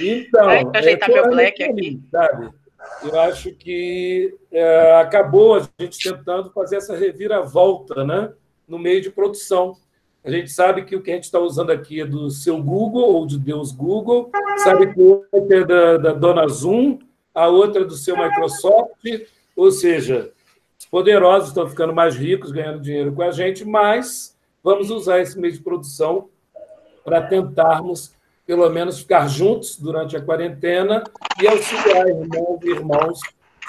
Então, Deixa eu ajeitar meu black aqui. Sabe? Eu acho que é, acabou a gente tentando fazer essa reviravolta né, no meio de produção. A gente sabe que o que a gente está usando aqui é do seu Google ou de Deus Google, sabe que o outro é da, da dona Zoom, a outra é do seu Microsoft, ou seja, os poderosos estão ficando mais ricos, ganhando dinheiro com a gente, mas vamos usar esse meio de produção para tentarmos, pelo menos, ficar juntos durante a quarentena e auxiliar irmãos e irmãos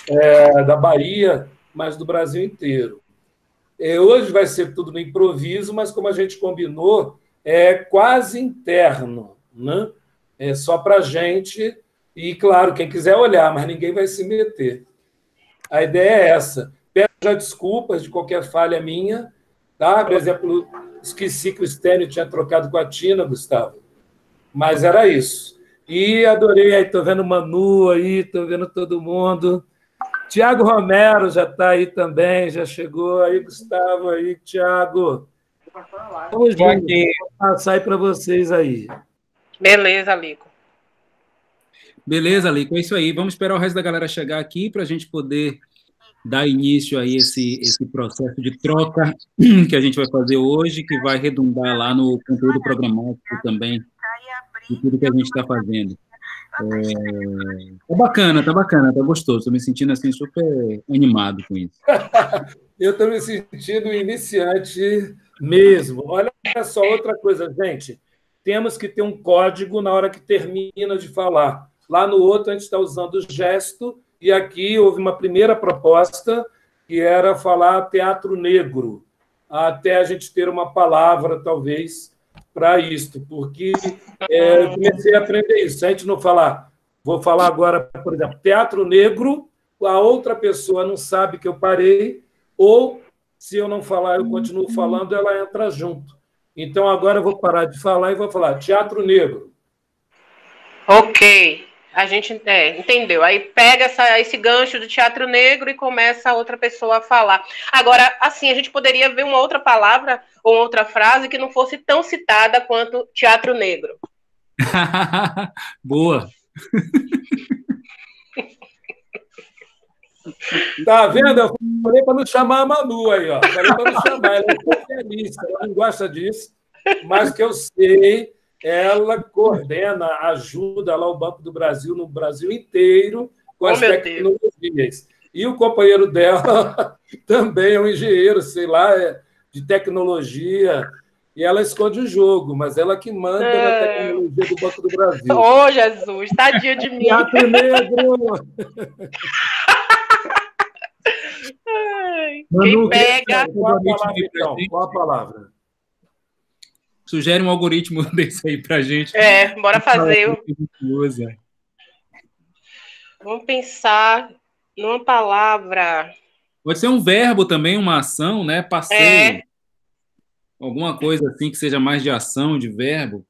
é, da Bahia, mas do Brasil inteiro. É, hoje vai ser tudo no improviso, mas como a gente combinou, é quase interno, né? É só para a gente e, claro, quem quiser olhar, mas ninguém vai se meter. A ideia é essa. Peço já desculpas de qualquer falha minha. Tá? Por exemplo, esqueci que o Stênio tinha trocado com a Tina, Gustavo. Mas era isso. E adorei aí, estou vendo o Manu aí, estou vendo todo mundo. Tiago Romero já está aí também, já chegou aí, Gustavo aí, Tiago. Vamos aqui. Vou passar aí para vocês aí. Beleza, Lico. Beleza, Lico, é isso aí. Vamos esperar o resto da galera chegar aqui para a gente poder dar início a esse, esse processo de troca que a gente vai fazer hoje, que vai redundar lá no conteúdo programático também, de tudo que a gente está fazendo. É, tá bacana, tá bacana, tá gostoso. Estou me sentindo assim super animado com isso. Eu estou me sentindo iniciante mesmo. Olha só outra coisa, gente. Temos que ter um código na hora que termina de falar. Lá no outro a gente está usando o gesto e aqui houve uma primeira proposta que era falar teatro negro, até a gente ter uma palavra talvez para isto, porque é, eu comecei a aprender isso. Se a gente não falar, vou falar agora, por exemplo, teatro negro, a outra pessoa não sabe que eu parei, ou se eu não falar, eu continuo falando, ela entra junto. Então agora eu vou parar de falar e vou falar teatro negro. Ok. A gente é, entendeu. Aí pega essa, esse gancho do teatro negro e começa a outra pessoa a falar. Agora, assim, a gente poderia ver uma outra palavra ou outra frase que não fosse tão citada quanto teatro negro. Boa. Tá vendo? Eu falei para não chamar a Manu aí, ó. Falei para não chamar, ela é especialista, ela não gosta disso, mas que eu sei ela coordena, ajuda lá o Banco do Brasil no Brasil inteiro com as oh, tecnologias. E o companheiro dela também é um engenheiro, sei lá, é de tecnologia, e ela esconde o jogo, mas ela que manda é... na tecnologia do Banco do Brasil. Ô, oh, Jesus, tadinha de mim. Teatro Negro! Ai, quem pega... Qual a palavra, então? Qual a palavra? Sugere um algoritmo desse aí para gente. É, bora fazer. Vamos pensar numa palavra. Pode ser um verbo também, uma ação, né? Passeio. É. Alguma coisa assim que seja mais de ação, de verbo.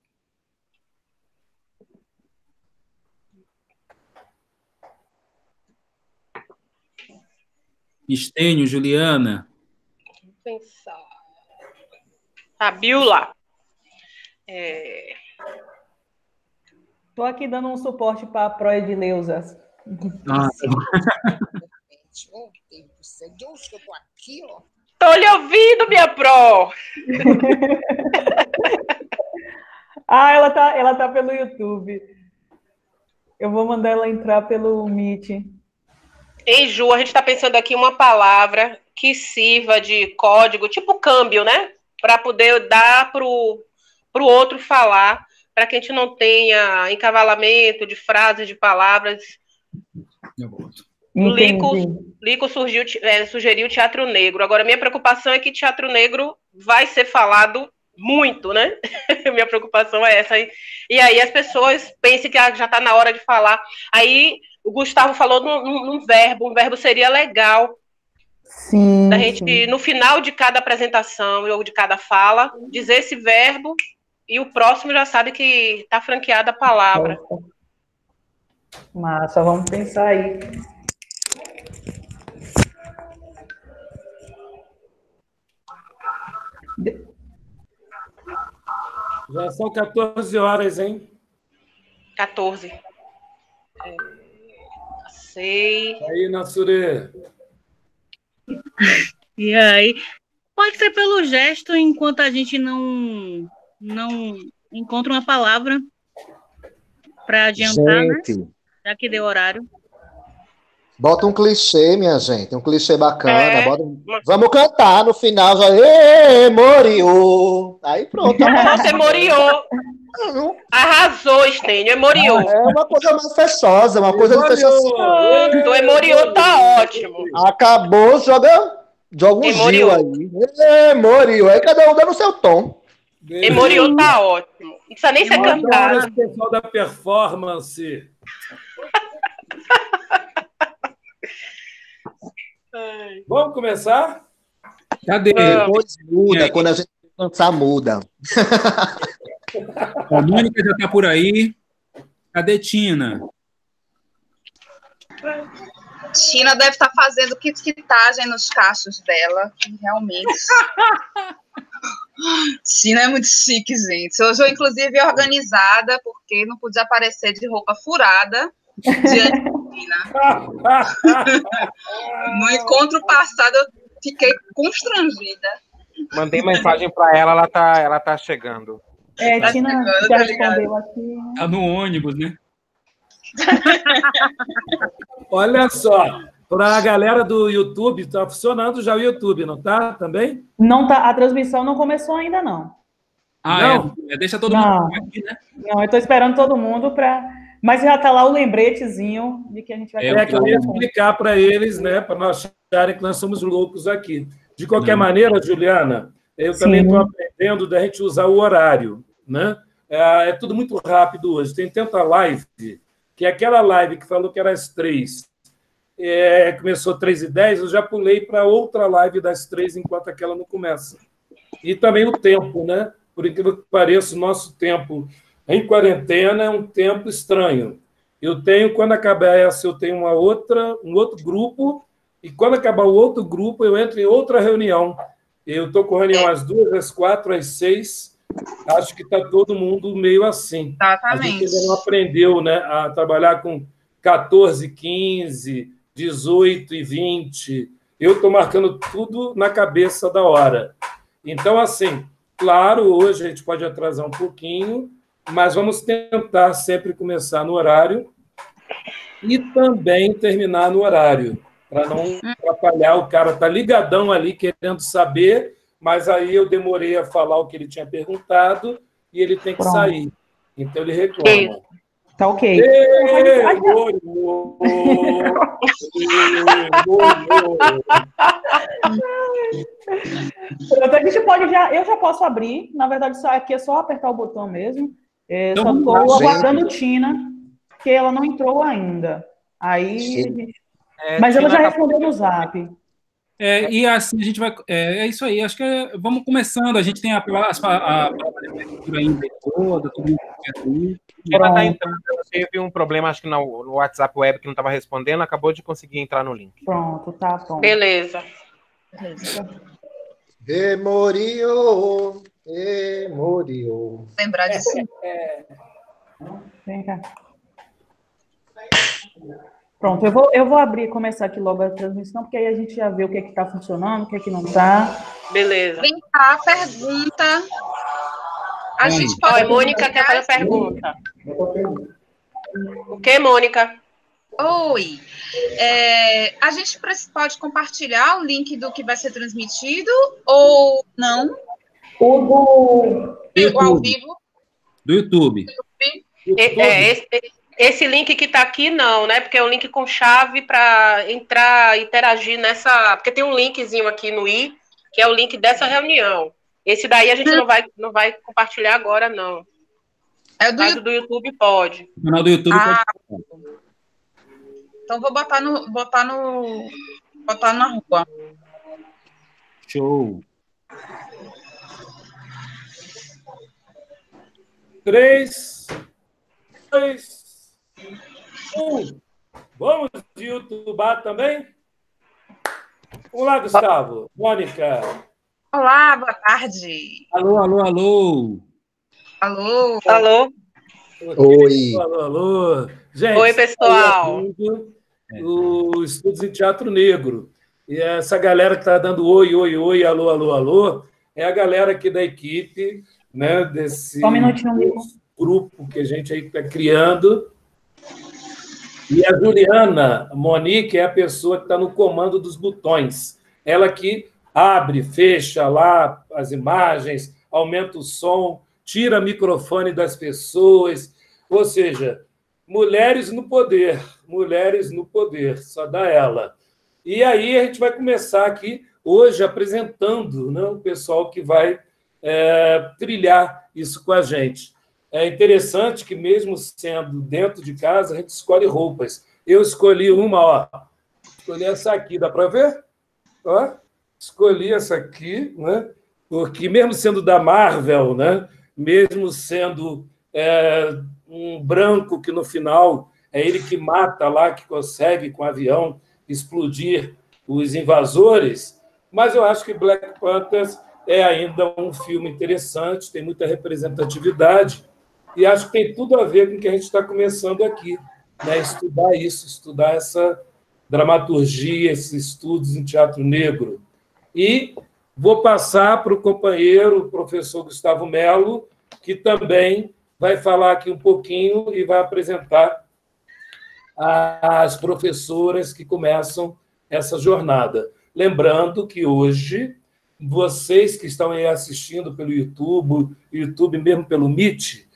Estênio, Juliana. Vamos pensar. Fabiola. É... Estou aqui dando um suporte para a Pro Edileuza. Ah, Tô lhe ouvindo, minha Pro! ah, ela tá, ela tá pelo YouTube. Eu vou mandar ela entrar pelo Meet. Em Ju, a gente está pensando aqui uma palavra que sirva de código, tipo câmbio, né? Para poder dar para o para o outro falar, para que a gente não tenha encavalamento de frases, de palavras. O Lico, Lico surgiu, é, sugeriu teatro negro. Agora, minha preocupação é que teatro negro vai ser falado muito, né? minha preocupação é essa. E aí as pessoas pensam que ah, já está na hora de falar. Aí o Gustavo falou num, num verbo, um verbo seria legal. Sim. Da gente, sim. no final de cada apresentação ou de cada fala, dizer esse verbo e o próximo já sabe que está franqueada a palavra. Massa, vamos pensar aí. Já são 14 horas, hein? 14. É, sei. Aí, Nassure. E aí? Pode ser pelo gesto, enquanto a gente não, não encontra uma palavra para adiantar, Gente, né? Já que deu horário. bota um clichê, minha gente, um clichê bacana. É. bota- Vamos cantar no final, já. Ê, Moriô! Aí pronto. Você moriou. Arrasou, Estênio. Emoriou. É uma coisa mais fechosa, uma coisa de fechação. Tu emoriou, tá ótimo. Acabou, joga, joga um. Gil aí. Ê, Moriô! Aí cada um dando o seu tom. Emoriou, tá ótimo. Não precisa nem ser cantado. esse pessoal da performance. Vamos começar? Cadê? Depois muda, quando a gente dançar, muda. A Mônica já está por aí. Cadê Tina? Tina deve estar fazendo quitquitagem nos cachos dela, que realmente. Tina é muito chique, gente. Hoje eu, inclusive, organizada, porque não podia aparecer de roupa furada diante da Tina. No encontro passado, eu fiquei constrangida. Mandei mensagem para ela, ela tá, ela tá chegando. É, Tá Tina chegando, já tá respondeu aqui. Tá no ônibus, né? Olha só, para a galera do YouTube, está funcionando já o YouTube, não tá? Também? Não tá, a transmissão não começou ainda, não. Ah, Não. é. Deixa todo Não. mundo aqui, né? Não, eu estou esperando todo mundo para. Mas já está lá o lembretezinho de que a gente vai É, É que eu ia explicar para eles, né, para não acharem que nós somos loucos aqui. De qualquer Não. maneira, Juliana, eu Sim. também estou aprendendo da gente usar o horário, né? É, é tudo muito rápido hoje. Tem tanta live, que aquela live que falou que era às três, é, começou três e dez, eu já pulei para outra live das três enquanto aquela não começa. E também o tempo, né? Por incrível que pareça, o nosso tempo em quarentena é um tempo estranho. Eu tenho, quando acabar essa, eu tenho uma outra, um outro grupo, e quando acabar o outro grupo, eu entro em outra reunião. Eu estou com reunião às duas, às quatro, às seis. Acho que está todo mundo meio assim. A gente Exatamente. ainda não aprendeu né, a trabalhar com 14, 15, 18 e 20. Eu estou marcando tudo na cabeça da hora. Então, assim, claro, hoje a gente pode atrasar um pouquinho, mas vamos tentar sempre começar no horário e também terminar no horário, para não atrapalhar. O cara tá ligadão ali querendo saber, mas aí eu demorei a falar o que ele tinha perguntado e ele tem que Pronto. sair. Então ele reclama. Tá ok. Pronto, a gente pode já. Eu já posso abrir. Na verdade, só aqui é só apertar o botão mesmo. É, só estou aguardando Tina, que ela não entrou ainda. Aí. É, Mas ela já tá- respondeu no zap. É, e assim a gente vai. É, é isso aí, acho que é- vamos começando. A gente tem a, a, a, a leitura ainda toda, tudo aqui. Ela tá Pronto. entrando, teve um problema, acho que no, no WhatsApp web que não estava respondendo, acabou de conseguir entrar no link. Pronto, tá bom. Beleza. Ê, Moriô! Lembrar disso. Vem cá. Pronto, eu vou, eu vou abrir, começar aqui logo a transmissão, porque aí a gente já vê o que é que está funcionando, o que é que não está. Beleza. Vem cá, pergunta. A Hum. gente pode. Olha, Mônica quer fazer pergunta. O que, Mônica? Oi. É, a gente pode compartilhar o link do que vai ser transmitido ou não? O do. O ao YouTube, vivo? do YouTube. É, é, esse, esse link que está aqui, não, né? Porque é um link com chave para entrar, interagir nessa. Porque tem um linkzinho aqui no i, que é o link dessa reunião. Esse daí a gente não vai, não vai compartilhar agora, não. É o do Mas YouTube. do YouTube pode. O canal do YouTube Ah. pode. Então vou botar no. Botar no. Botar na rua. Show. Três, dois, um. Vamos de YouTubar também? Vamos lá, Gustavo. Mônica. Olá, boa tarde. Alô, alô, alô. Alô. Alô? Oi. Alô, alô. Gente, Oi, pessoal. O Estudos em Teatro Negro. E essa galera que está dando oi, oi, oi, alô, alô, alô, é a galera aqui da equipe, né, desse um grupo que a gente aí está criando. E a Juliana Monique é a pessoa que está no comando dos botões. Ela que abre, fecha lá as imagens, aumenta o som, tira o microfone das pessoas. Ou seja, mulheres no poder, mulheres no poder, só dá ela. E aí a gente vai começar aqui hoje apresentando né, o pessoal que vai é, trilhar isso com a gente. É interessante que, mesmo sendo dentro de casa, a gente escolhe roupas. Eu escolhi uma, ó. Escolhi essa aqui, dá para ver? Ó, escolhi essa aqui, né? Porque mesmo sendo da Marvel, né? Mesmo sendo é, um branco que no final é ele que mata lá, que consegue com o avião explodir os invasores, mas eu acho que Black Panthers é ainda um filme interessante, tem muita representatividade e acho que tem tudo a ver com o que a gente está começando aqui, né? estudar isso, estudar essa dramaturgia, esses estudos em teatro negro. E vou passar para o companheiro, o professor Gustavo Melo, que também vai falar aqui um pouquinho e vai apresentar as professoras que começam essa jornada. Lembrando que hoje, vocês que estão aí assistindo pelo YouTube, YouTube mesmo pelo Meet,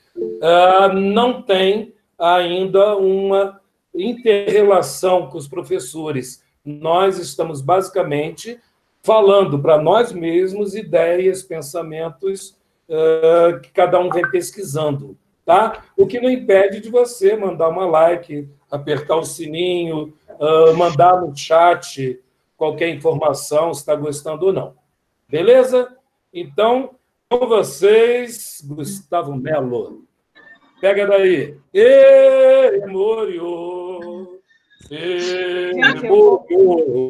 ah, não tem ainda uma interrelação com os professores. Nós estamos basicamente falando para nós mesmos ideias, pensamentos ah, que cada um vem pesquisando, tá? O que não impede de você mandar uma like, apertar o sininho, uh, mandar no chat qualquer informação, se está gostando ou não. Beleza? Então, com vocês, Gustavo Melo. Pega daí. Ê, Morio! Gente, eu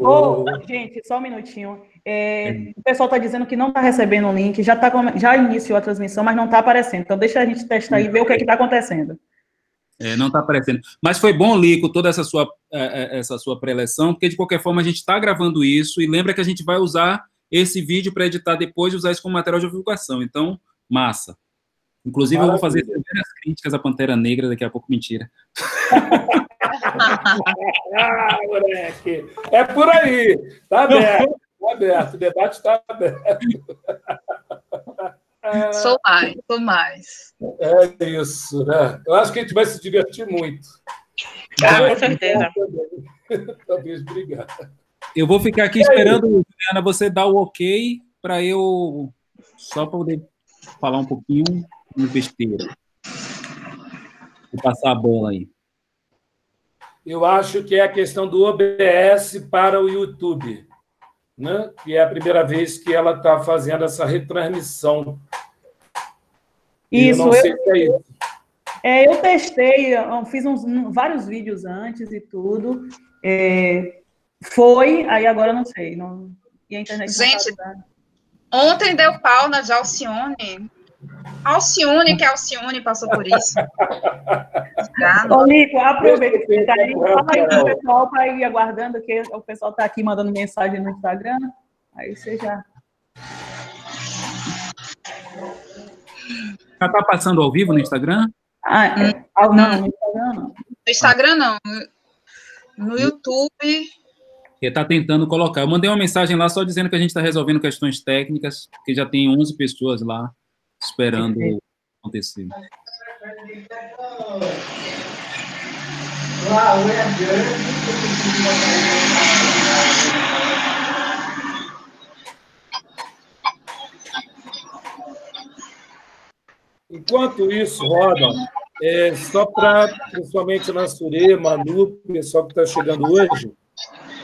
oh, gente, só um minutinho. É, o pessoal está dizendo que não está recebendo o link, já, tá, já iniciou a transmissão, mas não está aparecendo. Então, deixa a gente testar e ver o que é está acontecendo. É, não está aparecendo. Mas foi bom, Lico, toda essa sua, é, é, essa sua preleção, porque de qualquer forma a gente está gravando isso e lembra que a gente vai usar esse vídeo para editar depois e usar isso como material de divulgação. Então, massa. Inclusive, Maravilha. eu vou fazer primeiras críticas à Pantera Negra daqui a pouco, mentira. ah, moleque. É por aí. Está aberto. Está aberto. O debate está aberto. Sou mais, sou mais. É isso, né? Eu acho que a gente vai se divertir muito. Ah, com certeza. Talvez brigar. Eu vou ficar aqui esperando, Juliana, você dar o ok para eu só poder falar um pouquinho de besteira. Vou passar a bola aí. Eu acho que é a questão do OBS para o YouTube, né? que é a primeira vez que ela está fazendo essa retransmissão isso, eu, eu, é isso. É, eu testei, eu fiz uns, vários vídeos antes e tudo. É, foi, aí agora eu não sei. Não, e a internet Gente, ontem deu pau na de Alcione. Alcione, que é Alcione, passou por isso. Ô, Nico, aproveita. Tá aí, fala aí pro pessoal para ir aguardando, que o pessoal está aqui mandando mensagem no Instagram. Aí você já. Já está passando ao vivo no Instagram? Ah, é. ah, não, no Instagram não. No Instagram não. No YouTube. Está tentando colocar. Eu mandei uma mensagem lá só dizendo que a gente está resolvendo questões técnicas, que já tem 11 pessoas lá esperando acontecer. É. Enquanto isso, roda, é, só para, principalmente na Surê, Manu, pessoal que está chegando hoje,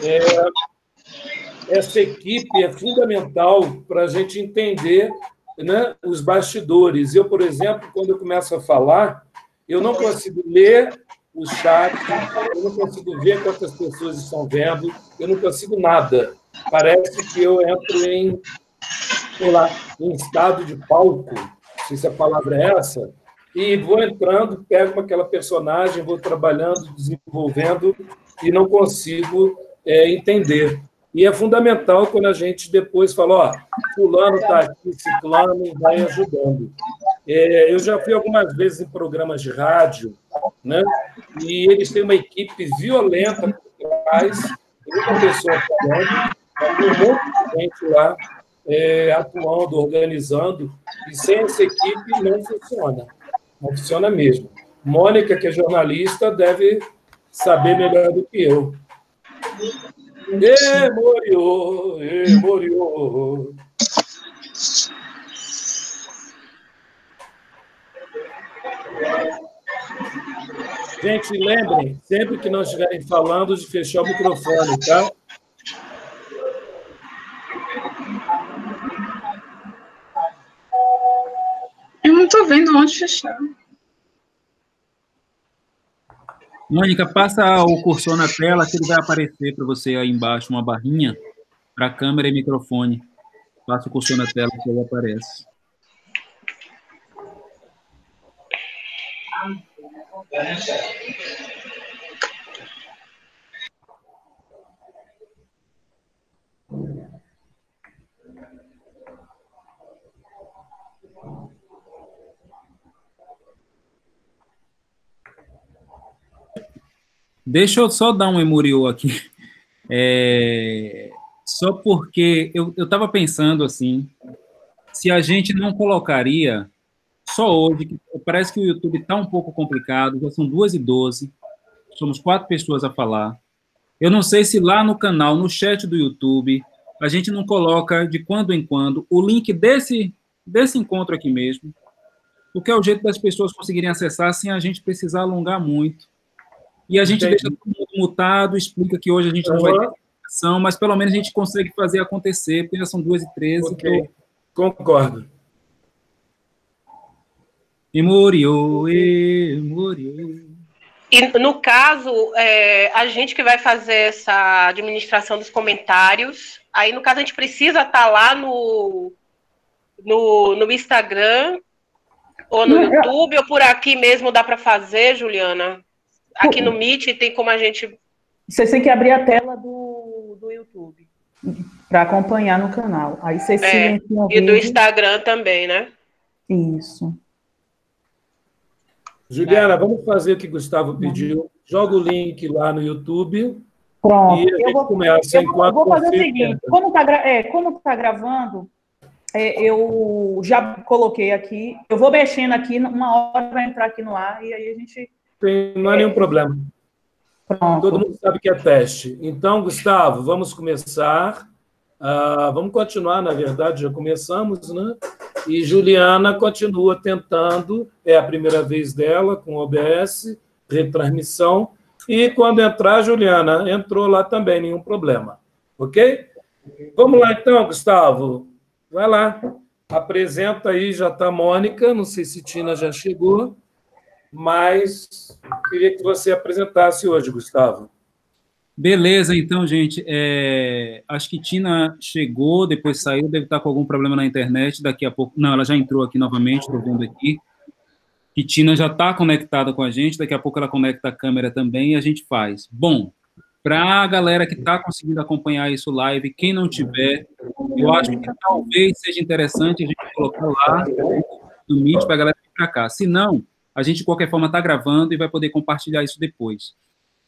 é, essa equipe é fundamental para a gente entender né, os bastidores. Eu, por exemplo, quando eu começo a falar, eu não consigo ler o chat, eu não consigo ver quantas pessoas estão vendo, eu não consigo nada. Parece que eu entro em, sei lá, em estado de palco sei se a palavra é essa, e vou entrando, pego aquela personagem, vou trabalhando, desenvolvendo e não consigo é, entender. E é fundamental quando a gente depois fala, ó, fulano está aqui, ciclano, vai ajudando. É, eu já fui algumas vezes em programas de rádio, né? E eles têm uma equipe violenta por trás, uma pessoa falando, um monte de gente lá é, atuando, organizando, e sem essa equipe não funciona. Não funciona mesmo. Mônica, que é jornalista, deve saber melhor do que eu. E moriô. Gente, lembrem, sempre que nós estiverem falando, de fechar o microfone, tá? Eu não estou vendo onde fechar. Mônica, passa o cursor na tela que ele vai aparecer para você aí embaixo uma barrinha para câmera e microfone. Passa o cursor na tela que ele aparece. Deixa eu só dar um emuriô aqui. É, só porque eu estava pensando assim, se a gente não colocaria só hoje, parece que o YouTube está um pouco complicado, já são duas e doze, somos quatro pessoas a falar. Eu não sei se lá no canal, no chat do YouTube, a gente não coloca de quando em quando o link desse, desse encontro aqui mesmo, porque é o jeito das pessoas conseguirem acessar sem a gente precisar alongar muito. E a gente Entendi. deixa todo mundo mutado, explica que hoje a gente uhum. não vai ter ação, mas pelo menos a gente consegue fazer acontecer, porque já são duas e treze. Okay. Concordo. E murió, e murió. E no caso, é, a gente que vai fazer essa administração dos comentários, aí no caso a gente precisa estar tá lá no, no, no Instagram, ou no é YouTube, ou por aqui mesmo dá para fazer, Juliana? Aqui no Meet tem como a gente. Vocês têm que abrir a tela do, do YouTube para acompanhar no canal. Aí vocês é, E do Instagram também, né? Isso. Juliana, vamos fazer o que Gustavo pediu. Joga o link lá no YouTube. Pronto. E a gente vou, começa eu enquanto. Vou fazer o seguinte: como está é, tá gravando, é, eu já coloquei aqui. Eu vou mexendo aqui, uma hora vai entrar aqui no ar e aí a gente tem, não há nenhum problema. Pronto. Todo mundo sabe que é teste. Então, Gustavo, vamos começar. Uh, vamos continuar, na verdade, já começamos, né? E Juliana continua tentando, é a primeira vez dela com OBS, retransmissão. E quando entrar, Juliana, entrou lá também, nenhum problema. Ok? Vamos lá então, Gustavo. Vai lá. Apresenta aí, já está a Mônica, não sei se Tina já chegou mas queria que você apresentasse hoje, Gustavo. Beleza, então, gente. É, acho que Tina chegou, depois saiu, deve estar com algum problema na internet. Daqui a pouco. Não, ela já entrou aqui novamente, estou vendo aqui. Que Tina já está conectada com a gente, daqui a pouco ela conecta a câmera também e a gente faz. Bom, para a galera que está conseguindo acompanhar isso live, quem não tiver, eu acho que talvez seja interessante a gente colocar lá no Meet para a galera vir para cá. Se não, a gente, de qualquer forma, está gravando e vai poder compartilhar isso depois.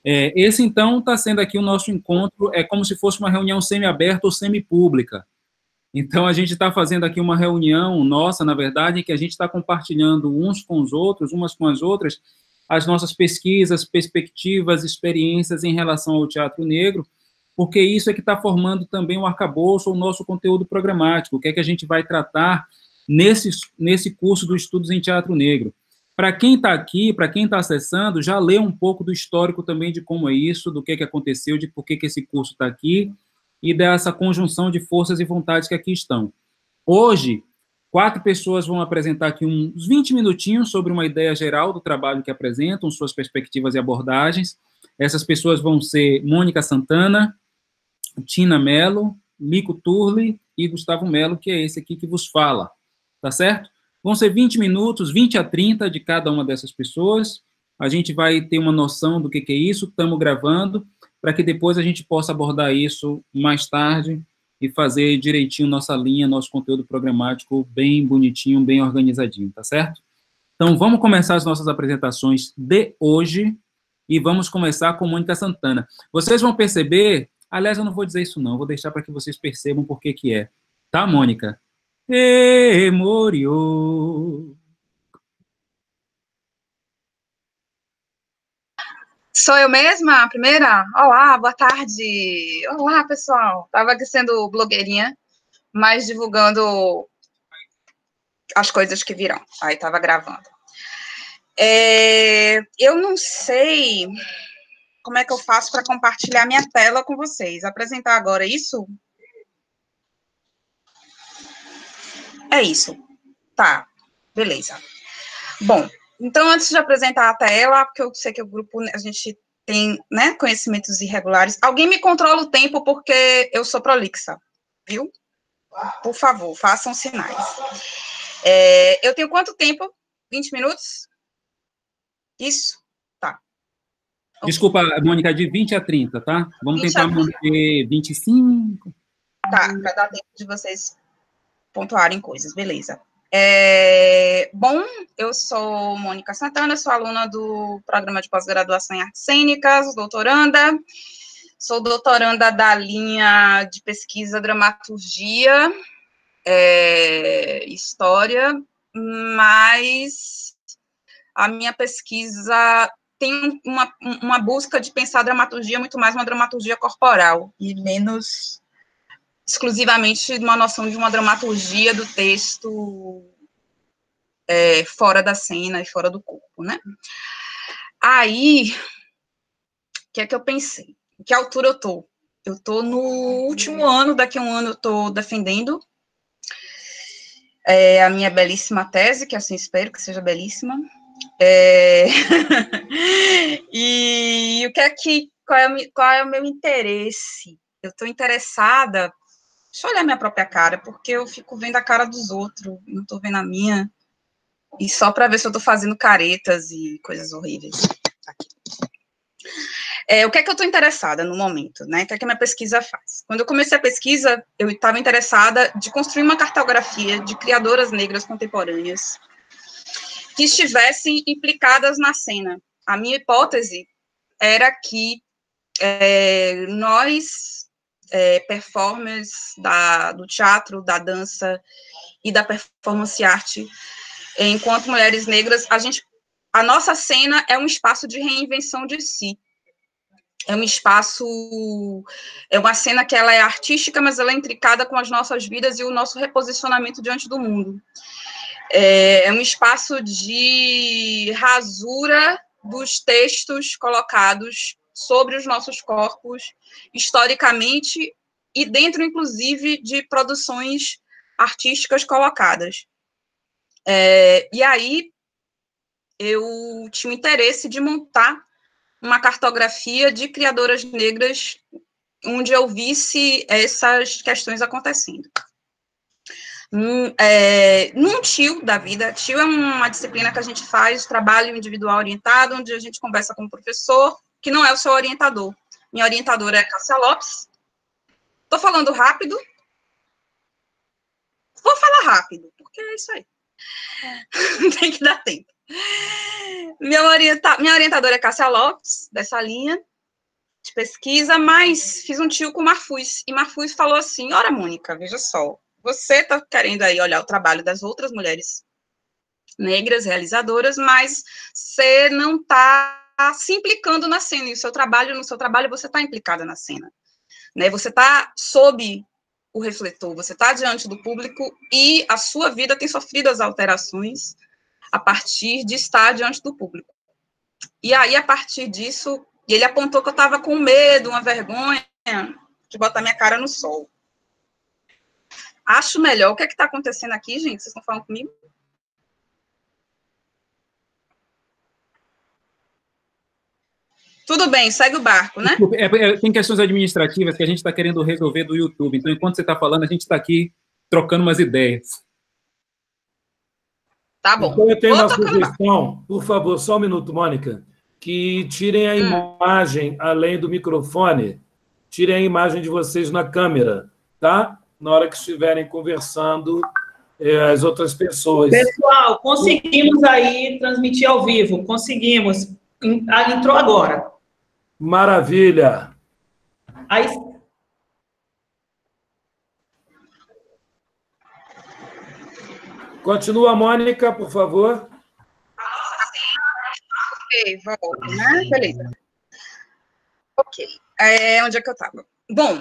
É, esse, então, está sendo aqui o nosso encontro, é como se fosse uma reunião semi-aberta ou semi-pública. Então, a gente está fazendo aqui uma reunião nossa, na verdade, em que a gente está compartilhando uns com os outros, umas com as outras, as nossas pesquisas, perspectivas, experiências em relação ao teatro negro, porque isso é que está formando também o arcabouço, o nosso conteúdo programático, o que é que a gente vai tratar nesse, nesse curso do Estudos em Teatro Negro. Para quem está aqui, para quem está acessando, já lê um pouco do histórico também de como é isso, do que, que aconteceu, de por que, que esse curso está aqui e dessa conjunção de forças e vontades que aqui estão. Hoje, quatro pessoas vão apresentar aqui uns 20 minutinhos sobre uma ideia geral do trabalho que apresentam, suas perspectivas e abordagens. Essas pessoas vão ser Mônica Santana, Tina Mello, Mico Turli e Gustavo Melo, que é esse aqui que vos fala, tá certo? Vão ser 20 minutos, 20 a 30 de cada uma dessas pessoas. A gente vai ter uma noção do que, que é isso, estamos gravando, para que depois a gente possa abordar isso mais tarde e fazer direitinho nossa linha, nosso conteúdo programático bem bonitinho, bem organizadinho, tá certo? Então, vamos começar as nossas apresentações de hoje e vamos começar com Mônica Santana. Vocês vão perceber, aliás, eu não vou dizer isso não, vou deixar para que vocês percebam por que que é. Tá, Mônica? E. Sou eu mesma, a primeira? Olá, boa tarde. Olá, pessoal. Estava aqui sendo blogueirinha, mas divulgando as coisas que virão. Aí estava gravando. É, eu não sei como é que eu faço para compartilhar minha tela com vocês. Apresentar agora isso? É isso. Tá, beleza. Bom, então, antes de apresentar a tela, porque eu sei que o grupo, a gente tem, né, conhecimentos irregulares. Alguém me controla o tempo, porque eu sou prolixa, viu? Por favor, façam sinais. É, eu tenho quanto tempo? 20 minutos? Isso? Tá. Desculpa, Mônica, de 20 a 30, tá? Vamos tentar manter 25. Tá, para dar tempo de vocês pontuarem coisas, beleza. É, bom, eu sou Mônica Santana, sou aluna do programa de pós-graduação em artes cênicas, doutoranda. Sou doutoranda da linha de pesquisa dramaturgia, é, história, mas a minha pesquisa tem uma, uma busca de pensar dramaturgia muito mais uma dramaturgia corporal e menos exclusivamente uma noção de uma dramaturgia do texto é, fora da cena e fora do corpo, né? Aí, o que é que eu pensei? Em que altura eu tô? Eu tô no último ano, daqui a um ano eu tô defendendo é, a minha belíssima tese, que assim espero que seja belíssima. É... e o que é que qual é, qual é o meu interesse? Eu estou interessada Deixa eu olhar minha própria cara, porque eu fico vendo a cara dos outros, não estou vendo a minha. E só para ver se eu estou fazendo caretas e coisas horríveis. Aqui. É, o que é que eu estou interessada no momento, né? O que é que a minha pesquisa faz? Quando eu comecei a pesquisa, eu estava interessada de construir uma cartografia de criadoras negras contemporâneas que estivessem implicadas na cena. A minha hipótese era que é, nós é, performers da, do teatro, da dança e da performance arte, enquanto mulheres negras, a gente, a nossa cena é um espaço de reinvenção de si. É um espaço, é uma cena que ela é artística, mas ela é intricada com as nossas vidas e o nosso reposicionamento diante do mundo. É, é um espaço de rasura dos textos colocados sobre os nossos corpos, historicamente, e dentro, inclusive, de produções artísticas colocadas. É, e aí, eu tinha interesse de montar uma cartografia de criadoras negras onde eu visse essas questões acontecendo. Num, é, num tio da vida, tio é uma disciplina que a gente faz, trabalho individual orientado, onde a gente conversa com o professor, que não é o seu orientador. Minha orientadora é Cássia Lopes. Estou falando rápido. Vou falar rápido, porque é isso aí. Tem que dar tempo. Minha, orienta... Minha orientadora é Cássia Lopes, dessa linha de pesquisa, mas fiz um tio com Marfuz. E Marfuz falou assim: Ora, Mônica, veja só, você está querendo aí olhar o trabalho das outras mulheres negras realizadoras, mas você não está se implicando na cena, e o seu trabalho, no seu trabalho, você está implicada na cena. Né? Você está sob o refletor, você está diante do público e a sua vida tem sofrido as alterações a partir de estar diante do público. E aí, a partir disso, ele apontou que eu estava com medo, uma vergonha de botar minha cara no sol. Acho melhor. O que é que está acontecendo aqui, gente? Vocês estão falando comigo? Tudo bem, segue o barco, né? É, é, tem questões administrativas que a gente está querendo resolver do YouTube. Então, enquanto você está falando, a gente está aqui trocando umas ideias. Tá bom. Então eu tenho uma sugestão, por favor, só um minuto, Mônica, que tirem a hum. imagem além do microfone, tirem a imagem de vocês na câmera, tá? Na hora que estiverem conversando é, as outras pessoas. Pessoal, conseguimos aí transmitir ao vivo, conseguimos. Entrou agora. Maravilha. Aí, Continua, Mônica, por favor. Ok, volto, né? Beleza. Ok. É, onde é que eu estava? Bom,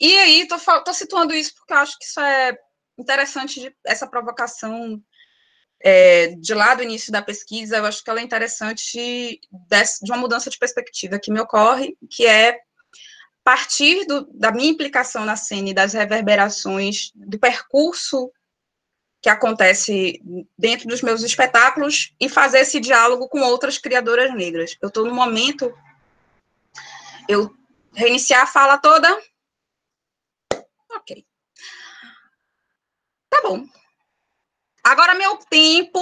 e aí, tô, tô situando isso porque eu acho que isso é interessante, de, essa provocação é, de lá do início da pesquisa, eu acho que ela é interessante de, uma mudança de perspectiva que me ocorre, que é partir do, da minha implicação na cena e das reverberações do percurso que acontece dentro dos meus espetáculos e fazer esse diálogo com outras criadoras negras. Eu estou no momento, eu reiniciar a fala toda. Ok. Tá bom. Agora meu tempo.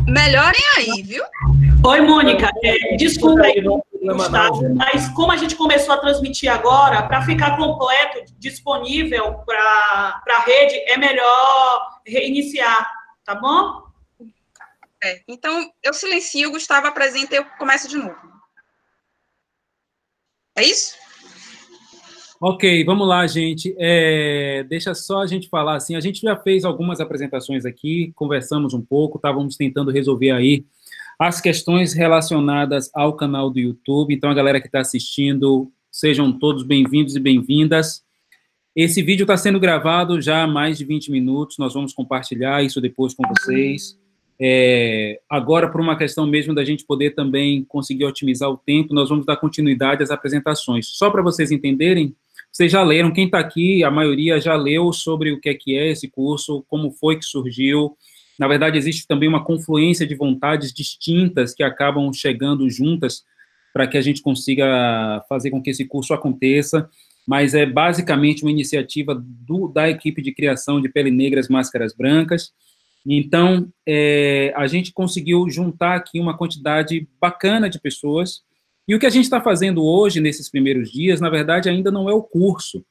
Melhorem aí, viu? Oi, Mônica. É, desculpa aí, Gustavo, mas como a gente começou a transmitir agora, para ficar completo, disponível para a rede, é melhor reiniciar, tá bom? É, então, eu silencio, o Gustavo apresenta e eu começo de novo. É isso? Ok, vamos lá, gente. É, deixa só a gente falar assim. A gente já fez algumas apresentações aqui, conversamos um pouco, estávamos tentando resolver aí as questões relacionadas ao canal do YouTube. Então, a galera que está assistindo, sejam todos bem-vindos e bem-vindas. Esse vídeo está sendo gravado já há mais de 20 minutos, nós vamos compartilhar isso depois com vocês. É, agora, por uma questão mesmo da gente poder também conseguir otimizar o tempo, nós vamos dar continuidade às apresentações. Só para vocês entenderem, vocês já leram, quem está aqui, a maioria já leu sobre o que é, que é esse curso, como foi que surgiu, na verdade, existe também uma confluência de vontades distintas que acabam chegando juntas para que a gente consiga fazer com que esse curso aconteça, mas é basicamente uma iniciativa do, da equipe de criação de Pele Negras Máscaras Brancas. Então, é, a gente conseguiu juntar aqui uma quantidade bacana de pessoas, e o que a gente está fazendo hoje, nesses primeiros dias, na verdade, ainda não é o curso.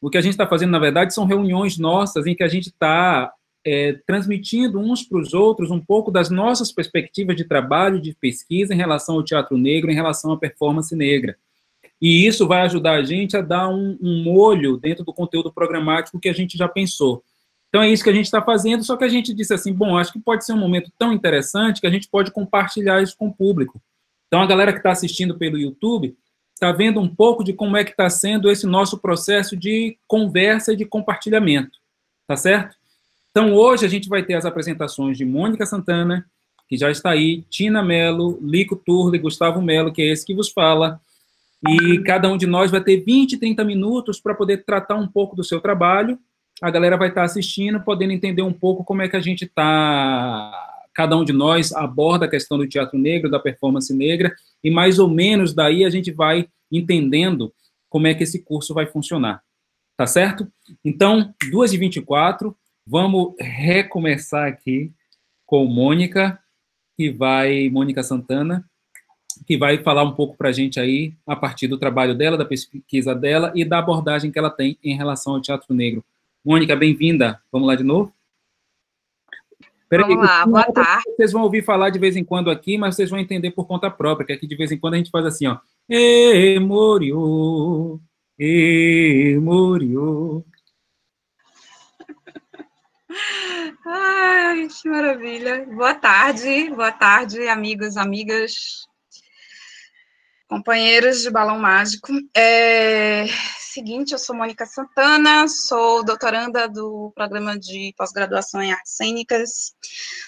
O que a gente está fazendo, na verdade, são reuniões nossas em que a gente está é, transmitindo uns para os outros um pouco das nossas perspectivas de trabalho, de pesquisa em relação ao teatro negro, em relação à performance negra. E isso vai ajudar a gente a dar um, um molho dentro do conteúdo programático que a gente já pensou. Então é isso que a gente está fazendo, só que a gente disse assim, bom, acho que pode ser um momento tão interessante que a gente pode compartilhar isso com o público. Então a galera que está assistindo pelo YouTube está vendo um pouco de como é que está sendo esse nosso processo de conversa e de compartilhamento, tá certo? Então, hoje a gente vai ter as apresentações de Mônica Santana, que já está aí, Tina Mello, Lico Turle, Gustavo Mello, que é esse que vos fala. E cada um de nós vai ter 20, 30 minutos para poder tratar um pouco do seu trabalho. A galera vai estar assistindo, podendo entender um pouco como é que a gente está. Cada um de nós aborda a questão do teatro negro, da performance negra, e mais ou menos daí a gente vai entendendo como é que esse curso vai funcionar. Tá certo? Então, 2h24, Vamos recomeçar aqui com Mônica, que vai, Mônica Santana, que vai falar um pouco para a gente aí, a partir do trabalho dela, da pesquisa dela e da abordagem que ela tem em relação ao teatro negro. Mônica, bem-vinda. Vamos lá de novo? Peraí, Vamos lá, boa tarde. Vocês vão ouvir falar de vez em quando aqui, mas vocês vão entender por conta própria, que aqui de vez em quando a gente faz assim, ó. E moriu, e moriu. Ai, que maravilha. Boa tarde, boa tarde, amigos, amigas, companheiros de Balão Mágico. É, seguinte, eu sou Mônica Santana, sou doutoranda do programa de pós-graduação em artes cênicas.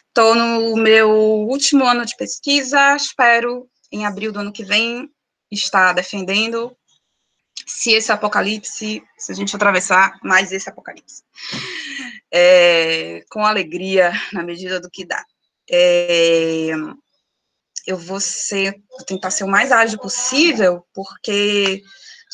Estou no meu último ano de pesquisa, espero em abril do ano que vem estar defendendo se esse apocalipse, se a gente atravessar mais esse apocalipse é, com alegria, na medida do que dá. É, eu vou ser, vou tentar ser o mais ágil possível, porque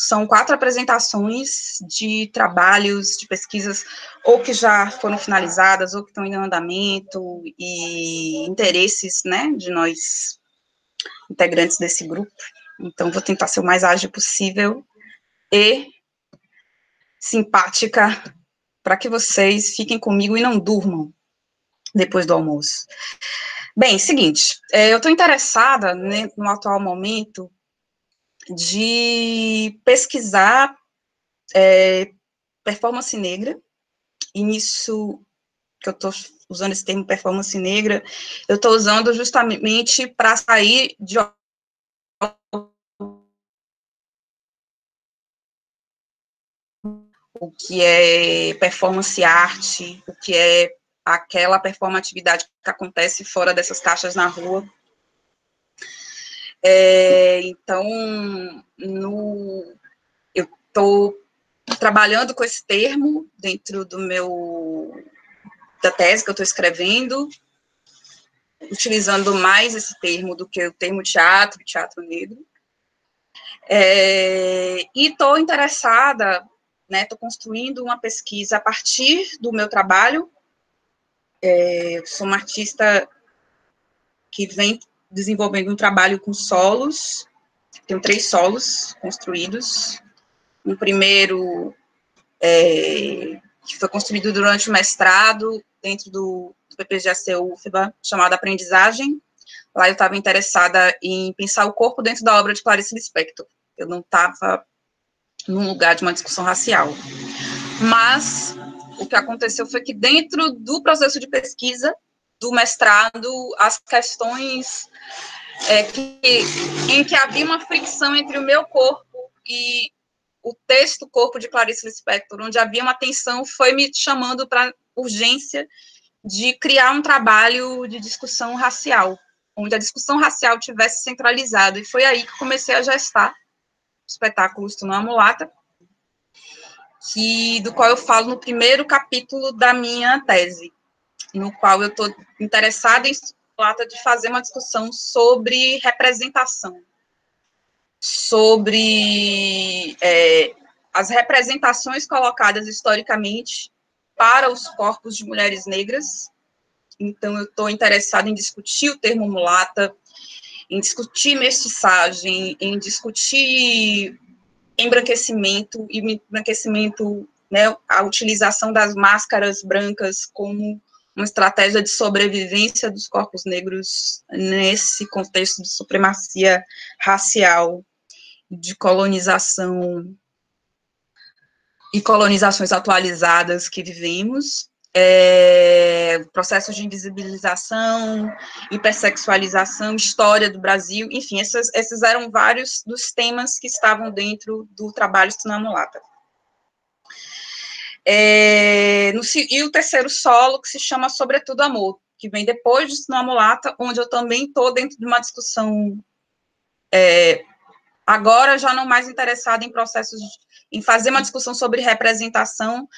são quatro apresentações de trabalhos, de pesquisas, ou que já foram finalizadas, ou que estão em andamento, e interesses, né, de nós, integrantes desse grupo. Então, vou tentar ser o mais ágil possível e simpática para que vocês fiquem comigo e não durmam depois do almoço. Bem, seguinte, é, eu estou interessada né, no atual momento de pesquisar é, performance negra, e nisso que eu estou usando esse termo performance negra, eu estou usando justamente para sair de o que é performance arte, o que é aquela performatividade que acontece fora dessas caixas na rua. É, então, no, eu estou trabalhando com esse termo dentro do meu da tese que eu estou escrevendo, utilizando mais esse termo do que o termo teatro, teatro negro. É, e estou interessada né? Estou construindo uma pesquisa a partir do meu trabalho. É, sou uma artista que vem desenvolvendo um trabalho com solos. Tenho três solos construídos. Um primeiro é, que foi construído durante o mestrado dentro do, do PPGAC UFBA, chamado Aprendizagem. Lá eu estava interessada em pensar o corpo dentro da obra de Clarice Lispector. Eu não estava num lugar de uma discussão racial. Mas o que aconteceu foi que dentro do processo de pesquisa do mestrado, as questões é, que, em que havia uma fricção entre o meu corpo e o texto Corpo de Clarice Lispector, onde havia uma tensão, foi me chamando para urgência de criar um trabalho de discussão racial, onde a discussão racial tivesse centralizado. E foi aí que comecei a gestar espetáculo Estuna é Mulata, que, do qual eu falo no primeiro capítulo da minha tese, no qual eu estou interessada em Mulata de fazer uma discussão sobre representação, sobre é, as representações colocadas historicamente para os corpos de mulheres negras. Então, eu estou interessada em discutir o termo mulata, em discutir mestiçagem, em discutir embranquecimento, e embranquecimento, né, a utilização das máscaras brancas como uma estratégia de sobrevivência dos corpos negros nesse contexto de supremacia racial, de colonização e colonizações atualizadas que vivemos, é, processos de invisibilização, hipersexualização, história do Brasil, enfim, esses, esses eram vários dos temas que estavam dentro do trabalho Sinamulata. É, no, e o terceiro solo, que se chama Sobretudo Amor, que vem depois de Sinamulata, onde eu também estou dentro de uma discussão, é, agora já não mais interessada em processos, de, em fazer uma discussão sobre representação,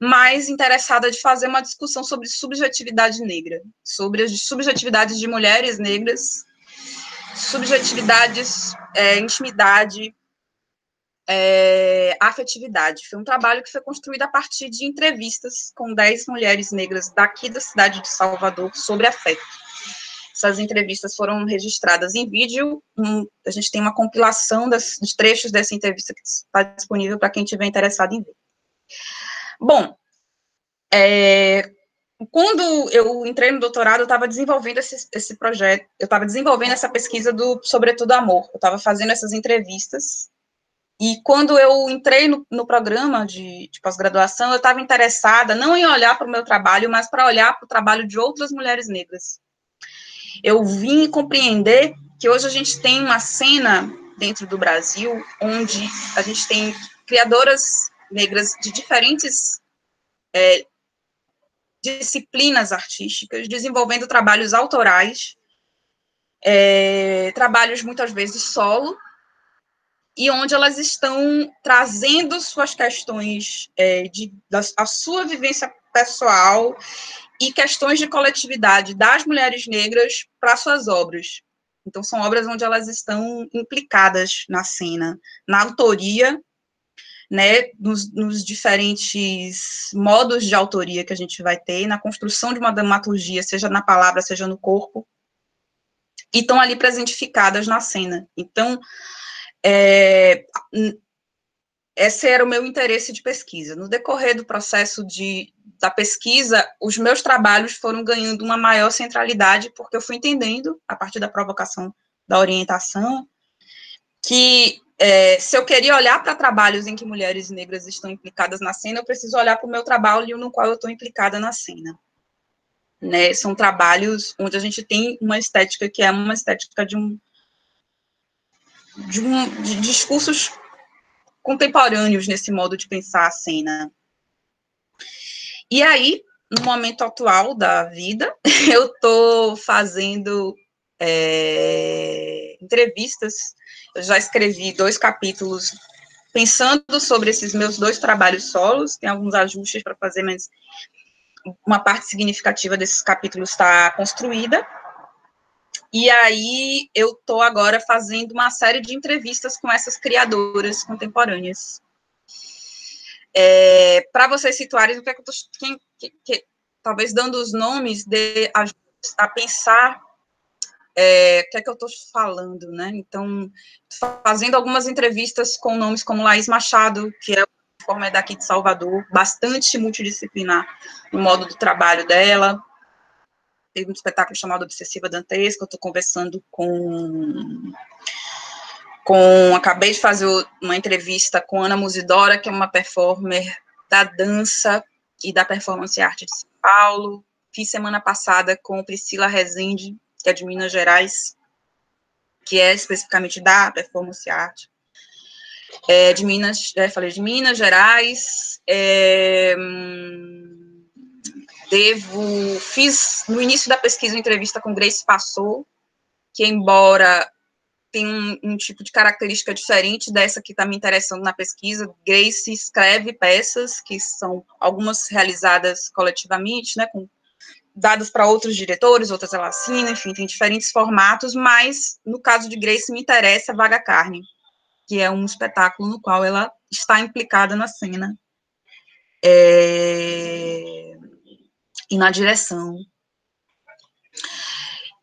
mais interessada de fazer uma discussão sobre subjetividade negra, sobre as subjetividades de mulheres negras, subjetividades, é, intimidade, é, afetividade. Foi um trabalho que foi construído a partir de entrevistas com 10 mulheres negras daqui da cidade de Salvador sobre afeto. Essas entrevistas foram registradas em vídeo, um, a gente tem uma compilação das, de trechos dessa entrevista que está disponível para quem estiver interessado em ver. Bom, é, quando eu entrei no doutorado, eu estava desenvolvendo esse, esse projeto, eu estava desenvolvendo essa pesquisa do Sobretudo Amor, eu estava fazendo essas entrevistas, e quando eu entrei no, no programa de, de pós-graduação, eu estava interessada não em olhar para o meu trabalho, mas para olhar para o trabalho de outras mulheres negras. Eu vim compreender que hoje a gente tem uma cena dentro do Brasil onde a gente tem criadoras negras de diferentes é, disciplinas artísticas, desenvolvendo trabalhos autorais, é, trabalhos muitas vezes solo, e onde elas estão trazendo suas questões é, de da, a sua vivência pessoal e questões de coletividade das mulheres negras para suas obras. Então, são obras onde elas estão implicadas na cena, na autoria, né, nos, nos, diferentes modos de autoria que a gente vai ter, na construção de uma dramaturgia, seja na palavra, seja no corpo, e estão ali presentificadas na cena. Então, é, esse era o meu interesse de pesquisa. No decorrer do processo de, da pesquisa, os meus trabalhos foram ganhando uma maior centralidade, porque eu fui entendendo, a partir da provocação da orientação, que é, se eu queria olhar para trabalhos em que mulheres negras estão implicadas na cena, eu preciso olhar para o meu trabalho no qual eu estou implicada na cena. Né? São trabalhos onde a gente tem uma estética que é uma estética de um de, um, de discursos contemporâneos nesse modo de pensar a cena. E aí, no momento atual da vida, eu estou fazendo é, entrevistas. Eu já escrevi dois capítulos pensando sobre esses meus dois trabalhos solos. Tem alguns ajustes para fazer, mas uma parte significativa desses capítulos está construída. E aí eu estou agora fazendo uma série de entrevistas com essas criadoras contemporâneas. É, Para vocês situarem que é que eu estou. talvez dando os nomes de a, a pensar é, o que é que eu estou falando, né? Então, fazendo algumas entrevistas com nomes como Laís Machado, que é forma daqui de Salvador, bastante multidisciplinar no modo do trabalho dela, teve um espetáculo chamado Obsessiva Dantesca, eu estou conversando com com acabei de fazer uma entrevista com Ana Musidora, que é uma performer da dança e da performance arte de São Paulo. Fiz semana passada com Priscila Rezende, que é de Minas Gerais, que é especificamente da performance arte. É, de Minas, já falei de Minas Gerais. É, hum, devo fiz no início da pesquisa uma entrevista com Grace Passou, que embora tenha um, um tipo de característica diferente dessa que está me interessando na pesquisa, Grace escreve peças que são algumas realizadas coletivamente, né, com dadas para outros diretores, outras ela assina, enfim, tem diferentes formatos, mas no caso de Grace me interessa Vaga Carne, que é um espetáculo no qual ela está implicada na cena. É e na direção.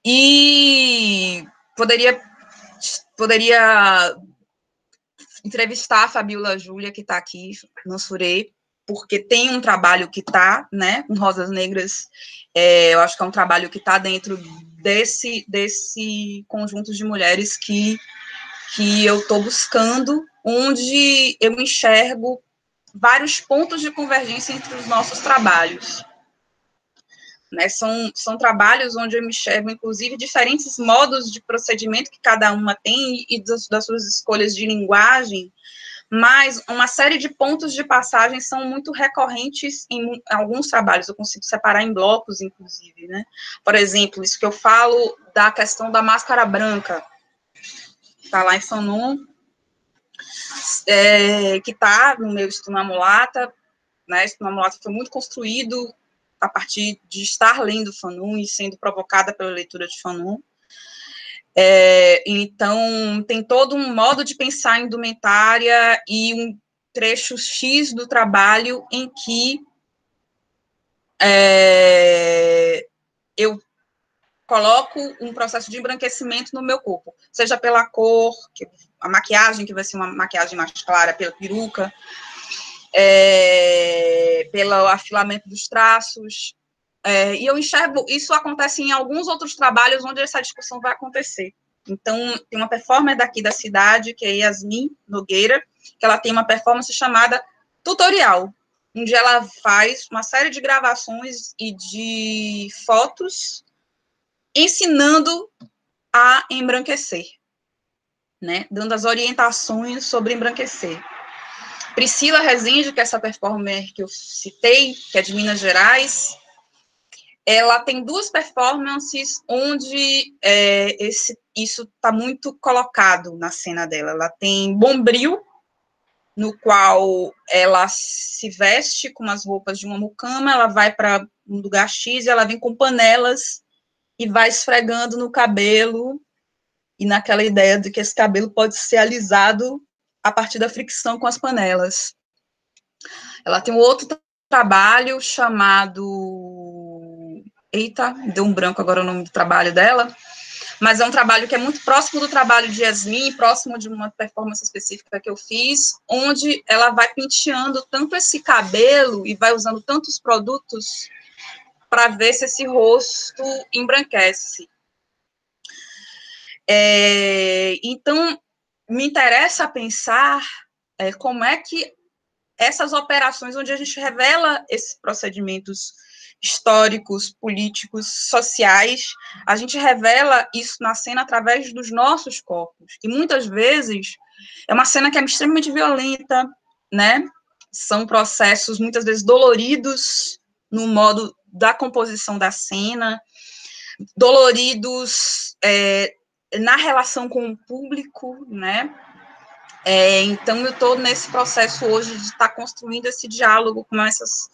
E poderia, poderia entrevistar a Fabiola Júlia, que está aqui no Surê, porque tem um trabalho que está, né, em Rosas Negras, é, eu acho que é um trabalho que está dentro desse, desse conjunto de mulheres que, que eu estou buscando, onde eu enxergo vários pontos de convergência entre os nossos trabalhos. Né? São, são trabalhos onde eu me enxergo, inclusive, diferentes modos de procedimento que cada uma tem e das, das suas escolhas de linguagem, mas uma série de pontos de passagem são muito recorrentes em alguns trabalhos, eu consigo separar em blocos, inclusive, né? Por exemplo, isso que eu falo da questão da máscara branca, está lá em Fanon, é, que está no meu estudo na mulata, né? Estudo na mulata foi muito construído a partir de estar lendo Fanon e sendo provocada pela leitura de Fanon. É, então, tem todo um modo de pensar indumentária e um trecho X do trabalho em que é, eu coloco um processo de embranquecimento no meu corpo, seja pela cor, a maquiagem, que vai ser uma maquiagem mais clara, pela peruca, é, pelo afilamento dos traços. É, e eu enxergo, isso acontece em alguns outros trabalhos onde essa discussão vai acontecer. Então, tem uma performer daqui da cidade, que é Yasmin Nogueira, que ela tem uma performance chamada Tutorial, onde ela faz uma série de gravações e de fotos ensinando a embranquecer, né? Dando as orientações sobre embranquecer. Priscila Rezende, que é essa performer que eu citei, que é de Minas Gerais, ela tem duas performances onde é, esse, isso está muito colocado na cena dela. Ela tem Bombril, no qual ela se veste com as roupas de uma mucama, ela vai para um lugar X ela vem com panelas e vai esfregando no cabelo e naquela ideia de que esse cabelo pode ser alisado a partir da fricção com as panelas. Ela tem um outro trabalho chamado. Eita, deu um branco agora o nome do trabalho dela, mas é um trabalho que é muito próximo do trabalho de Yasmin, próximo de uma performance específica que eu fiz, onde ela vai penteando tanto esse cabelo e vai usando tantos produtos para ver se esse rosto embranquece. É, então, me interessa pensar é, como é que essas operações, onde a gente revela esses procedimentos históricos, políticos, sociais, a gente revela isso na cena através dos nossos corpos. E muitas vezes é uma cena que é extremamente violenta, né? São processos muitas vezes doloridos no modo da composição da cena, doloridos é, na relação com o público, né? É, então, eu estou nesse processo hoje de estar tá construindo esse diálogo com essas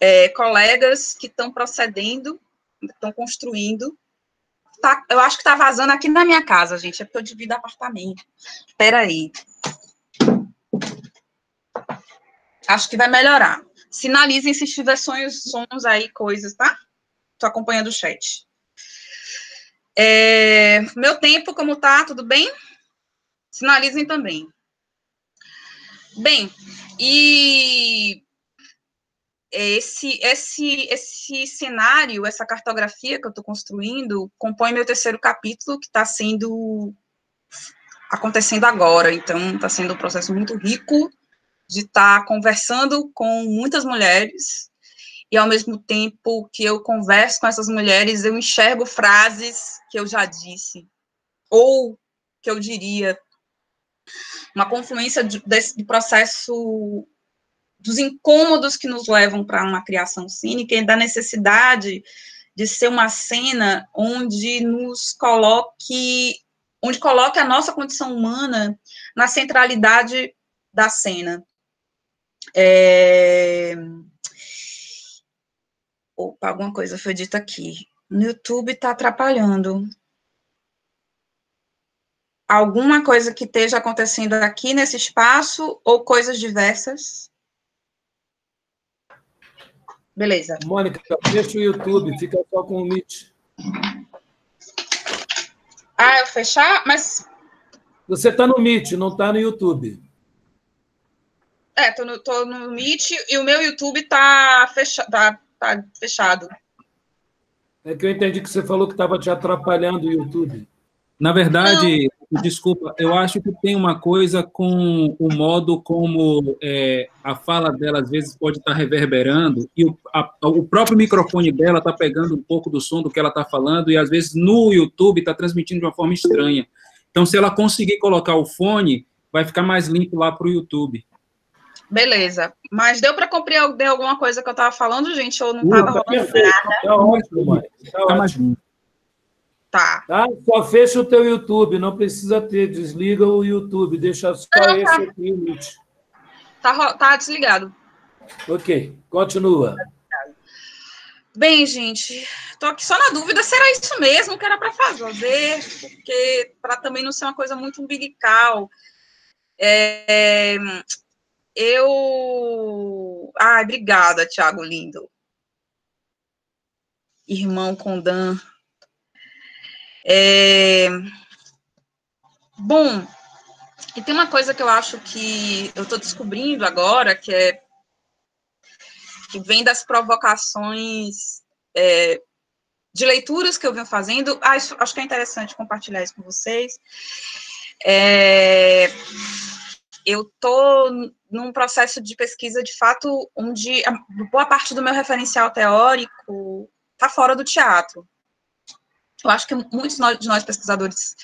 é, colegas que estão procedendo, estão construindo. Tá, eu acho que está vazando aqui na minha casa, gente, é porque eu divido apartamento. Espera aí. Acho que vai melhorar. Sinalizem se tiver sonhos, sons aí, coisas, tá? Estou acompanhando o chat. É, meu tempo, como tá? Tudo bem? Sinalizem também. Bem, e esse, esse, esse cenário, essa cartografia que eu estou construindo, compõe meu terceiro capítulo, que está sendo acontecendo agora. Então, está sendo um processo muito rico de estar tá conversando com muitas mulheres e ao mesmo tempo que eu converso com essas mulheres, eu enxergo frases que eu já disse, ou que eu diria, uma confluência de, desse processo dos incômodos que nos levam para uma criação cínica e da necessidade de ser uma cena onde nos coloque, onde coloque a nossa condição humana na centralidade da cena. É, Opa, alguma coisa foi dita aqui. No YouTube está atrapalhando. Alguma coisa que esteja acontecendo aqui nesse espaço ou coisas diversas? Beleza. Mônica, fecha o YouTube, fica só com o Meet. Ah, eu fechar? Mas. Você está no Meet, não está no YouTube. É, tô no, tô no Meet e o meu YouTube está fechado. Tá tá fechado. É que eu entendi que você falou que estava te atrapalhando o YouTube. Na verdade, Não. desculpa, eu acho que tem uma coisa com o modo como é, a fala dela às vezes pode estar tá reverberando e o, a, o próprio microfone dela está pegando um pouco do som do que ela está falando e às vezes no YouTube está transmitindo de uma forma estranha. Então, se ela conseguir colocar o fone, vai ficar mais limpo lá para o YouTube. Beleza. Mas deu para compreender alguma coisa que eu estava falando, gente? Ou não estava uh, rolando nada? Tá ótimo, mãe. Tá, tá ótimo. Tá. tá. Só fecha o teu YouTube, não precisa ter. Desliga o YouTube, deixa só não, esse tá. aqui. Tá, tá desligado. Ok, continua. Bem, gente, tô aqui só na dúvida se era isso mesmo que era para fazer, porque para também não ser uma coisa muito umbilical. É, eu. Ai, obrigada, Tiago lindo. Irmão Condan. É... Bom, e tem uma coisa que eu acho que eu estou descobrindo agora, que é que vem das provocações é, de leituras que eu venho fazendo. Ah, isso, acho que é interessante compartilhar isso com vocês. É, eu estou num processo de pesquisa, de fato, onde boa parte do meu referencial teórico está fora do teatro. Eu acho que muitos de nós pesquisadores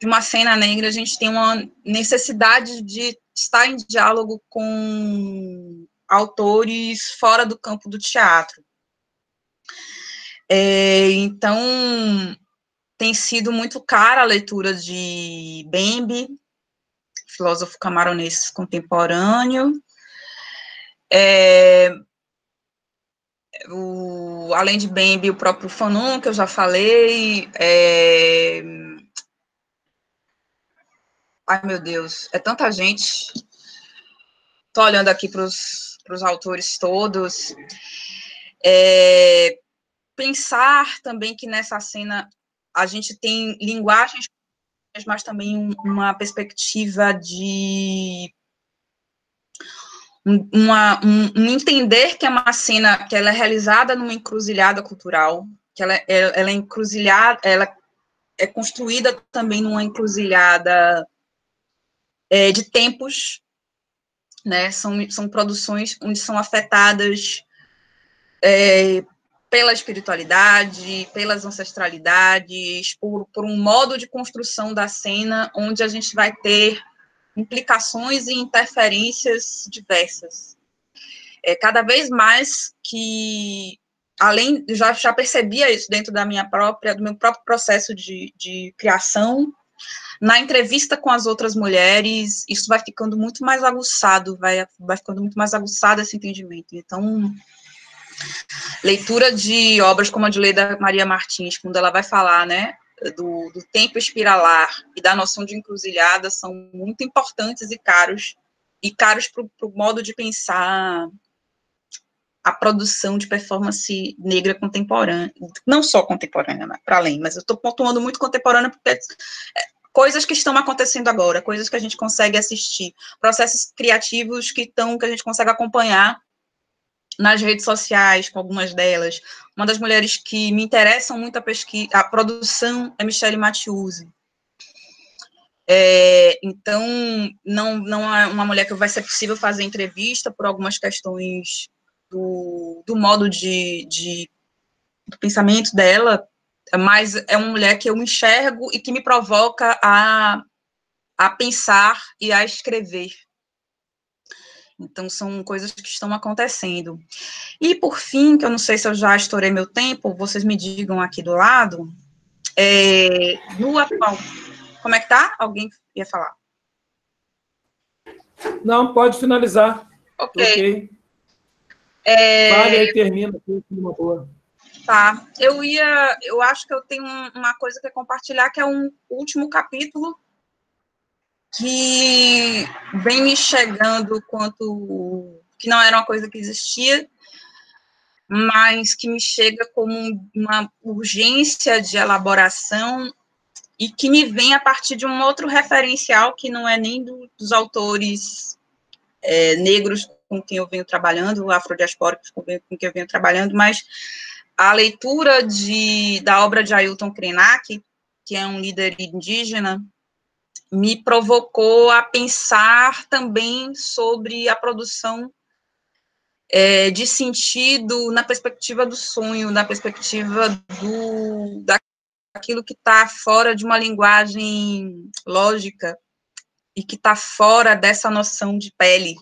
de uma cena negra, a gente tem uma necessidade de estar em diálogo com autores fora do campo do teatro. É, então, tem sido muito cara a leitura de Bembe, filósofo camaronês contemporâneo. É, o, além de Bembe, o próprio Fanon, que eu já falei, é, Ai, meu Deus, é tanta gente. Estou olhando aqui para os autores todos. É, pensar também que nessa cena a gente tem linguagens, mas também uma perspectiva de uma, um, um, entender que é uma cena que ela é realizada numa encruzilhada cultural, que ela, ela, ela é encruzilhada, ela é construída também numa encruzilhada é, de tempos, né? São, são produções onde são afetadas é, pela espiritualidade, pelas ancestralidades, por, por um modo de construção da cena onde a gente vai ter implicações e interferências diversas. É, cada vez mais que, além, já, já percebia isso dentro da minha própria, do meu próprio processo de, de criação, na entrevista com as outras mulheres, isso vai ficando muito mais aguçado, vai, vai ficando muito mais aguçado esse entendimento. Então, leitura de obras como a de Leda Maria Martins, quando ela vai falar, né, do, do tempo espiralar e da noção de encruzilhada são muito importantes e caros, e caros para o modo de pensar a produção de performance negra contemporânea, não só contemporânea, né, para além, mas eu estou pontuando muito contemporânea porque é, coisas que estão acontecendo agora, coisas que a gente consegue assistir, processos criativos que estão, que a gente consegue acompanhar nas redes sociais, com algumas delas. Uma das mulheres que me interessam muito a pesquisa, a produção é Michelle Mathiuse. É, então, não, não é uma mulher que vai ser possível fazer entrevista por algumas questões do, do modo de, de do pensamento dela, mas é uma mulher que eu enxergo e que me provoca a, a pensar e a escrever. Então, são coisas que estão acontecendo. E, por fim, que eu não sei se eu já estourei meu tempo, vocês me digam aqui do lado, é, no atual, como é que tá? Alguém ia falar? Não, pode finalizar. Ok. okay. É... Vale aí termina aqui uma boa. Tá. Eu ia, eu acho que eu tenho uma coisa que é compartilhar, que é um último capítulo que vem me chegando quanto que não era uma coisa que existia, mas que me chega como uma urgência de elaboração e que me vem a partir de um outro referencial que não é nem do, dos autores é, negros com quem eu venho trabalhando, afrodiaspóricos com quem eu venho trabalhando, mas a leitura de, da obra de Ailton Krenak, que é um líder indígena, me provocou a pensar também sobre a produção é, de sentido na perspectiva do sonho, na perspectiva do daquilo que está fora de uma linguagem lógica e que está fora dessa noção de pele.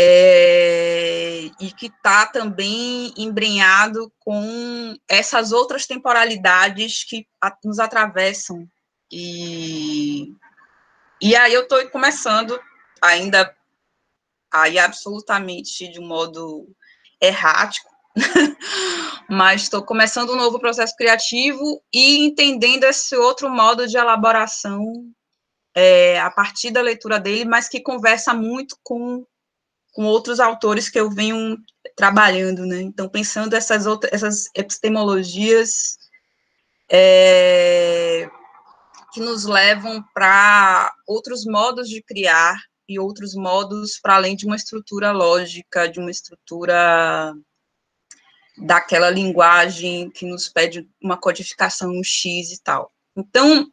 É, e que está também embrenhado com essas outras temporalidades que nos atravessam e, e aí eu estou começando ainda aí absolutamente de um modo errático, mas estou começando um novo processo criativo e entendendo esse outro modo de elaboração é, a partir da leitura dele, mas que conversa muito com, com outros autores que eu venho trabalhando, né? Então, pensando essas outras essas epistemologias é, que nos levam para outros modos de criar e outros modos para além de uma estrutura lógica, de uma estrutura daquela linguagem que nos pede uma codificação X e tal. Então,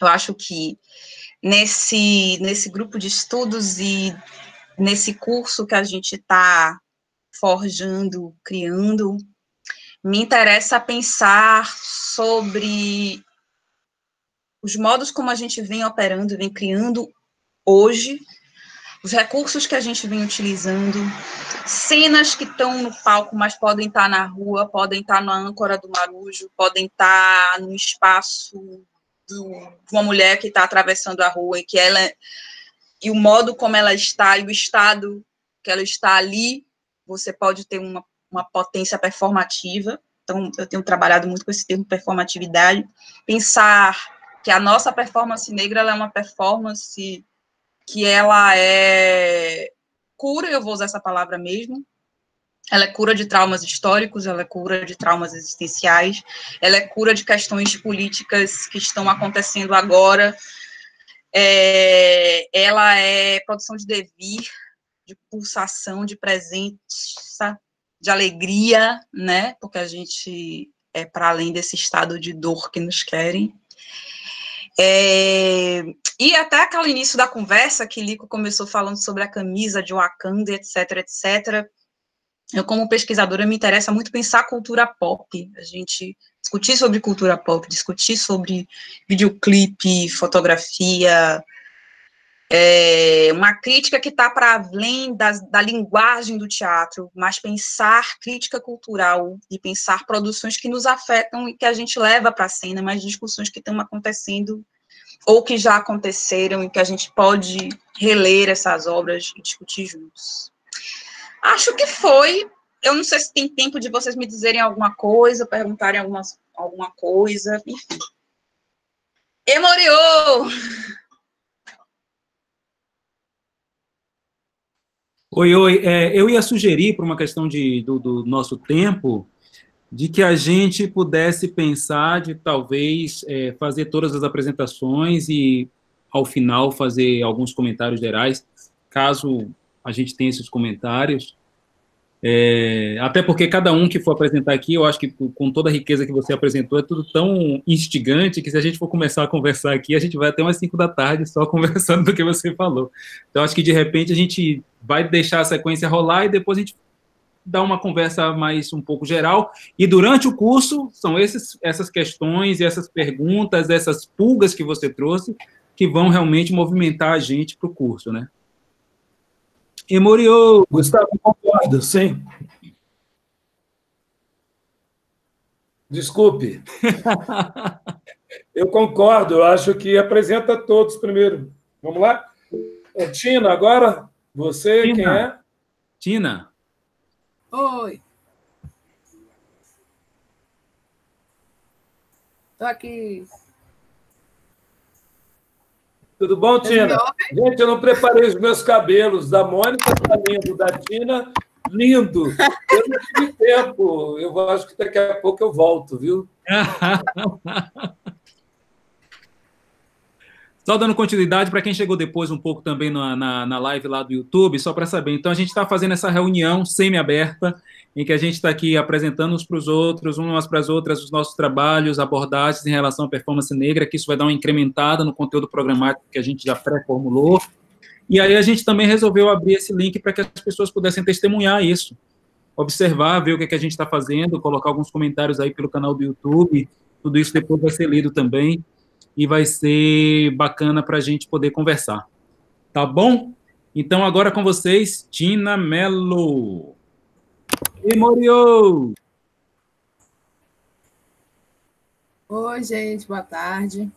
eu acho que nesse, nesse grupo de estudos e nesse curso que a gente está forjando, criando, me interessa pensar sobre os modos como a gente vem operando, vem criando hoje, os recursos que a gente vem utilizando, cenas que estão no palco, mas podem estar na rua, podem estar na âncora do Marujo, podem estar no espaço do, de uma mulher que está atravessando a rua e que ela e o modo como ela está e o estado que ela está ali, você pode ter uma, uma potência performativa. Então, eu tenho trabalhado muito com esse termo performatividade, pensar que a nossa performance negra é uma performance que ela é cura, eu vou usar essa palavra mesmo, ela é cura de traumas históricos, ela é cura de traumas existenciais, ela é cura de questões políticas que estão acontecendo agora, é, ela é produção de devir, de pulsação, de presença, de alegria, né? Porque a gente é para além desse estado de dor que nos querem. É, e até aquele início da conversa que Lico começou falando sobre a camisa de Wakanda, etc, etc. Eu, como pesquisadora, me interessa muito pensar a cultura pop, a gente discutir sobre cultura pop, discutir sobre videoclipe, fotografia, é uma crítica que está para além das, da linguagem do teatro, mas pensar crítica cultural e pensar produções que nos afetam e que a gente leva para a cena, mas discussões que estão acontecendo ou que já aconteceram e que a gente pode reler essas obras e discutir juntos. Acho que foi. Eu não sei se tem tempo de vocês me dizerem alguma coisa, perguntarem algumas, alguma coisa, enfim. Emoriou! Oi, oi. É, eu ia sugerir, por uma questão de, do, do, nosso tempo, de que a gente pudesse pensar de talvez é, fazer todas as apresentações e, ao final, fazer alguns comentários gerais, caso a gente tem esses comentários. É, até porque cada um que for apresentar aqui, eu acho que com toda a riqueza que você apresentou, é tudo tão instigante que se a gente for começar a conversar aqui, a gente vai até umas 5 da tarde só conversando do que você falou. Então, acho que de repente a gente vai deixar a sequência rolar e depois a gente dá uma conversa mais um pouco geral. E durante o curso, são esses, essas questões, essas perguntas, essas pulgas que você trouxe, que vão realmente movimentar a gente para o curso, né? E Muriel. Gustavo, concordo, sim. Desculpe. eu concordo, eu acho que apresenta todos primeiro. Vamos lá? É, Tina, agora, você, Tina. quem é? Tina. Oi. Estou aqui tudo bom, Tina? Gente, eu não preparei os meus cabelos. Da Mônica está lindo, da Tina, lindo. Eu não tive tempo. Eu acho que daqui a pouco eu volto, viu? Só dando continuidade para quem chegou depois um pouco também na, na, na live lá do YouTube, só para saber. Então, a gente está fazendo essa reunião semi-aberta em que a gente está aqui apresentando uns para os outros, umas para as outras, os nossos trabalhos, abordagens em relação à performance negra, que isso vai dar uma incrementada no conteúdo programático que a gente já pré-formulou. E aí a gente também resolveu abrir esse link para que as pessoas pudessem testemunhar isso, observar, ver o que, é que a gente está fazendo, colocar alguns comentários aí pelo canal do YouTube, tudo isso depois vai ser lido também, e vai ser bacana para a gente poder conversar. Tá bom? Então, agora com vocês, Tina Mello. E Morio! Oi, gente, boa tarde.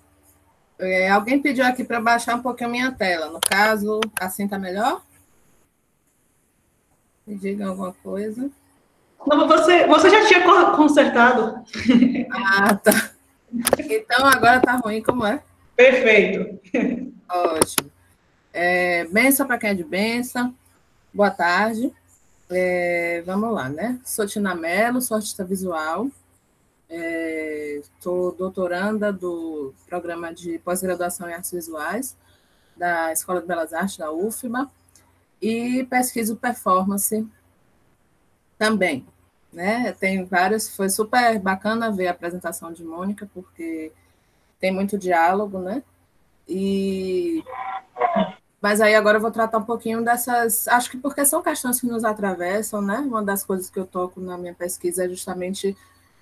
É, alguém pediu aqui para baixar um pouquinho a minha tela. No caso, assim tá melhor? Me diga alguma coisa. Não, você, você já tinha consertado. Ah, tá. Então agora tá ruim, como é? Perfeito. Ótimo. É, benção para quem é de benção. Boa tarde. É, vamos lá, né? Sou Tina Mello, sou artista visual, estou é, doutoranda do programa de pós-graduação em artes visuais da Escola de Belas Artes da UFBA e pesquiso performance também, né? Tem vários, foi super bacana ver a apresentação de Mônica porque tem muito diálogo, né? E mas aí agora eu vou tratar um pouquinho dessas. Acho que porque são questões que nos atravessam, né? Uma das coisas que eu toco na minha pesquisa é justamente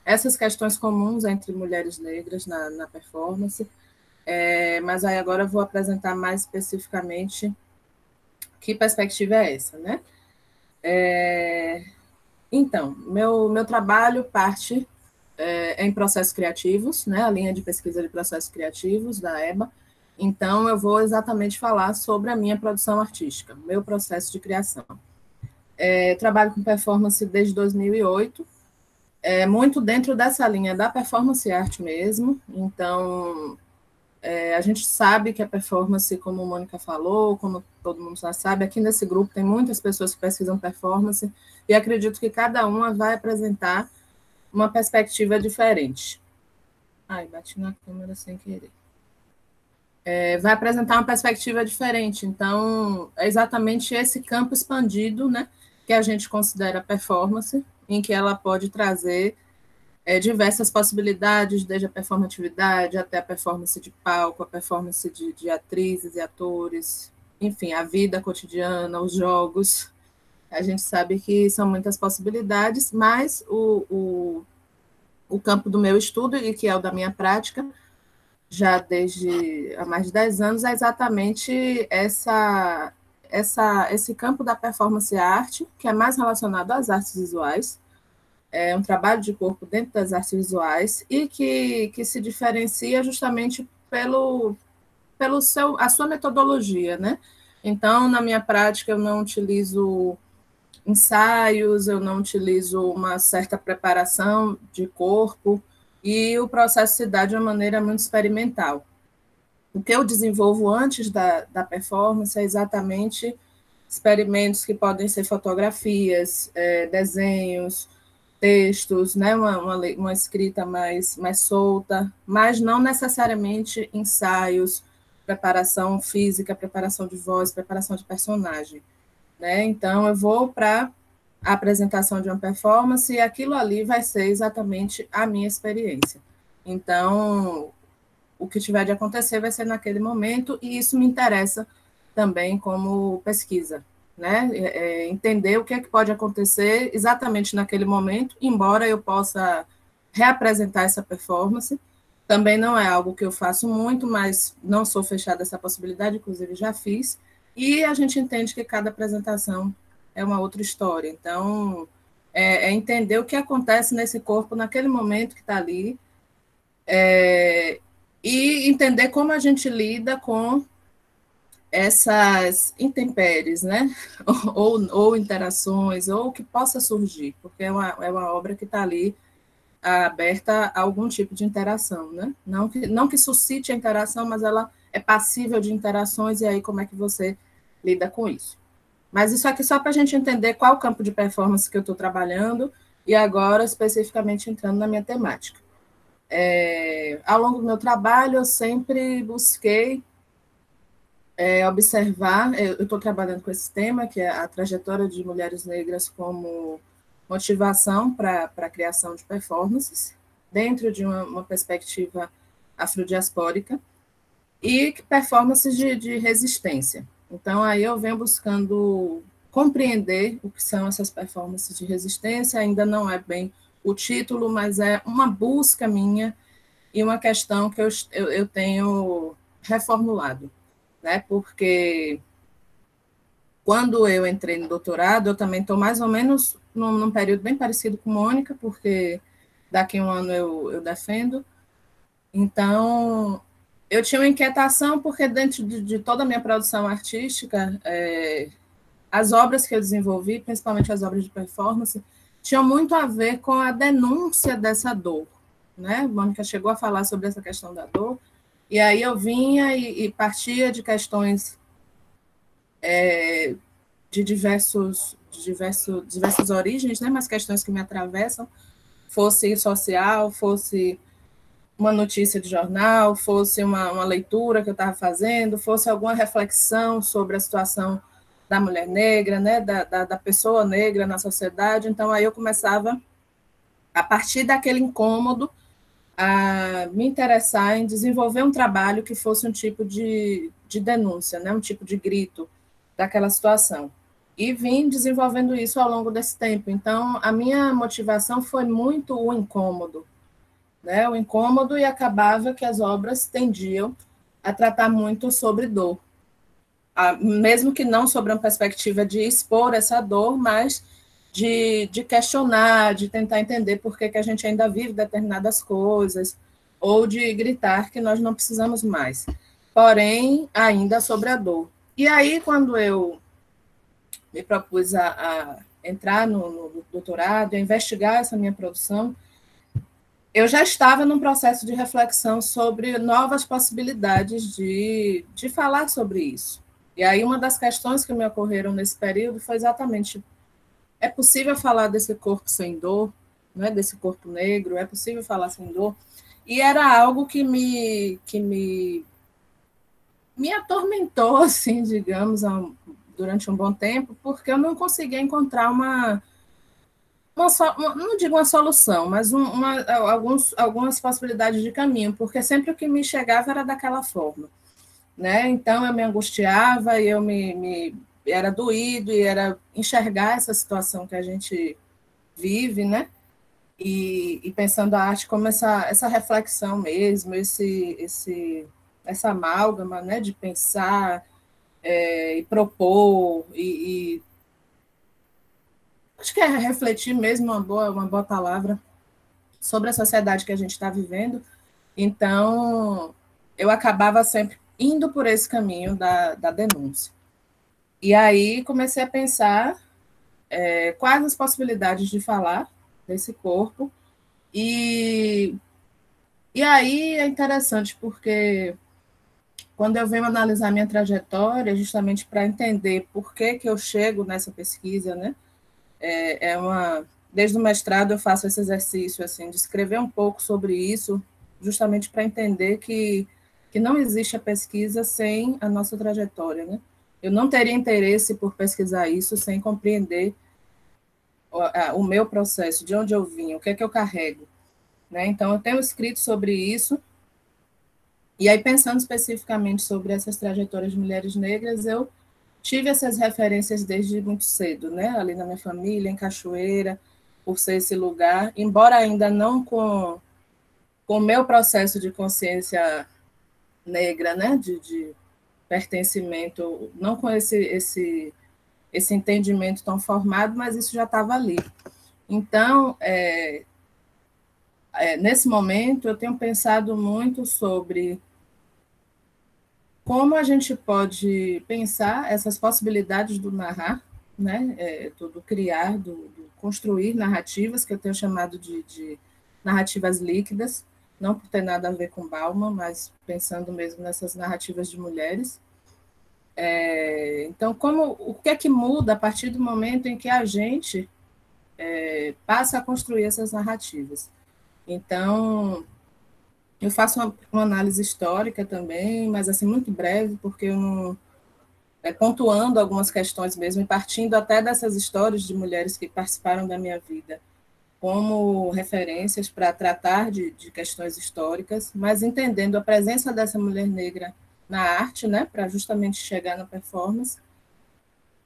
essas questões comuns entre mulheres negras na, na performance. É, mas aí agora eu vou apresentar mais especificamente que perspectiva é essa, né? É, então, meu, meu trabalho parte é, em processos criativos, né? A linha de pesquisa de processos criativos da EBA então, eu vou exatamente falar sobre a minha produção artística, meu processo de criação. É, trabalho com performance desde 2008, é, muito dentro dessa linha da performance arte mesmo. Então, É, a gente sabe que a performance, como a Mônica falou, como todo mundo já sabe, aqui nesse grupo tem muitas pessoas que pesquisam performance, e acredito que cada uma vai apresentar uma perspectiva diferente. Ai, bati na câmera sem querer. É, vai apresentar uma perspectiva diferente. Então, é exatamente esse campo expandido, né, que a gente considera performance, em que ela pode trazer é, diversas possibilidades, desde a performatividade até a performance de palco, a performance de, de atrizes e atores, enfim, a vida cotidiana, os jogos. A gente sabe que são muitas possibilidades, mas o, o, o campo do meu estudo, e que é o da minha prática, já desde há mais de 10 anos, é exatamente essa, essa, esse campo da performance arte, que é mais relacionado às artes visuais, é um trabalho de corpo dentro das artes visuais e que, que se diferencia justamente pelo, pelo seu, a sua metodologia, né? Então, na minha prática, eu não utilizo ensaios, eu não utilizo uma certa preparação de corpo e o processo se dá de uma maneira muito experimental. O que eu desenvolvo antes da, da performance é exatamente experimentos que podem ser fotografias, é, desenhos, textos, né, uma, uma, uma, escrita mais, mais solta, mas não necessariamente ensaios, preparação física, preparação de voz, preparação de personagem. Né? Então, eu vou para a apresentação de uma performance e aquilo ali vai ser exatamente a minha experiência. Então, o que tiver de acontecer vai ser naquele momento, e isso me interessa também como pesquisa, né? É, é, entender o que, é que pode acontecer exatamente naquele momento, embora eu possa reapresentar essa performance. Também não é algo que eu faço muito, mas não sou fechada essa possibilidade, inclusive já fiz. E a gente entende que cada apresentação é uma outra história. Então, é, é entender o que acontece nesse corpo naquele momento que está ali, é, e entender como a gente lida com essas intempéries, né? Ou, ou, interações, ou que possa surgir, porque é uma, é uma obra que está ali aberta a algum tipo de interação, né? Não que, não que suscite a interação, mas ela é passível de interações, e aí como é que você lida com isso? Mas isso aqui só para a gente entender qual campo de performance que eu estou trabalhando, e agora especificamente entrando na minha temática. É, ao longo do meu trabalho, eu sempre busquei é, observar, eu estou trabalhando com esse tema, que é a trajetória de mulheres negras como motivação para a criação de performances, dentro de uma, uma perspectiva afrodiaspórica, e performances de, de resistência. Então, aí eu venho buscando compreender o que são essas performances de resistência, ainda não é bem o título, mas é uma busca minha e uma questão que eu, eu, eu tenho reformulado né? Porque quando eu entrei no doutorado, eu também estou mais ou menos num, num, período bem parecido com Mônica, porque daqui a um ano eu, eu defendo. Então, eu tinha uma inquietação, porque dentro de, de toda a minha produção artística, é, as obras que eu desenvolvi, principalmente as obras de performance, tinham muito a ver com a denúncia dessa dor. Né? Mônica chegou a falar sobre essa questão da dor, e aí eu vinha e, e partia de questões é, de diversos, diversos, diversas origens, né, mas questões que me atravessam, fosse social, fosse uma notícia de jornal, fosse uma, uma leitura que eu estava fazendo, fosse alguma reflexão sobre a situação da mulher negra, né, da, da, da, pessoa negra na sociedade. Então, aí eu começava, a partir daquele incômodo, a me interessar em desenvolver um trabalho que fosse um tipo de, de denúncia, né? um tipo de grito daquela situação. E vim desenvolvendo isso ao longo desse tempo. Então, a minha motivação foi muito o incômodo, né? o incômodo, e acabava que as obras tendiam a tratar muito sobre dor. mesmo que não sobre uma perspectiva de expor essa dor, mas de, de questionar, de tentar entender por que, que a gente ainda vive determinadas coisas, ou de gritar que nós não precisamos mais. Porém, ainda sobre a dor. E aí, quando eu me propus a, a entrar no, no doutorado, a investigar essa minha produção, eu já estava num processo de reflexão sobre novas possibilidades de, de falar sobre isso. E aí, uma das questões que me ocorreram nesse período foi exatamente: é possível falar desse corpo sem dor, né, desse corpo negro? É possível falar sem dor? E era algo que me, que me, me atormentou, assim, digamos, durante um bom tempo, porque eu não conseguia encontrar uma uma, uma, não digo uma solução, mas um, uma, alguns, algumas possibilidades de caminho, porque sempre o que me chegava era daquela forma. Né? Então eu me angustiava e eu me, me era doído e era enxergar essa situação que a gente vive, né? E, e, pensando a arte como essa, essa reflexão mesmo, esse, esse, essa amálgama né, de pensar é, e propor e, e acho que é refletir mesmo uma boa, uma boa palavra sobre a sociedade que a gente está vivendo. Então, eu acabava sempre indo por esse caminho da, da denúncia. E aí comecei a pensar é, quais as possibilidades de falar desse corpo. E, e aí é interessante, porque quando eu venho analisar minha trajetória, justamente para entender por que, que eu chego nessa pesquisa, né? É, é uma desde o mestrado eu faço esse exercício assim de escrever um pouco sobre isso, justamente para entender que que não existe a pesquisa sem a nossa trajetória, né? Eu não teria interesse por pesquisar isso sem compreender o, a, o meu processo, de onde eu vim, o que é que eu carrego, né? Então eu tenho escrito sobre isso. E aí pensando especificamente sobre essas trajetórias de mulheres negras, eu tive essas referências desde muito cedo, né? Ali na minha família, em Cachoeira, por ser esse lugar, embora ainda não com com o meu processo de consciência negra, né? De, de pertencimento, não com esse esse esse entendimento tão formado, mas isso já estava ali. Então, é, é, nesse momento, eu tenho pensado muito sobre como a gente pode pensar essas possibilidades do narrar, né, é, do, criar, do, do, construir narrativas, que eu tenho chamado de, de, narrativas líquidas, não por ter nada a ver com Bauman, mas pensando mesmo nessas narrativas de mulheres. É, então, como o que é que muda a partir do momento em que a gente é, passa a construir essas narrativas? Então, eu faço uma, uma, análise histórica também, mas assim muito breve, porque eu não é, pontuando algumas questões mesmo e partindo até dessas histórias de mulheres que participaram da minha vida como referências para tratar de, de questões históricas, mas entendendo a presença dessa mulher negra na arte, né, para justamente chegar na performance.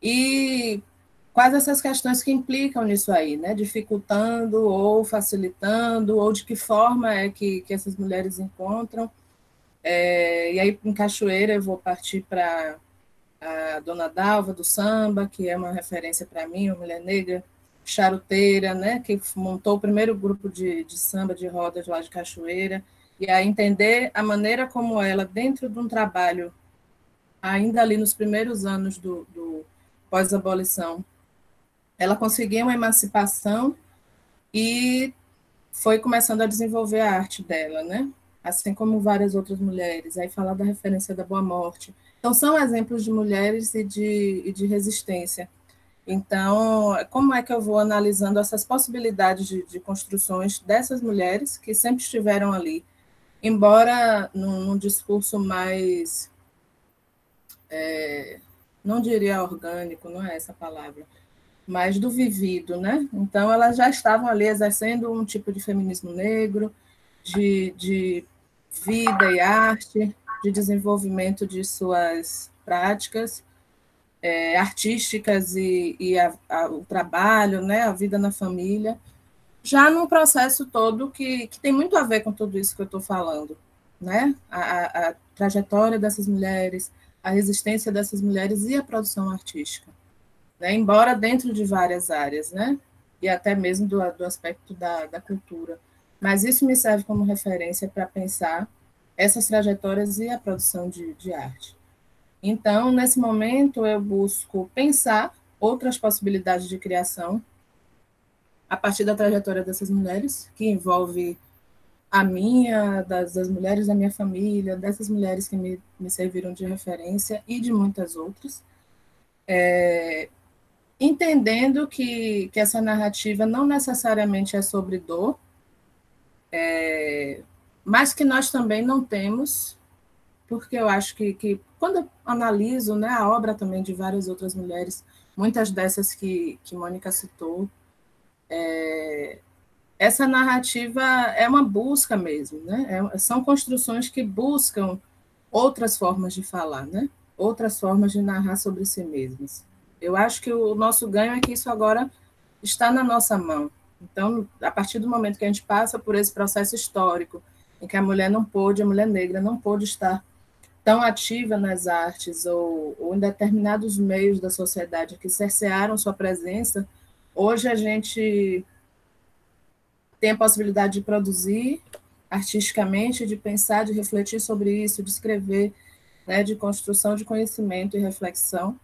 E quais essas questões que implicam nisso aí, né? Dificultando ou facilitando, ou de que forma é que, que essas mulheres encontram. É, e aí, em Cachoeira, eu vou partir para a Dona Dalva do Samba, que é uma referência para mim, uma mulher negra, charuteira, né? Que montou o primeiro grupo de, de samba de rodas lá de Cachoeira. E aí entender a maneira como ela, dentro de um trabalho, ainda ali nos primeiros anos do, do pós-abolição, ela conseguiu uma emancipação e foi começando a desenvolver a arte dela, né? Assim como várias outras mulheres. Aí falar da referência da Boa Morte. Então, são exemplos de mulheres e de, e de resistência. Então, como é que eu vou analisando essas possibilidades de, de construções dessas mulheres que sempre estiveram ali? Embora num, num discurso mais. É, não diria orgânico, não é essa palavra, mas do vivido, né? Então, elas já estavam ali exercendo um tipo de feminismo negro, de, de vida e arte, de desenvolvimento de suas práticas é, artísticas e, e a, a, o trabalho, né? A vida na família, já num processo todo que, que tem muito a ver com tudo isso que eu estou falando, né? A, a trajetória dessas mulheres, a resistência dessas mulheres e a produção artística né? embora dentro de várias áreas, né? e até mesmo do, do aspecto da, da cultura. Mas isso me serve como referência para pensar essas trajetórias e a produção de, de arte. Então, nesse momento, eu busco pensar outras possibilidades de criação a partir da trajetória dessas mulheres, que envolve a minha, das, das, mulheres da minha família, dessas mulheres que me, me serviram de referência e de muitas outras, é, entendendo que, que essa narrativa não necessariamente é sobre dor, é, mas que nós também não temos, porque eu acho que, que quando eu analiso né, a obra também de várias outras mulheres, muitas dessas que, que Mônica citou, é, essa narrativa é uma busca mesmo, né? É, são construções que buscam outras formas de falar, né? Outras formas de narrar sobre si mesmas. Eu acho que o nosso ganho é que isso agora está na nossa mão. Então, a partir do momento que a gente passa por esse processo histórico, em que a mulher não pôde, a mulher negra não pôde estar tão ativa nas artes ou, ou em determinados meios da sociedade que cercearam sua presença, hoje a gente tem a possibilidade de produzir artisticamente, de pensar, de refletir sobre isso, de escrever, né, de construção de conhecimento e reflexão.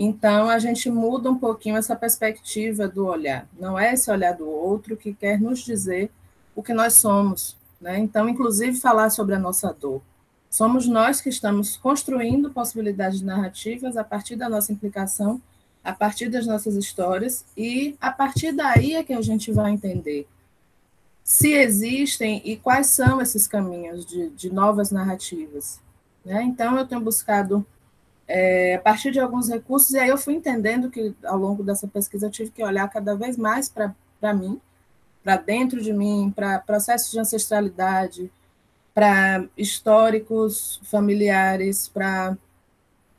Então, a gente muda um pouquinho essa perspectiva do olhar. Não é esse olhar do outro que quer nos dizer o que nós somos. Né? Então, inclusive, falar sobre a nossa dor. Somos nós que estamos construindo possibilidades narrativas a partir da nossa implicação, a partir das nossas histórias, e a partir daí é que a gente vai entender se existem e quais são esses caminhos de, de novas narrativas. Né? Então, eu tenho buscado, é, a partir de alguns recursos, e aí eu fui entendendo que, ao longo dessa pesquisa, eu tive que olhar cada vez mais para mim, para dentro de mim, para processos de ancestralidade, para históricos familiares, para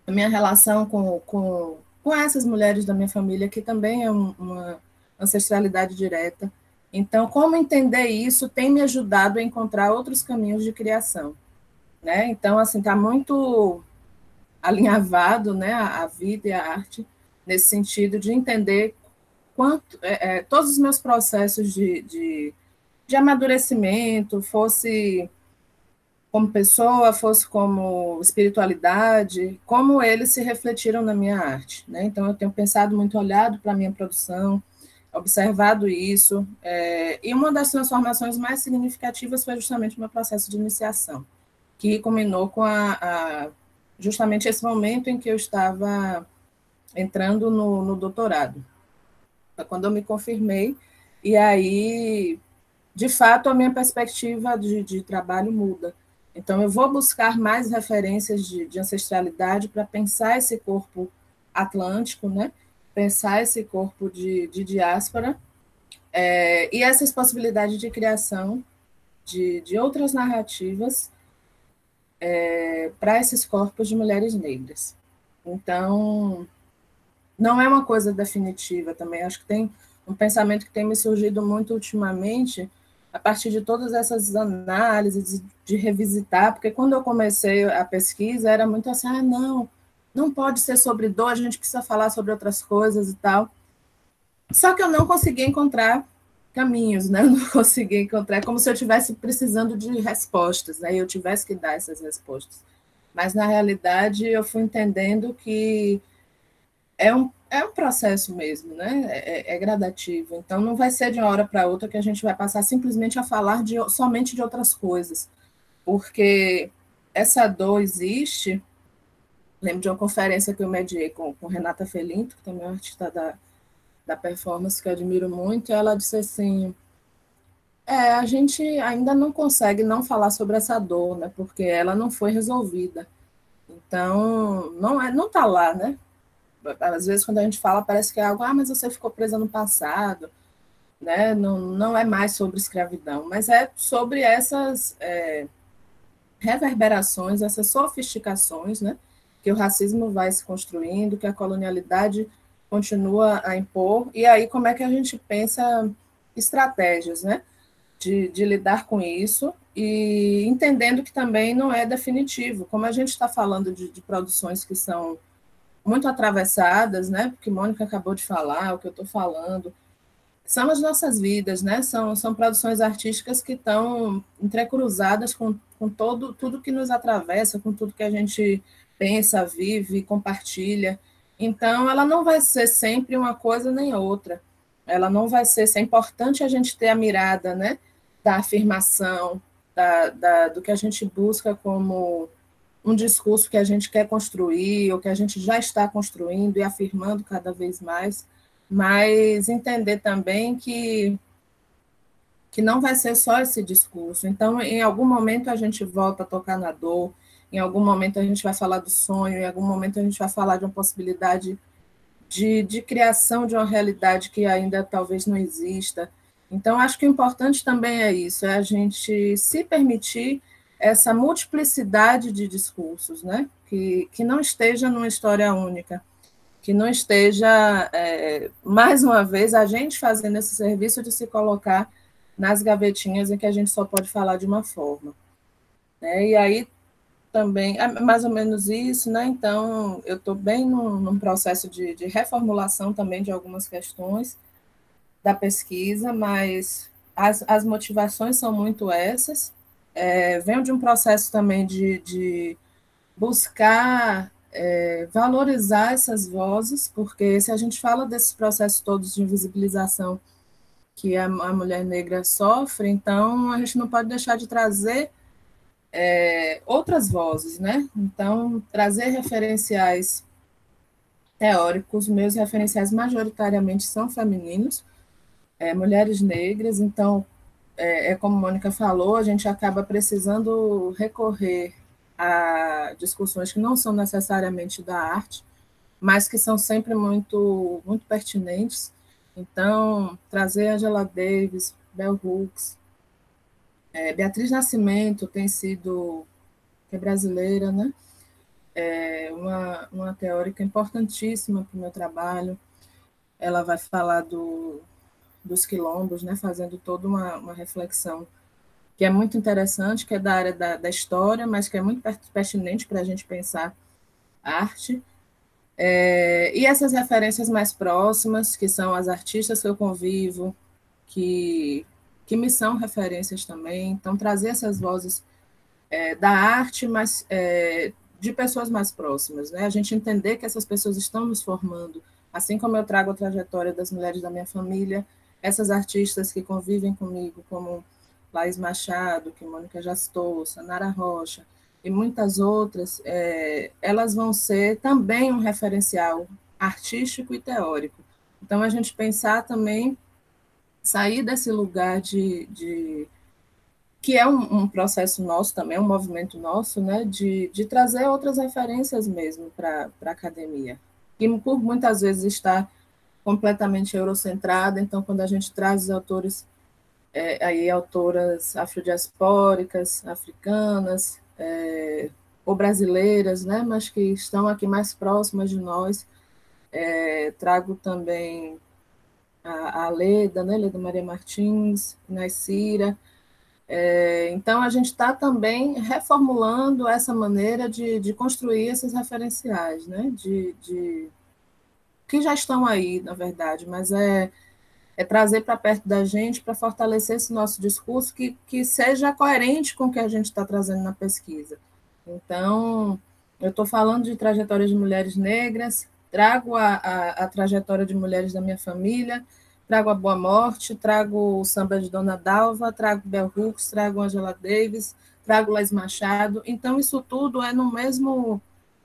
a minha relação com, com, com essas mulheres da minha família, que também é um, uma ancestralidade direta. Então, como entender isso tem me ajudado a encontrar outros caminhos de criação, né? Então, assim, está muito alinhavado, né, a, vida e a arte nesse sentido de entender quanto é, é, todos os meus processos de, de, de amadurecimento, fosse como pessoa, fosse como espiritualidade, como eles se refletiram na minha arte. Né? Então, eu tenho pensado muito, olhado para a minha produção, observado isso, é, e uma das transformações mais significativas foi justamente o meu processo de iniciação, que culminou com a, a justamente esse momento em que eu estava entrando no, no doutorado. Quando eu me confirmei, e aí, de fato, a minha perspectiva de, de trabalho muda. Então, eu vou buscar mais referências de, de ancestralidade para pensar esse corpo atlântico, né? pensar esse corpo de, de diáspora é, e essas possibilidades de criação de, de outras narrativas é, para esses corpos de mulheres negras. Então, não é uma coisa definitiva também. Acho que tem um pensamento que tem me surgido muito ultimamente, a partir de todas essas análises, de, de revisitar, porque quando eu comecei a pesquisa, era muito assim, ah, não, não pode ser sobre dor, a gente precisa falar sobre outras coisas e tal. Só que eu não consegui encontrar caminhos, né? Eu não consegui encontrar, é como se eu estivesse precisando de respostas, né? Eu tivesse que dar essas respostas. Mas, na realidade, eu fui entendendo que é um, é um processo mesmo, né? É, é gradativo. Então, não vai ser de uma hora para outra que a gente vai passar simplesmente a falar de, somente de outras coisas. Porque essa dor existe Lembro de uma conferência que eu mediei com, com Renata Felinto, que também é uma artista da, da performance que eu admiro muito, ela disse assim: é, a gente ainda não consegue não falar sobre essa dor, né? Porque ela não foi resolvida. Então, não é, não está lá, né? Às vezes, quando a gente fala, parece que é algo, ah, mas você ficou presa no passado, né? Não, não é mais sobre escravidão, mas é sobre essas é, reverberações, essas sofisticações, né? que o racismo vai se construindo, que a colonialidade continua a impor, e aí como é que a gente pensa estratégias, né, de, de lidar com isso, e entendendo que também não é definitivo, como a gente está falando de, de, produções que são muito atravessadas, né, porque Mônica acabou de falar, o que eu estou falando, são as nossas vidas, né, são, são produções artísticas que estão entrecruzadas com, com todo, tudo que nos atravessa, com tudo que a gente pensa, vive, compartilha. Então, ela não vai ser sempre uma coisa nem outra. Ela não vai ser. É importante a gente ter a mirada, né, da afirmação, da, da, do que a gente busca como um discurso que a gente quer construir, ou que a gente já está construindo e afirmando cada vez mais, mas entender também que, que não vai ser só esse discurso. Então, em algum momento a gente volta a tocar na dor, em algum momento a gente vai falar do sonho, em algum momento a gente vai falar de uma possibilidade de, de criação de uma realidade que ainda talvez não exista. Então, acho que o importante também é isso, é a gente se permitir essa multiplicidade de discursos, né? que, que não esteja numa história única, que não esteja, é, mais uma vez, a gente fazendo esse serviço de se colocar nas gavetinhas em que a gente só pode falar de uma forma. Né? E aí também, é mais ou menos isso, né? Então, eu estou bem num, num processo de, de, reformulação também de algumas questões da pesquisa, mas as, as motivações são muito essas. É, venho de um processo também de, de buscar é, valorizar essas vozes, porque se a gente fala desses processos todos de invisibilização que a, a mulher negra sofre, então a gente não pode deixar de trazer é, outras vozes, né? Então, trazer referenciais teóricos, meus referenciais majoritariamente são femininos, é, mulheres negras, então, é, é, como a Mônica falou, a gente acaba precisando recorrer a discussões que não são necessariamente da arte, mas que são sempre muito, muito pertinentes. Então, trazer Angela Davis, Bell Hooks, é, Beatriz Nascimento tem sido, que é brasileira, né? É uma, uma teórica importantíssima para o meu trabalho. Ela vai falar do, dos quilombos, né? Fazendo toda uma, uma reflexão que é muito interessante, que é da área da, da história, mas que é muito pertinente para a gente pensar arte. É, e essas referências mais próximas, que são as artistas que eu convivo, que que me são referências também. Então, trazer essas vozes é, da arte, mas é, de pessoas mais próximas, né? A gente entender que essas pessoas estão nos formando, assim como eu trago a trajetória das mulheres da minha família, essas artistas que convivem comigo, como Laís Machado, que Mônica já citou, Sanara Rocha, e muitas outras, é, elas vão ser também um referencial artístico e teórico. Então, a gente pensar também sair desse lugar de, de que é um, um, processo nosso também, um movimento nosso, né, de, de trazer outras referências mesmo para a academia, que por muitas vezes está completamente eurocentrada, então quando a gente traz os autores, é, aí autoras afrodiaspóricas, africanas, é, ou brasileiras, né, mas que estão aqui mais próximas de nós, é, trago também a, a Leda, né, Leda Maria Martins, Naicira. É, então, a gente está também reformulando essa maneira de, de construir esses referenciais, né, de, de, que já estão aí, na verdade, mas é, é trazer para perto da gente para fortalecer esse nosso discurso que, que seja coerente com o que a gente está trazendo na pesquisa. Então, eu estou falando de trajetórias de mulheres negras, trago a, a, a, trajetória de mulheres da minha família, trago a Boa Morte, trago o samba de Dona Dalva, trago Bel Hooks, trago Angela Davis, trago Les Machado. Então, isso tudo é no mesmo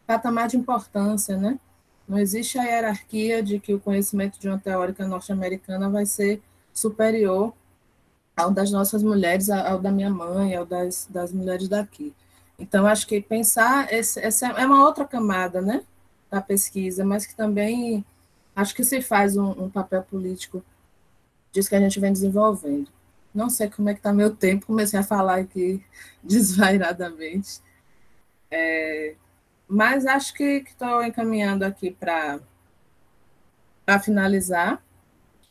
patamar de importância, né? Não existe a hierarquia de que o conhecimento de uma teórica norte-americana vai ser superior ao das nossas mulheres, ao da minha mãe, ao das, das mulheres daqui. Então, acho que pensar, esse, essa é uma outra camada, né? da pesquisa, mas que também acho que se faz um, um papel político disso que a gente vem desenvolvendo. Não sei como é que está meu tempo, comecei a falar aqui desvairadamente. É, mas acho que estou encaminhando aqui para finalizar.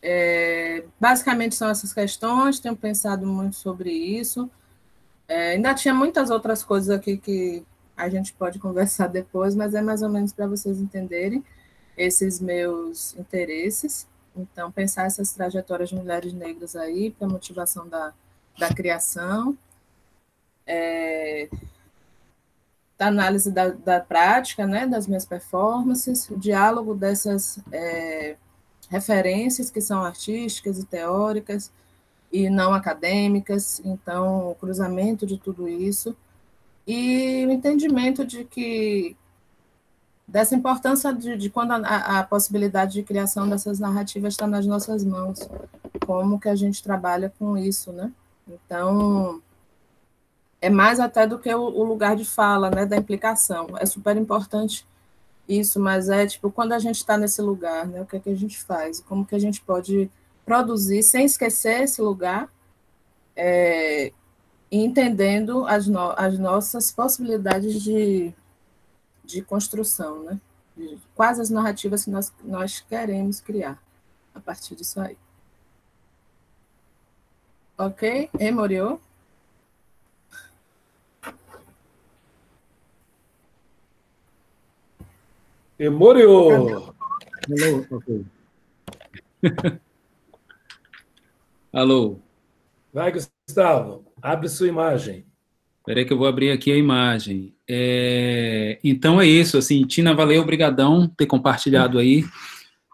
É, basicamente são essas questões, tenho pensado muito sobre isso. É, ainda tinha muitas outras coisas aqui que a gente pode conversar depois, mas é mais ou menos para vocês entenderem esses meus interesses. Então, pensar essas trajetórias de mulheres negras aí para motivação da, da criação, é, da análise da, da prática, né, das minhas performances, o diálogo dessas é, referências que são artísticas e teóricas, e não acadêmicas, então, o cruzamento de tudo isso, e o entendimento de que dessa importância de, de quando a, a, possibilidade de criação dessas narrativas está nas nossas mãos, como que a gente trabalha com isso, né? Então, é mais até do que o, o lugar de fala, né, da implicação. É super importante isso, mas é tipo, quando a gente está nesse lugar, né, o que é que a gente faz? Como que a gente pode produzir sem esquecer esse lugar, é, entendendo as, no, as nossas possibilidades de, de construção, né? De quais as narrativas que nós, nós queremos criar a partir disso aí. Ok? E Moriô? Emoriô! Hello, ok. Alô. Vai, Gustavo, abre sua imagem. Espera que eu vou abrir aqui a imagem. É, então é isso, assim, Tina, valeu, obrigadão ter compartilhado aí.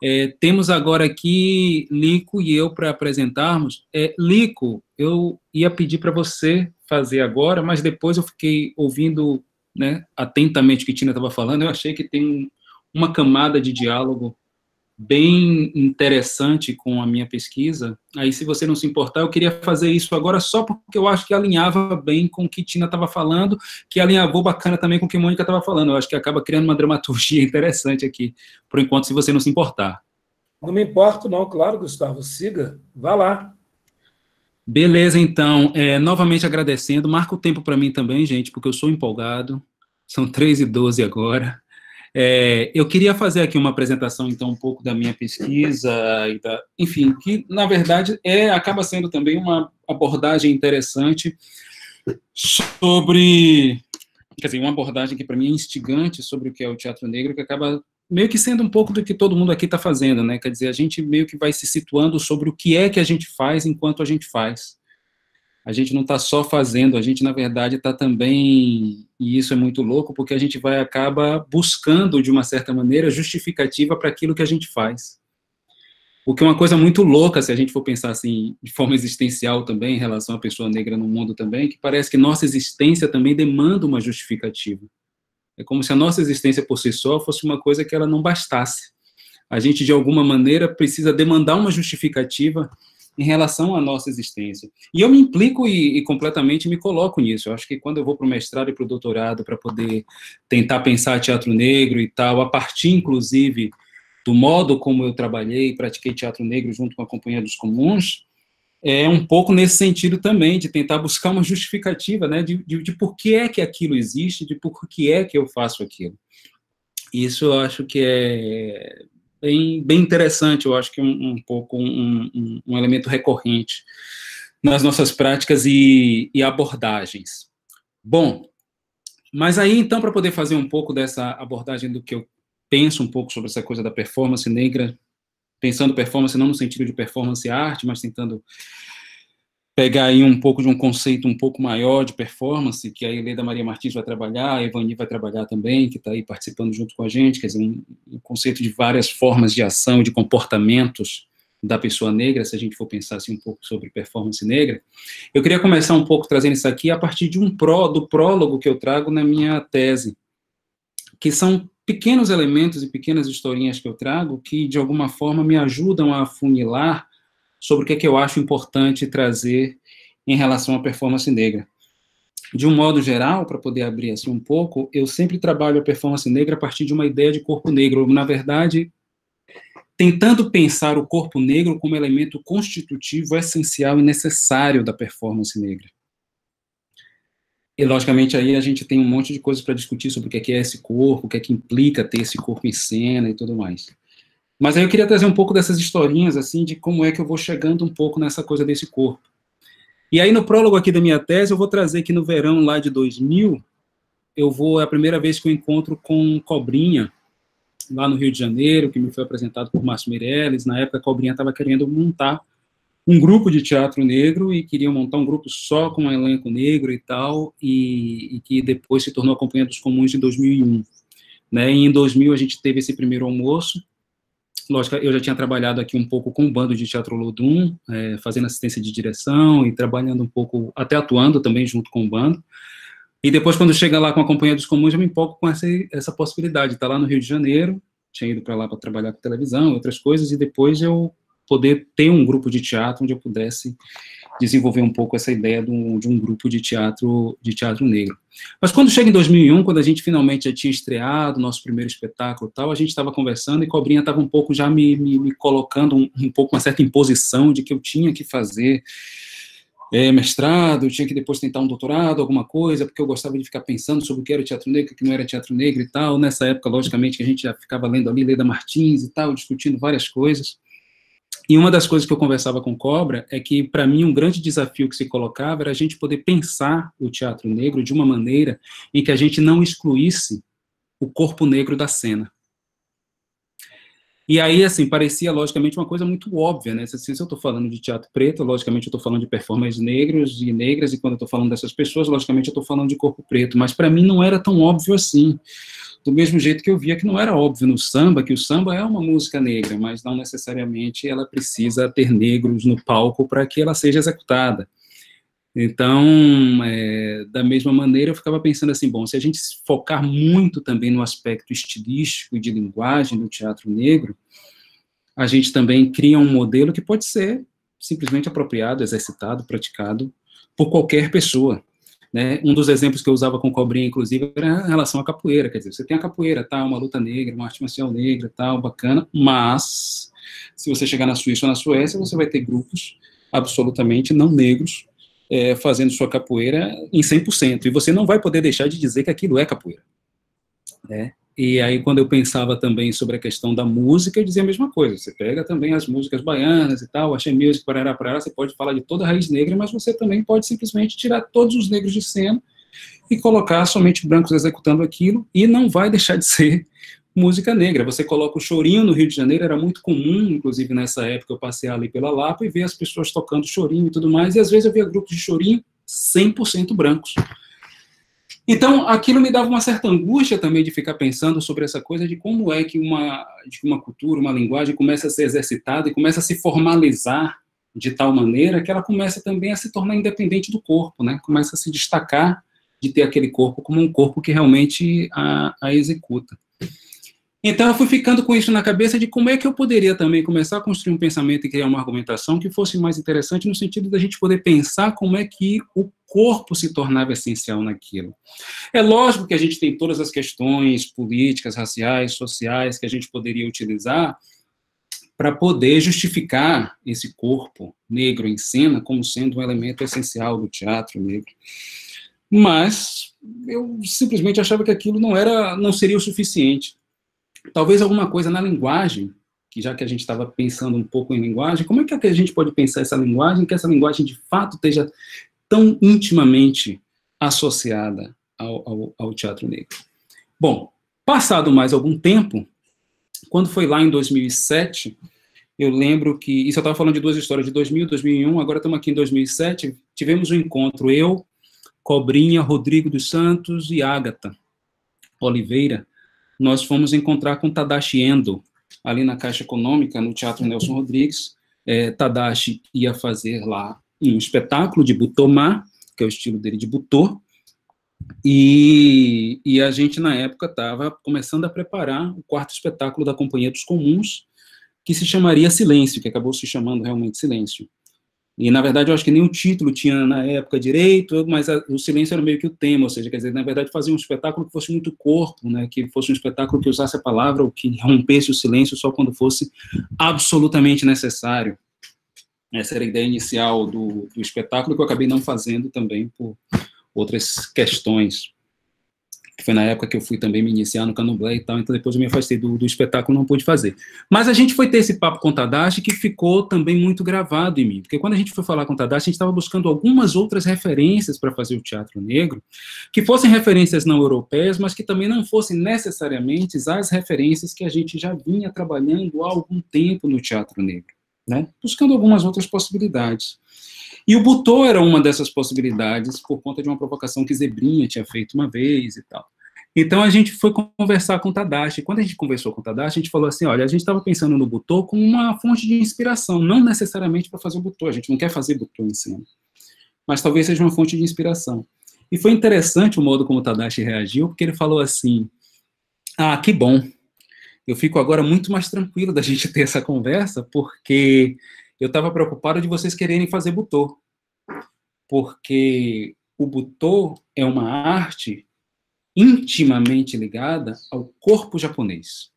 É, temos agora aqui Lico e eu para apresentarmos. É, Lico, eu ia pedir para você fazer agora, mas depois eu fiquei ouvindo né, atentamente o que Tina estava falando, eu achei que tem uma camada de diálogo bem interessante com a minha pesquisa. Aí, se você não se importar, eu queria fazer isso agora só porque eu acho que alinhava bem com o que Tina estava falando, que alinhavou bacana também com o que Mônica estava falando. Eu acho que acaba criando uma dramaturgia interessante aqui, por enquanto, se você não se importar. Não me importo, não, claro, Gustavo. Siga, vá lá. Beleza, então. É, novamente agradecendo. Marca o tempo para mim também, gente, porque eu sou empolgado. São 3 e 12 agora. É, eu queria fazer aqui uma apresentação, então, um pouco da minha pesquisa, da, enfim, que, na verdade, é, acaba sendo também uma abordagem interessante sobre, quer dizer, uma abordagem que, para mim, é instigante sobre o que é o teatro negro, que acaba meio que sendo um pouco do que todo mundo aqui está fazendo, né? Quer dizer, a gente meio que vai se situando sobre o que é que a gente faz enquanto a gente faz a gente não está só fazendo, a gente, na verdade, está também, e isso é muito louco, porque a gente vai, acaba buscando, de uma certa maneira, justificativa para aquilo que a gente faz. O que é uma coisa muito louca, se a gente for pensar assim, de forma existencial também, em relação à pessoa negra no mundo também, que parece que nossa existência também demanda uma justificativa. É como se a nossa existência por si só fosse uma coisa que ela não bastasse. A gente, de alguma maneira, precisa demandar uma justificativa em relação à nossa existência. E eu me implico e, e completamente me coloco nisso. Eu acho que quando eu vou para o mestrado e para o doutorado para poder tentar pensar teatro negro e tal, a partir, inclusive, do modo como eu trabalhei e pratiquei teatro negro junto com a Companhia dos Comuns, é um pouco nesse sentido também, de tentar buscar uma justificativa, né, de, de, de por que é que aquilo existe, de por que é que eu faço aquilo. Isso eu acho que é bem, bem interessante, eu acho que um, um pouco um, um, um, elemento recorrente nas nossas práticas e, e abordagens. Bom, mas aí então, para poder fazer um pouco dessa abordagem do que eu penso um pouco sobre essa coisa da performance negra, pensando performance não no sentido de performance arte, mas tentando pegar aí um pouco de um conceito um pouco maior de performance, que a Helena Maria Martins vai trabalhar, a Evani vai trabalhar também, que está aí participando junto com a gente, quer dizer, um, um, conceito de várias formas de ação, de comportamentos da pessoa negra, se a gente for pensar assim um pouco sobre performance negra. Eu queria começar um pouco trazendo isso aqui a partir de um pró, do prólogo que eu trago na minha tese, que são pequenos elementos e pequenas historinhas que eu trago que, de alguma forma, me ajudam a afunilar sobre o que, é que eu acho importante trazer em relação à performance negra. De um modo geral, para poder abrir assim um pouco, eu sempre trabalho a performance negra a partir de uma ideia de corpo negro, na verdade, tentando pensar o corpo negro como elemento constitutivo, essencial e necessário da performance negra. E, logicamente, aí a gente tem um monte de coisas para discutir sobre o que é, é esse corpo, o que é que implica ter esse corpo em cena e tudo mais. Mas aí eu queria trazer um pouco dessas historinhas, assim, de como é que eu vou chegando um pouco nessa coisa desse corpo. E aí, no prólogo aqui da minha tese, eu vou trazer que no verão lá de 2000, eu vou, é a primeira vez que eu encontro com Cobrinha, lá no Rio de Janeiro, que me foi apresentado por Márcio Meirelles. Na época, Cobrinha estava querendo montar um grupo de teatro negro e queria montar um grupo só com um elenco negro e tal, e, e que depois se tornou a Companhia dos Comuns de 2001. Né? E em 2000 a gente teve esse primeiro almoço, lógico, eu já tinha trabalhado aqui um pouco com o bando de Teatro Lodum, é, fazendo assistência de direção e trabalhando um pouco, até atuando também junto com o bando. E depois, quando chega lá com a Companhia dos Comuns, eu me empolgo com essa, essa possibilidade. Estar tá lá no Rio de Janeiro, tinha ido para lá para trabalhar com televisão, outras coisas, e depois eu poder ter um grupo de teatro onde eu pudesse desenvolver um pouco essa ideia de um, de um, grupo de teatro de teatro negro. Mas quando chega em 2001, quando a gente finalmente já tinha estreado nosso primeiro espetáculo tal, a gente estava conversando e Cobrinha estava um pouco já me, me, me colocando um, um, pouco uma certa imposição de que eu tinha que fazer é, mestrado, eu tinha que depois tentar um doutorado, alguma coisa, porque eu gostava de ficar pensando sobre o que era teatro negro, o que não era teatro negro e tal. Nessa época, logicamente, que a gente já ficava lendo ali Leda Martins e tal, discutindo várias coisas. E uma das coisas que eu conversava com Cobra é que, para mim, um grande desafio que se colocava era a gente poder pensar o teatro negro de uma maneira em que a gente não excluísse o corpo negro da cena. E aí, assim, parecia, logicamente, uma coisa muito óbvia, né? Se, eu estou falando de teatro preto, logicamente eu estou falando de performers negros e negras, e quando eu estou falando dessas pessoas, logicamente eu estou falando de corpo preto, mas para mim não era tão óbvio assim do mesmo jeito que eu via que não era óbvio no samba, que o samba é uma música negra, mas não necessariamente ela precisa ter negros no palco para que ela seja executada. Então, é, da mesma maneira, eu ficava pensando assim, bom, se a gente focar muito também no aspecto estilístico e de linguagem do teatro negro, a gente também cria um modelo que pode ser simplesmente apropriado, exercitado, praticado por qualquer pessoa. Né? Um dos exemplos que eu usava com cobrinha, inclusive, era em relação à capoeira. Quer dizer, você tem a capoeira, tá? Uma luta negra, uma arte marcial negra, tal, bacana, mas se você chegar na Suíça ou na Suécia, você vai ter grupos absolutamente não negros é, fazendo sua capoeira em 100%. E você não vai poder deixar de dizer que aquilo é capoeira. Né? E aí, quando eu pensava também sobre a questão da música, eu dizia a mesma coisa. Você pega também as músicas baianas e tal, achei music, parará, parará, você pode falar de toda a raiz negra, mas você também pode simplesmente tirar todos os negros de cena e colocar somente brancos executando aquilo, e não vai deixar de ser música negra. Você coloca o chorinho no Rio de Janeiro, era muito comum, inclusive nessa época eu passei ali pela Lapa e ver as pessoas tocando chorinho e tudo mais, e às vezes eu via grupos de chorinho 100% brancos. Então, aquilo me dava uma certa angústia também de ficar pensando sobre essa coisa de como é que uma, de uma cultura, uma linguagem começa a ser exercitada e começa a se formalizar de tal maneira que ela começa também a se tornar independente do corpo, né? Começa a se destacar de ter aquele corpo como um corpo que realmente a, a executa. Então eu fui ficando com isso na cabeça de como é que eu poderia também começar a construir um pensamento e criar uma argumentação que fosse mais interessante no sentido da gente poder pensar como é que o corpo se tornava essencial naquilo. É lógico que a gente tem todas as questões políticas, raciais, sociais que a gente poderia utilizar para poder justificar esse corpo negro em cena como sendo um elemento essencial do teatro negro. Mas eu simplesmente achava que aquilo não era, não seria o suficiente talvez alguma coisa na linguagem, que já que a gente estava pensando um pouco em linguagem, como é que a gente pode pensar essa linguagem, que essa linguagem de fato esteja tão intimamente associada ao, ao, ao teatro negro? Bom, passado mais algum tempo, quando foi lá em 2007, eu lembro que, isso eu estava falando de duas histórias, de 2000 e 2001, agora estamos aqui em 2007, tivemos um encontro, eu, Cobrinha, Rodrigo dos Santos e Ágata Oliveira, nós fomos encontrar com Tadashi Endo, ali na Caixa Econômica, no Teatro Nelson Rodrigues. É, Tadashi ia fazer lá um espetáculo de Butomá, que é o estilo dele de Butô, e, e a gente, na época, estava começando a preparar o quarto espetáculo da Companhia dos Comuns, que se chamaria Silêncio, que acabou se chamando realmente Silêncio. E, na verdade, eu acho que nem o título tinha na época direito, mas a, o silêncio era meio que o tema, ou seja, quer dizer, na verdade, fazer um espetáculo que fosse muito corpo, né, que fosse um espetáculo que usasse a palavra ou que rompesse o silêncio só quando fosse absolutamente necessário. Essa era a ideia inicial do, do espetáculo, que eu acabei não fazendo também por outras questões que foi na época que eu fui também me iniciar no candomblé e tal, então depois eu me afastei do, do espetáculo, não pude fazer. Mas a gente foi ter esse papo com o Tadashi que ficou também muito gravado em mim, porque quando a gente foi falar com o Tadashi, a gente estava buscando algumas outras referências para fazer o teatro negro, que fossem referências não europeias, mas que também não fossem necessariamente as referências que a gente já vinha trabalhando há algum tempo no teatro negro, né? Buscando algumas outras possibilidades. E o Butô era uma dessas possibilidades por conta de uma provocação que Zebrinha tinha feito uma vez e tal. Então a gente foi conversar com o Tadashi. Quando a gente conversou com o Tadashi, a gente falou assim: olha, a gente estava pensando no Butô como uma fonte de inspiração, não necessariamente para fazer o Butô, a gente não quer fazer Butô em cena, mas talvez seja uma fonte de inspiração. E foi interessante o modo como o Tadashi reagiu, porque ele falou assim: ah, que bom, eu fico agora muito mais tranquilo da gente ter essa conversa, porque eu estava preocupado de vocês quererem fazer Butô. Porque o Butô é uma arte intimamente ligada ao corpo japonês.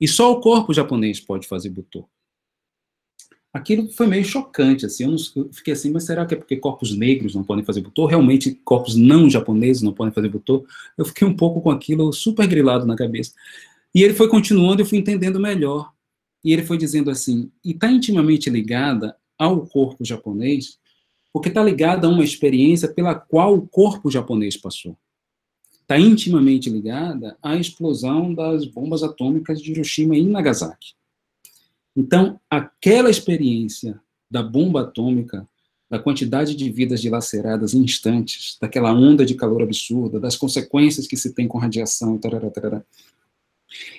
E só o corpo japonês pode fazer butô. Aquilo foi meio chocante, assim, eu, não, eu, fiquei assim, mas será que é porque corpos negros não podem fazer butô? Realmente corpos não japoneses não podem fazer butô? Eu fiquei um pouco com aquilo super grilado na cabeça. E ele foi continuando, eu fui entendendo melhor. E ele foi dizendo assim, e está intimamente ligada ao corpo japonês, porque está ligada a uma experiência pela qual o corpo japonês passou está intimamente ligada à explosão das bombas atômicas de Hiroshima e Nagasaki. Então, aquela experiência da bomba atômica, da quantidade de vidas dilaceradas em instantes, daquela onda de calor absurda, das consequências que se tem com radiação, tarará, tarará.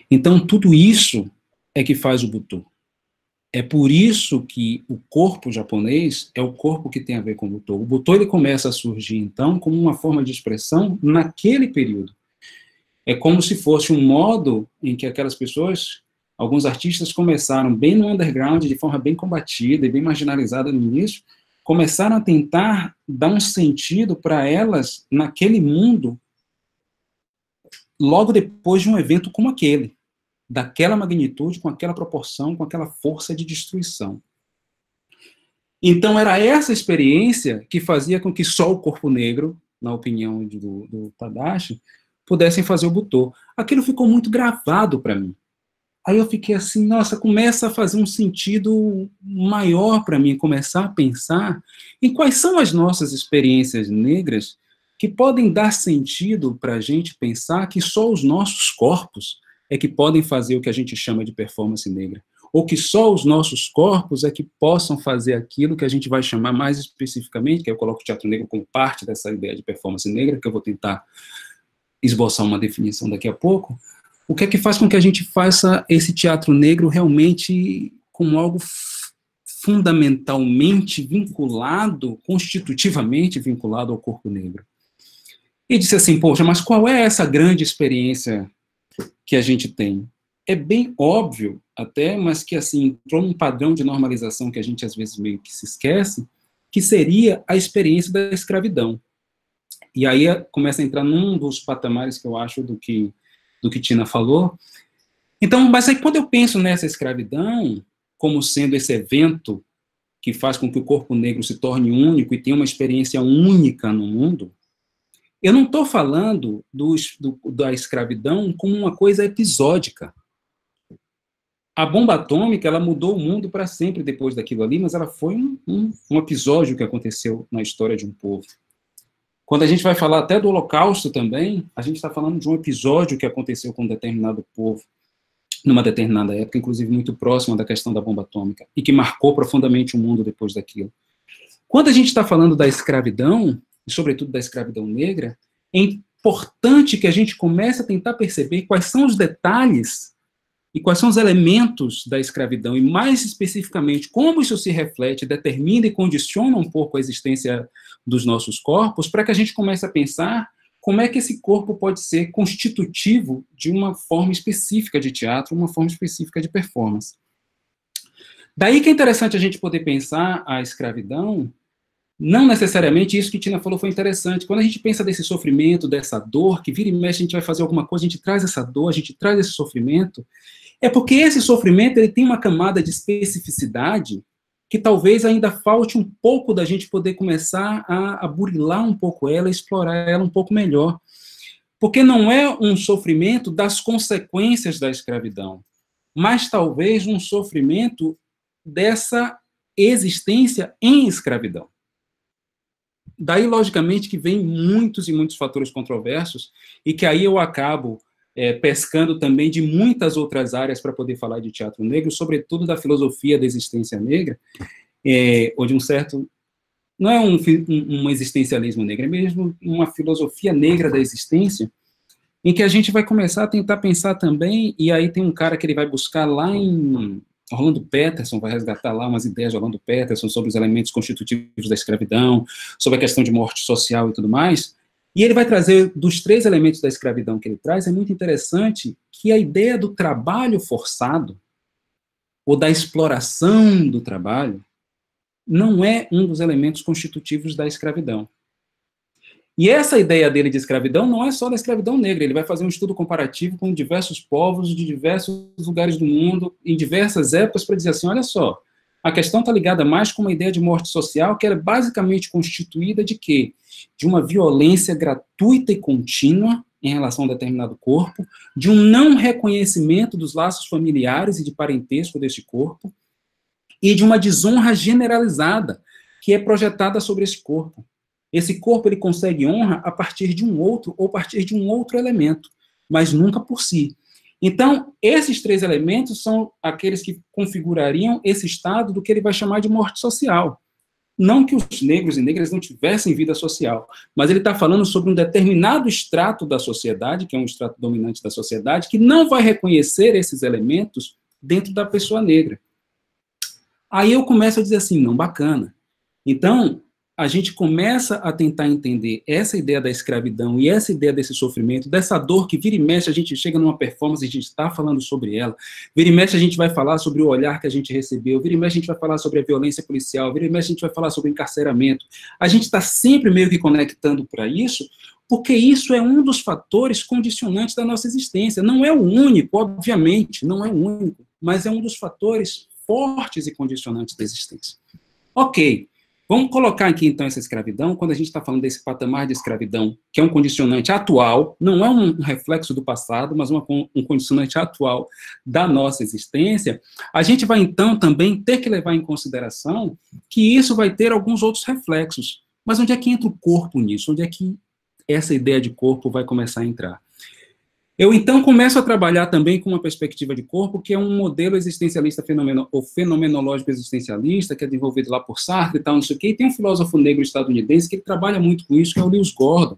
Então, tudo isso é que faz o Butô. É por isso que o corpo japonês é o corpo que tem a ver com o Butô. O Butô ele começa a surgir, então, como uma forma de expressão naquele período. É como se fosse um modo em que aquelas pessoas, alguns artistas começaram bem no underground, de forma bem combatida e bem marginalizada no início, começaram a tentar dar um sentido para elas naquele mundo logo depois de um evento como aquele daquela magnitude, com aquela proporção, com aquela força de destruição. Então, era essa experiência que fazia com que só o corpo negro, na opinião do, do Tadashi, pudessem fazer o butô. Aquilo ficou muito gravado para mim. Aí eu fiquei assim, nossa, começa a fazer um sentido maior para mim, começar a pensar em quais são as nossas experiências negras que podem dar sentido para a gente pensar que só os nossos corpos é que podem fazer o que a gente chama de performance negra, ou que só os nossos corpos é que possam fazer aquilo que a gente vai chamar mais especificamente, que eu coloco o teatro negro como parte dessa ideia de performance negra, que eu vou tentar esboçar uma definição daqui a pouco, o que é que faz com que a gente faça esse teatro negro realmente como algo fundamentalmente vinculado, constitutivamente vinculado ao corpo negro. E disse assim, poxa, mas qual é essa grande experiência que a gente tem. É bem óbvio, até, mas que assim, entrou num padrão de normalização que a gente às vezes meio que se esquece, que seria a experiência da escravidão. E aí é, começa a entrar num dos patamares que eu acho do que, do que Tina falou. Então, mas aí quando eu penso nessa escravidão como sendo esse evento que faz com que o corpo negro se torne único e tenha uma experiência única no mundo, eu não estou falando do, da escravidão como uma coisa episódica. A bomba atômica ela mudou o mundo para sempre depois daquilo ali, mas ela foi um, um, um episódio que aconteceu na história de um povo. Quando a gente vai falar até do Holocausto também, a gente está falando de um episódio que aconteceu com um determinado povo, numa determinada época, inclusive muito próxima da questão da bomba atômica, e que marcou profundamente o mundo depois daquilo. Quando a gente está falando da escravidão, e sobretudo da escravidão negra, é importante que a gente comece a tentar perceber quais são os detalhes e quais são os elementos da escravidão, e mais especificamente como isso se reflete, determina e condiciona um pouco a existência dos nossos corpos, para que a gente comece a pensar como é que esse corpo pode ser constitutivo de uma forma específica de teatro, uma forma específica de performance. Daí que é interessante a gente poder pensar a escravidão não necessariamente isso que Tina falou foi interessante. Quando a gente pensa desse sofrimento, dessa dor, que vira e mexe, a gente vai fazer alguma coisa, a gente traz essa dor, a gente traz esse sofrimento, é porque esse sofrimento ele tem uma camada de especificidade que talvez ainda falte um pouco da gente poder começar a, a burilar um pouco ela, explorar ela um pouco melhor. Porque não é um sofrimento das consequências da escravidão, mas talvez um sofrimento dessa existência em escravidão. Daí, logicamente, que vem muitos e muitos fatores controversos, e que aí eu acabo é, pescando também de muitas outras áreas para poder falar de teatro negro, sobretudo da filosofia da existência negra, é, ou de um certo. Não é um, um, um existencialismo negro, é mesmo uma filosofia negra da existência, em que a gente vai começar a tentar pensar também, e aí tem um cara que ele vai buscar lá em Orlando Peterson, vai resgatar lá umas ideias de Orlando Peterson sobre os elementos constitutivos da escravidão, sobre a questão de morte social e tudo mais, e ele vai trazer, dos três elementos da escravidão que ele traz, é muito interessante que a ideia do trabalho forçado, ou da exploração do trabalho, não é um dos elementos constitutivos da escravidão. E essa ideia dele de escravidão não é só da escravidão negra, ele vai fazer um estudo comparativo com diversos povos de diversos lugares do mundo, em diversas épocas, para dizer assim: olha só, a questão está ligada mais com uma ideia de morte social, que é basicamente constituída de quê? De uma violência gratuita e contínua em relação a um determinado corpo, de um não reconhecimento dos laços familiares e de parentesco deste corpo, e de uma desonra generalizada que é projetada sobre esse corpo. Esse corpo ele consegue honra a partir de um outro ou a partir de um outro elemento, mas nunca por si. Então, esses três elementos são aqueles que configurariam esse estado do que ele vai chamar de morte social. Não que os negros e negras não tivessem vida social, mas ele está falando sobre um determinado extrato da sociedade, que é um extrato dominante da sociedade, que não vai reconhecer esses elementos dentro da pessoa negra. Aí eu começo a dizer assim, não, bacana. Então, a gente começa a tentar entender essa ideia da escravidão e essa ideia desse sofrimento, dessa dor que vira e mexe, a gente chega numa performance, a gente está falando sobre ela, vira e mexe a gente vai falar sobre o olhar que a gente recebeu, vira e mexe a gente vai falar sobre a violência policial, vira e mexe a gente vai falar sobre o encarceramento. A gente está sempre meio que conectando para isso, porque isso é um dos fatores condicionantes da nossa existência. Não é o único, obviamente, não é o único, mas é um dos fatores fortes e condicionantes da existência. Ok, Vamos colocar aqui, então, essa escravidão, quando a gente está falando desse patamar de escravidão, que é um condicionante atual, não é um reflexo do passado, mas uma, um condicionante atual da nossa existência, a gente vai, então, também ter que levar em consideração que isso vai ter alguns outros reflexos. Mas onde é que entra o corpo nisso? Onde é que essa ideia de corpo vai começar a entrar? Eu então começo a trabalhar também com uma perspectiva de corpo, que é um modelo existencialista fenomeno, ou fenomenológico existencialista, que é desenvolvido lá por Sartre e tal, não sei o quê, e tem um filósofo negro estadunidense que trabalha muito com isso, que é o Lewis Gordon,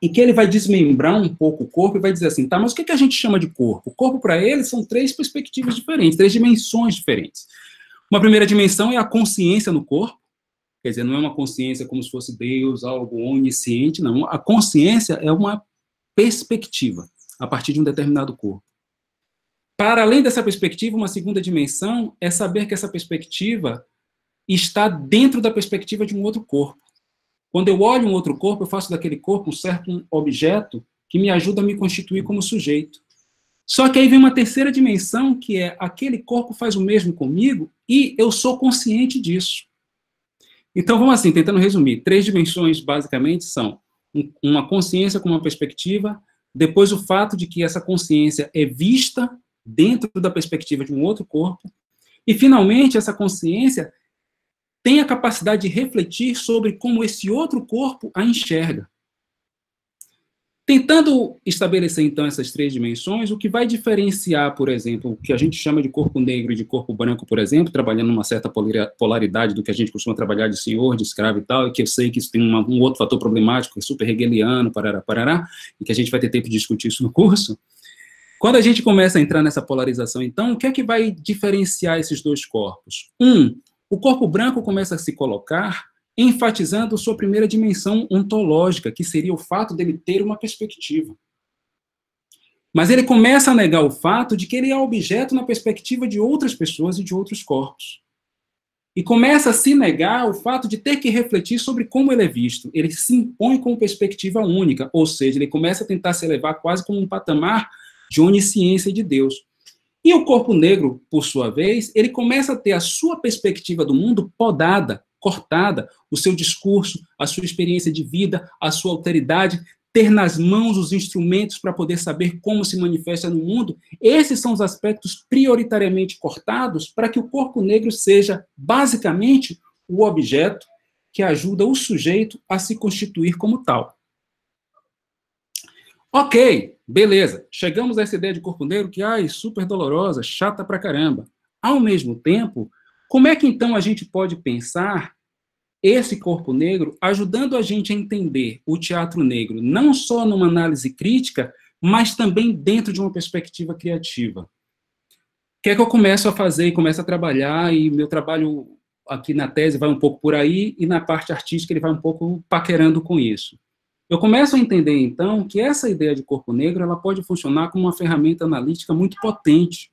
e que ele vai desmembrar um pouco o corpo e vai dizer assim, tá, mas o que, que a gente chama de corpo? O corpo, para ele, são três perspectivas diferentes, três dimensões diferentes. Uma primeira dimensão é a consciência no corpo, quer dizer, não é uma consciência como se fosse Deus, algo onisciente, não. A consciência é uma perspectiva, a partir de um determinado corpo. Para além dessa perspectiva, uma segunda dimensão é saber que essa perspectiva está dentro da perspectiva de um outro corpo. Quando eu olho um outro corpo, eu faço daquele corpo um certo objeto que me ajuda a me constituir como sujeito. Só que aí vem uma terceira dimensão, que é aquele corpo faz o mesmo comigo e eu sou consciente disso. Então vamos assim, tentando resumir. Três dimensões basicamente são uma consciência com uma perspectiva, depois o fato de que essa consciência é vista dentro da perspectiva de um outro corpo, e finalmente essa consciência tem a capacidade de refletir sobre como esse outro corpo a enxerga. Tentando estabelecer, então, essas três dimensões, o que vai diferenciar, por exemplo, o que a gente chama de corpo negro e de corpo branco, por exemplo, trabalhando numa certa polaridade do que a gente costuma trabalhar de senhor, de escravo e tal, e que eu sei que isso tem uma, um outro fator problemático, é super hegeliano, parará, parará, e que a gente vai ter tempo de discutir isso no curso. Quando a gente começa a entrar nessa polarização, então, o que é que vai diferenciar esses dois corpos? Um, o corpo branco começa a se colocar enfatizando sua primeira dimensão ontológica, que seria o fato dele ter uma perspectiva. Mas ele começa a negar o fato de que ele é objeto na perspectiva de outras pessoas e de outros corpos. E começa a se negar o fato de ter que refletir sobre como ele é visto. Ele se impõe com perspectiva única, ou seja, ele começa a tentar se elevar quase como um patamar de onisciência de Deus. E o corpo negro, por sua vez, ele começa a ter a sua perspectiva do mundo podada, cortada, o seu discurso, a sua experiência de vida, a sua alteridade, ter nas mãos os instrumentos para poder saber como se manifesta no mundo, esses são os aspectos prioritariamente cortados para que o corpo negro seja, basicamente, o objeto que ajuda o sujeito a se constituir como tal. Ok, beleza. Chegamos a essa ideia de corpo negro que, ai, super dolorosa, chata pra caramba. Ao mesmo tempo, como é que então a gente pode pensar esse corpo negro, ajudando a gente a entender o teatro negro, não só numa análise crítica, mas também dentro de uma perspectiva criativa. O que é que eu começo a fazer e começo a trabalhar, e meu trabalho aqui na tese vai um pouco por aí, e na parte artística ele vai um pouco paquerando com isso. Eu começo a entender, então, que essa ideia de corpo negro ela pode funcionar como uma ferramenta analítica muito potente.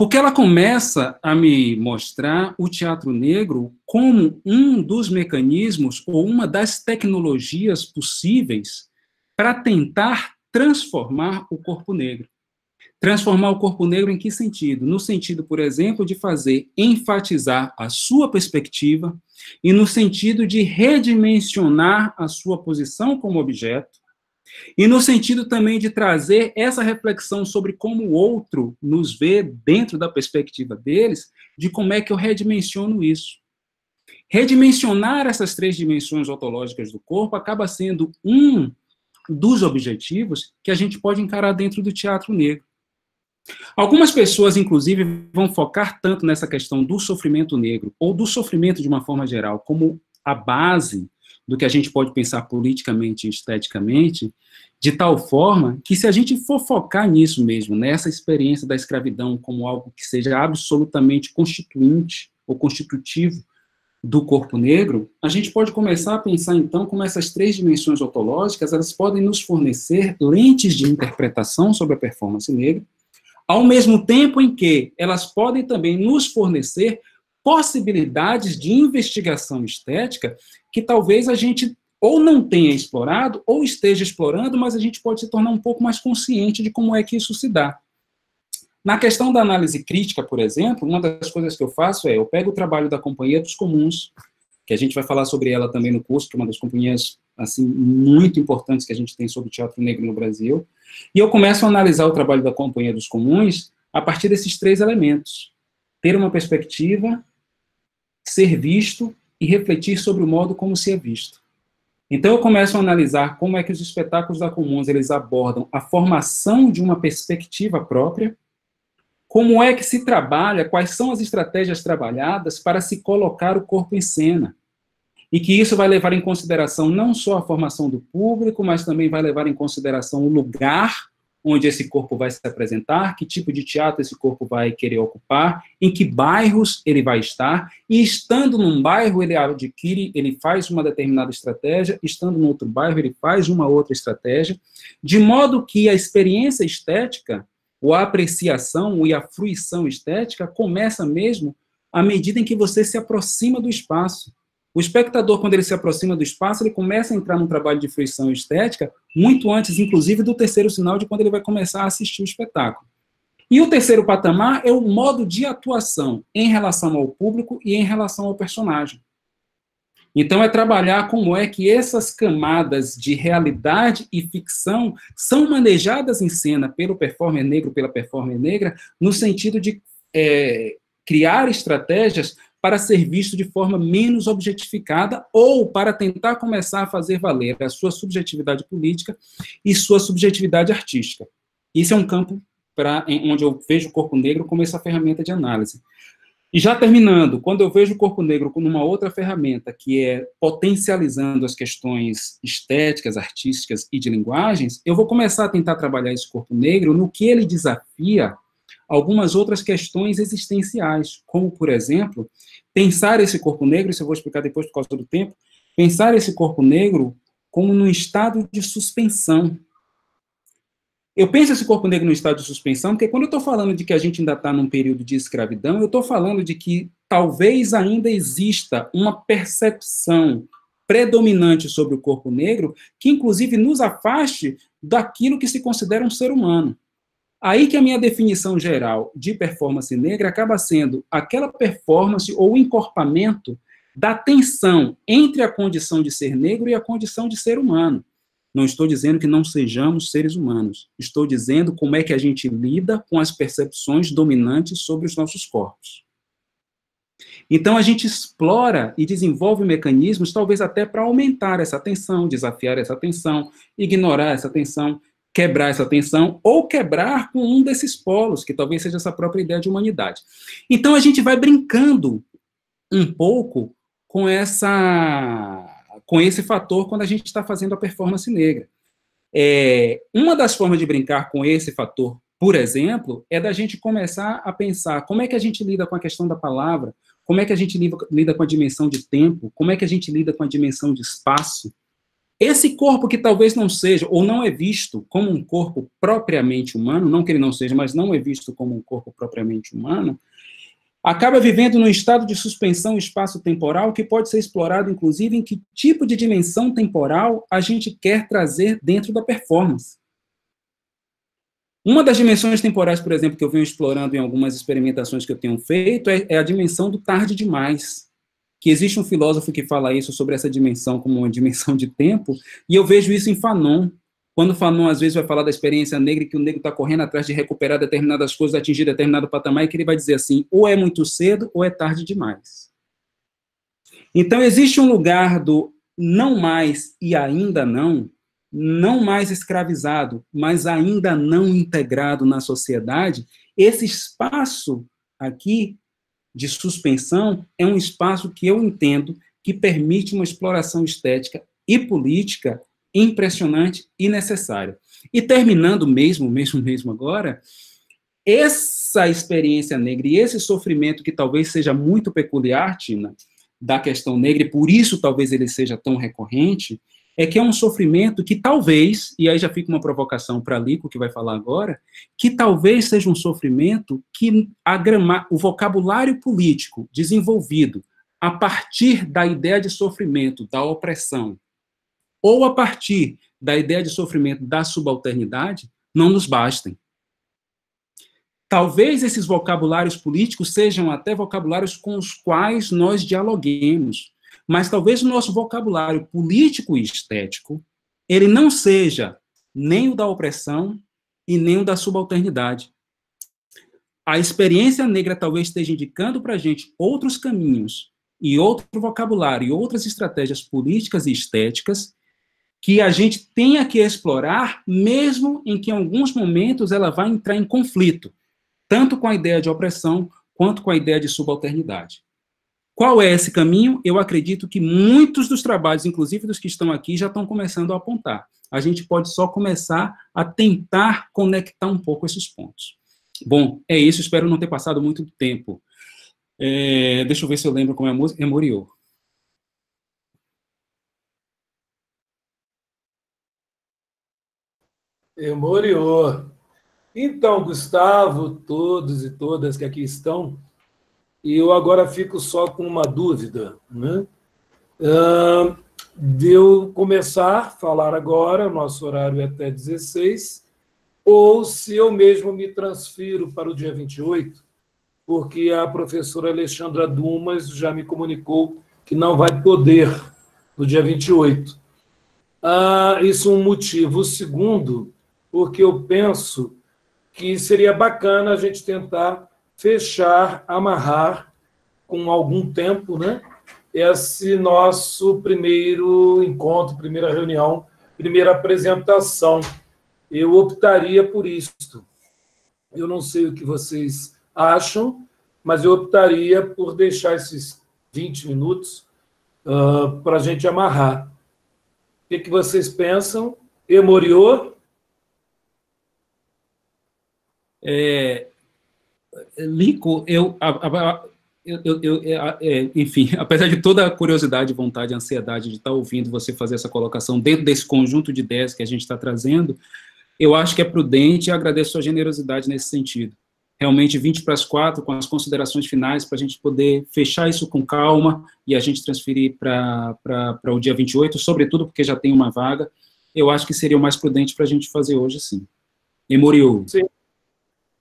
Porque ela começa a me mostrar o teatro negro como um dos mecanismos ou uma das tecnologias possíveis para tentar transformar o corpo negro. Transformar o corpo negro em que sentido? No sentido, por exemplo, de fazer enfatizar a sua perspectiva e no sentido de redimensionar a sua posição como objeto, e no sentido também de trazer essa reflexão sobre como o outro nos vê dentro da perspectiva deles, de como é que eu redimensiono isso. Redimensionar essas três dimensões ontológicas do corpo acaba sendo um dos objetivos que a gente pode encarar dentro do teatro negro. Algumas pessoas, inclusive, vão focar tanto nessa questão do sofrimento negro, ou do sofrimento de uma forma geral, como a base do que a gente pode pensar politicamente e esteticamente, de tal forma que, se a gente for focar nisso mesmo, nessa experiência da escravidão como algo que seja absolutamente constituinte ou constitutivo do corpo negro, a gente pode começar a pensar então como essas três dimensões ontológicas elas podem nos fornecer lentes de interpretação sobre a performance negra, ao mesmo tempo em que elas podem também nos fornecer possibilidades de investigação estética que talvez a gente ou não tenha explorado ou esteja explorando, mas a gente pode se tornar um pouco mais consciente de como é que isso se dá. Na questão da análise crítica, por exemplo, uma das coisas que eu faço é, eu pego o trabalho da Companhia dos Comuns, que a gente vai falar sobre ela também no curso, que é uma das companhias assim muito importantes que a gente tem sobre teatro negro no Brasil, e eu começo a analisar o trabalho da Companhia dos Comuns a partir desses três elementos: ter uma perspectiva, ser visto e refletir sobre o modo como se é visto. Então eu começo a analisar como é que os espetáculos da Comuns eles abordam a formação de uma perspectiva própria, como é que se trabalha, quais são as estratégias trabalhadas para se colocar o corpo em cena. E que isso vai levar em consideração não só a formação do público, mas também vai levar em consideração o lugar onde esse corpo vai se apresentar, que tipo de teatro esse corpo vai querer ocupar, em que bairros ele vai estar, e estando num bairro ele adquire, ele faz uma determinada estratégia, estando no outro bairro ele faz uma outra estratégia, de modo que a experiência estética, ou a apreciação e a fruição estética começa mesmo à medida em que você se aproxima do espaço. O espectador, quando ele se aproxima do espaço, ele começa a entrar num trabalho de fruição estética muito antes, inclusive, do terceiro sinal de quando ele vai começar a assistir o espetáculo. E o terceiro patamar é o modo de atuação em relação ao público e em relação ao personagem. Então, é trabalhar como é que essas camadas de realidade e ficção são manejadas em cena pelo performer negro, pela performer negra, no sentido de é, criar estratégias para ser visto de forma menos objetificada ou para tentar começar a fazer valer a sua subjetividade política e sua subjetividade artística. Isso é um campo para onde eu vejo o corpo negro como essa ferramenta de análise. E já terminando, quando eu vejo o corpo negro como uma outra ferramenta que é potencializando as questões estéticas, artísticas e de linguagens, eu vou começar a tentar trabalhar esse corpo negro no que ele desafia algumas outras questões existenciais, como, por exemplo, pensar esse corpo negro, isso eu vou explicar depois por causa do tempo, pensar esse corpo negro como num estado de suspensão. Eu penso esse corpo negro no estado de suspensão, porque quando eu estou falando de que a gente ainda está num período de escravidão, eu estou falando de que talvez ainda exista uma percepção predominante sobre o corpo negro que, inclusive, nos afaste daquilo que se considera um ser humano. Aí que a minha definição geral de performance negra acaba sendo aquela performance ou encorpamento da tensão entre a condição de ser negro e a condição de ser humano. Não estou dizendo que não sejamos seres humanos. Estou dizendo como é que a gente lida com as percepções dominantes sobre os nossos corpos. Então a gente explora e desenvolve mecanismos, talvez até para aumentar essa tensão, desafiar essa tensão, ignorar essa tensão, quebrar essa tensão ou quebrar com um desses polos, que talvez seja essa própria ideia de humanidade. Então a gente vai brincando um pouco com essa com esse fator quando a gente está fazendo a performance negra. É, uma das formas de brincar com esse fator, por exemplo, é da gente começar a pensar como é que a gente lida com a questão da palavra, como é que a gente lida, lida com a dimensão de tempo, como é que a gente lida com a dimensão de espaço. Esse corpo que talvez não seja, ou não é visto como um corpo propriamente humano, não que ele não seja, mas não é visto como um corpo propriamente humano, acaba vivendo num estado de suspensão espaço-temporal que pode ser explorado, inclusive, em que tipo de dimensão temporal a gente quer trazer dentro da performance. Uma das dimensões temporais, por exemplo, que eu venho explorando em algumas experimentações que eu tenho feito é, é a dimensão do tarde demais. Que existe um filósofo que fala isso sobre essa dimensão como uma dimensão de tempo, e eu vejo isso em Fanon, quando Fanon, às vezes, vai falar da experiência negra, que o negro está correndo atrás de recuperar determinadas coisas, atingir determinado patamar, e que ele vai dizer assim, ou é muito cedo, ou é tarde demais. Então, existe um lugar do não mais e ainda não, não mais escravizado, mas ainda não integrado na sociedade, esse espaço aqui de suspensão é um espaço que eu entendo que permite uma exploração estética e política impressionante e necessário. E terminando mesmo, mesmo, mesmo agora, essa experiência negra e esse sofrimento que talvez seja muito peculiar, Tina, da questão negra, e por isso talvez ele seja tão recorrente, é que é um sofrimento que talvez, e aí já fica uma provocação para Lico, que vai falar agora, que talvez seja um sofrimento que a o vocabulário político desenvolvido a partir da ideia de sofrimento, da opressão, ou a partir da ideia de sofrimento da subalternidade, não nos bastem. Talvez esses vocabulários políticos sejam até vocabulários com os quais nós dialoguemos, mas talvez o nosso vocabulário político e estético ele não seja nem o da opressão e nem o da subalternidade. A experiência negra talvez esteja indicando para a gente outros caminhos e outro vocabulário e outras estratégias políticas e estéticas que a gente tenha que explorar, mesmo em que em alguns momentos ela vai entrar em conflito, tanto com a ideia de opressão quanto com a ideia de subalternidade. Qual é esse caminho? Eu acredito que muitos dos trabalhos, inclusive dos que estão aqui, já estão começando a apontar. A gente pode só começar a tentar conectar um pouco esses pontos. Bom, é isso. Espero não ter passado muito tempo. É, deixa eu ver se eu lembro como é a música. É Moriô. Emoriou. Então, Gustavo, todos e todas que aqui estão, e eu agora fico só com uma dúvida, né? Uh, de eu começar a falar agora, nosso horário é até 16, ou se eu mesmo me transfiro para o dia 28, porque a professora Alexandra Dumas já me comunicou que não vai poder no dia 28. Ah, isso é um motivo. O segundo porque eu penso que seria bacana a gente tentar fechar, amarrar com algum tempo, né? Esse nosso primeiro encontro, primeira reunião, primeira apresentação. Eu optaria por isto. Eu não sei o que vocês acham, mas eu optaria por deixar esses 20 minutos uh, ah, para a gente amarrar. O que, que vocês pensam? Emoriou? É, Lico, eu, eu, eu, é, enfim, apesar de toda a curiosidade, vontade, ansiedade de estar ouvindo você fazer essa colocação dentro desse conjunto de ideias que a gente está trazendo, eu acho que é prudente e agradeço sua generosidade nesse sentido. Realmente, 20 para as 4, com as considerações finais, para a gente poder fechar isso com calma e a gente transferir para o dia 28, sobretudo porque já tem uma vaga, eu acho que seria o mais prudente para a gente fazer hoje, sim. Memoriou. Sim.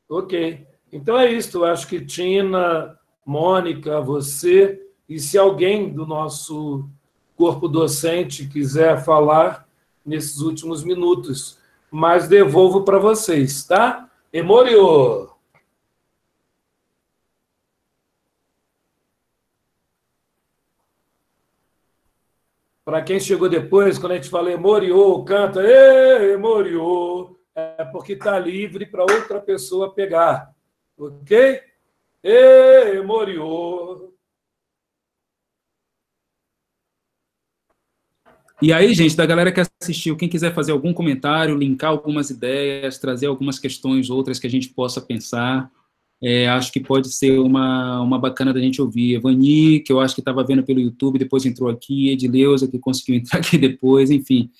Ok. Então é isso. Acho que Tina, Mônica, você, e se alguém do nosso corpo docente quiser falar nesses últimos minutos, mas devolvo para vocês, tá? Emorio! Para quem chegou depois, quando a gente fala Emoriô, canta Emoriô é porque está livre para outra pessoa pegar. Ok? Ê, Moriô! E aí, gente, da galera que assistiu, quem quiser fazer algum comentário, linkar algumas ideias, trazer algumas questões, outras que a gente possa pensar, é, acho que pode ser uma, uma bacana da gente ouvir. Evani, que eu acho que estava vendo pelo YouTube, depois entrou aqui, Edileuza, que conseguiu entrar aqui depois, enfim.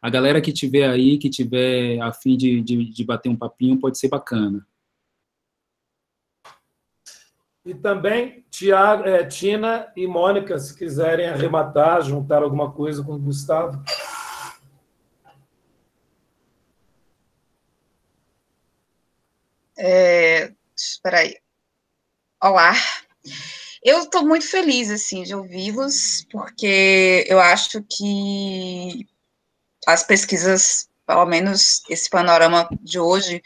A galera que tiver aí, que tiver a fim de, de, de bater um papinho, pode ser bacana. E também Tia, é, Tina e Mônica, se quiserem arrematar, juntar alguma coisa com o Gustavo. É, espera aí. Olá. Eu estou muito feliz, assim, de ouvi-los, porque eu acho que as pesquisas, pelo menos esse panorama de hoje,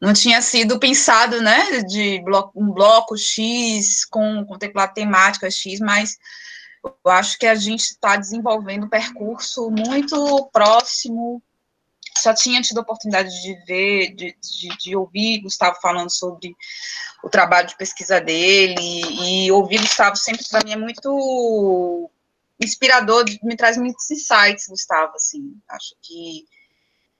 não tinha sido pensado, né, de bloco, um bloco X com contemplar temática X, mas eu acho que a gente está desenvolvendo um percurso muito próximo. Já tinha tido a oportunidade de ver, de, de, de ouvir Gustavo falando sobre o trabalho de pesquisa dele, e ouvir Gustavo sempre para mim é muito inspirador, me traz muitos insights, Gustavo, assim, acho que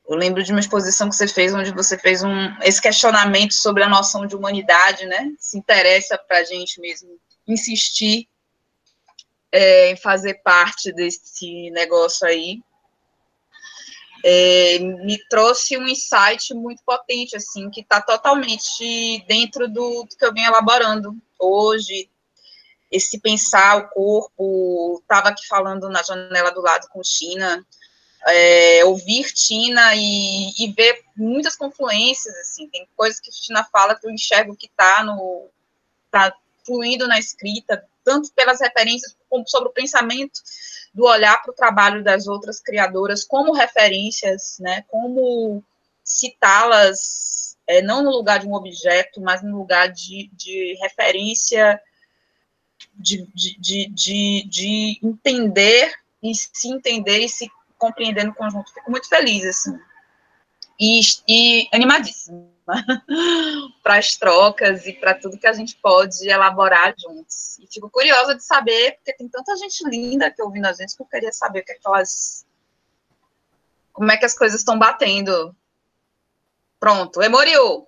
eu lembro de uma exposição que você fez, onde você fez um, esse questionamento sobre a noção de humanidade, né? Se interessa para a gente mesmo insistir é, em fazer parte desse negócio aí. É, me trouxe um insight muito potente, assim, que está totalmente dentro do, do, que eu venho elaborando hoje. Esse pensar o corpo, estava aqui falando na janela do lado com China, é, ouvir Tina e, e, ver muitas confluências, assim, tem coisas que Tina fala que eu enxergo que está no, tá fluindo na escrita, tanto pelas referências como sobre o pensamento do olhar para o trabalho das outras criadoras como referências, né, como citá-las é, não no lugar de um objeto, mas no lugar de, de referência, de, de, de, de, de entender e se entender e se compreendendo o conjunto. Fico muito feliz, assim. E, e animadíssima para as trocas e para tudo que a gente pode elaborar juntos. E fico curiosa de saber, porque tem tanta gente linda aqui ouvindo a gente que eu queria saber o que, é que elas. Como é que as coisas estão batendo. Pronto, Emoriu!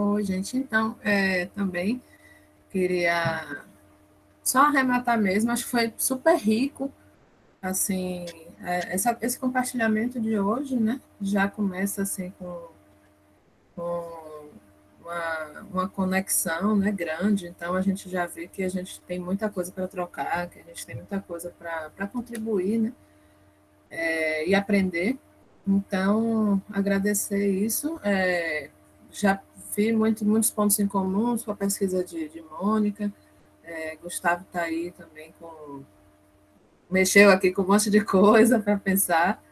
Oi, gente. Então, é, também queria só arrematar mesmo, acho que foi super rico, assim, é, essa, esse compartilhamento de hoje, né, já começa, assim, com, com uma, uma conexão, né, grande, então a gente já vê que a gente tem muita coisa para trocar, que a gente tem muita coisa para contribuir, né, é, e aprender, então, agradecer isso, é, já vi muito, muitos pontos em comuns com a pesquisa de, de Mônica. É, Gustavo está aí também com. Mexeu aqui com um monte de coisa para pensar,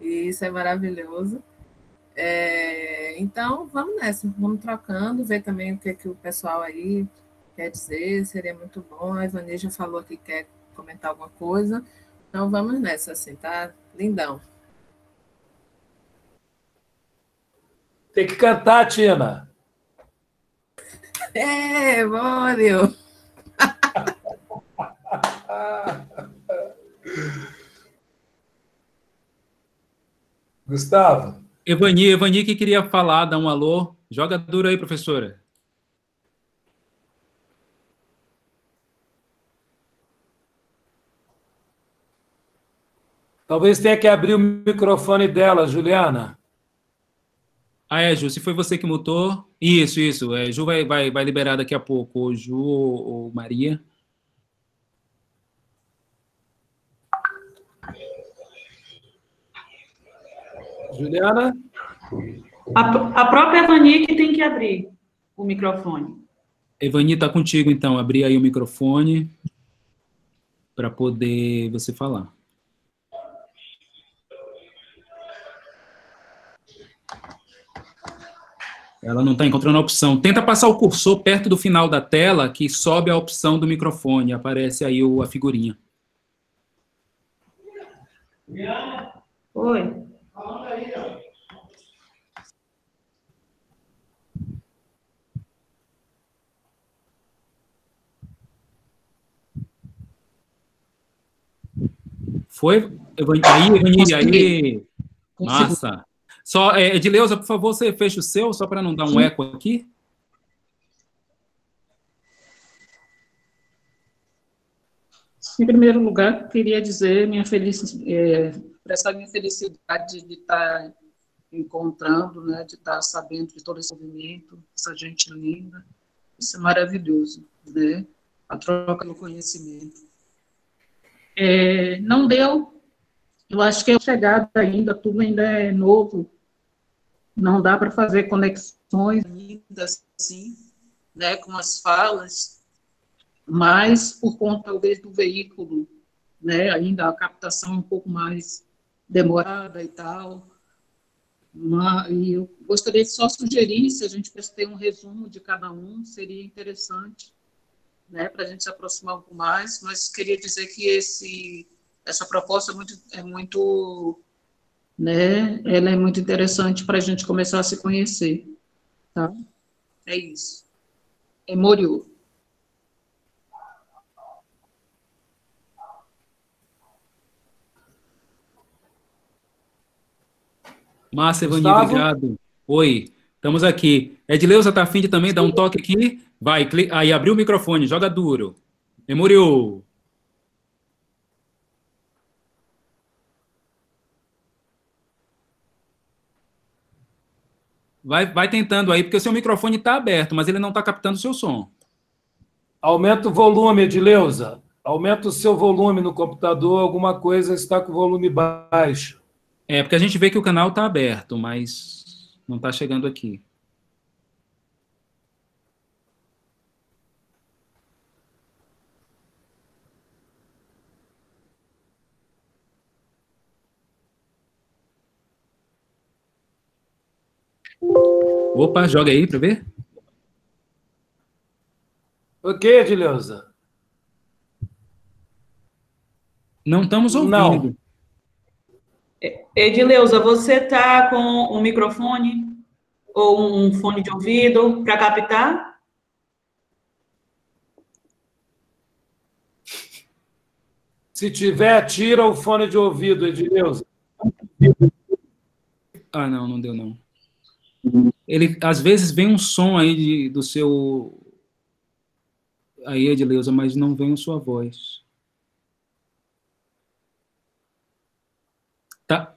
e isso é maravilhoso. É, então, vamos nessa, vamos trocando, ver também o que, que o pessoal aí quer dizer, seria muito bom. A Ivani já falou que quer comentar alguma coisa, então vamos nessa, assim, tá? Lindão. Tem que cantar, Tina. É, Mônio. Gustavo. Evani, Evani que queria falar, dar um alô. Joga duro aí, professora. Talvez tenha que abrir o microfone dela, Juliana. Ah, é, Ju, se foi você que mutou. Isso, isso. É, Ju vai, vai, vai liberar daqui a pouco. Ou Ju ou, ou Maria. Juliana? A, a própria Evani que tem que abrir o microfone. Evani, está contigo, então. Abrir aí o microfone para poder você falar. Ela não está encontrando a opção. Tenta passar o cursor perto do final da tela, que sobe a opção do microfone. Aparece aí o, a figurinha. Oi. Falando aí, ó. Foi, aí, Evani, aí, massa. Só, é, Edileuza, por favor, você fecha o seu, só para não dar um Sim. eco aqui. Em primeiro lugar, queria dizer minha felicidade, é, minha felicidade de estar encontrando, né, de estar sabendo de todo esse movimento, essa gente linda. Isso é maravilhoso, né? A troca do conhecimento. É, não deu, eu acho que é chegada ainda, tudo ainda é novo, não dá para fazer conexões ainda assim, né, com as falas, mas por conta talvez do veículo, né, ainda a captação é um pouco mais demorada e tal. E eu gostaria de só sugerir, se a gente ter um resumo de cada um, seria interessante, né, para a gente se aproximar um pouco mais, mas queria dizer que esse, essa proposta é muito, é muito né? Ela é muito interessante para a gente começar a se conhecer, tá? É isso. É Moriú. Massa, Evani, obrigado. Oi, estamos aqui. Edileuza tá afim de também dar um toque aqui? Vai, aí abriu o microfone, joga duro. Memoriou. Vai, vai tentando aí, porque o seu microfone está aberto, mas ele não está captando o seu som. Aumenta o volume, Edileuza. Aumenta o seu volume no computador, alguma coisa está com o volume baixo. É, porque a gente vê que o canal está aberto, mas não está chegando aqui. Opa, joga aí para ver. Ok, Edileuza. Não estamos ouvindo. Não. Edileuza, você está com um microfone ou um fone de ouvido para captar? Se tiver, tira o fone de ouvido, Edileuza. Ah, não, não deu não ele às vezes vem um som aí de, do seu aí Edileuza, mas não vem a sua voz. Tá.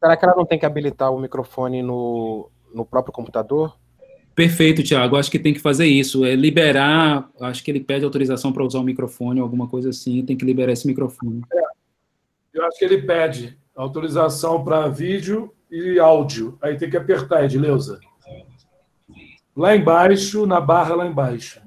Será que ela não tem que habilitar o microfone no, no próprio computador? Perfeito, Tiago. Acho que tem que fazer isso. É liberar. Acho que ele pede autorização para usar o microfone ou alguma coisa assim. Tem que liberar esse microfone. É, eu acho que ele pede autorização para vídeo e áudio. Aí tem que apertar, Edileuza. Lá embaixo, na barra lá embaixo.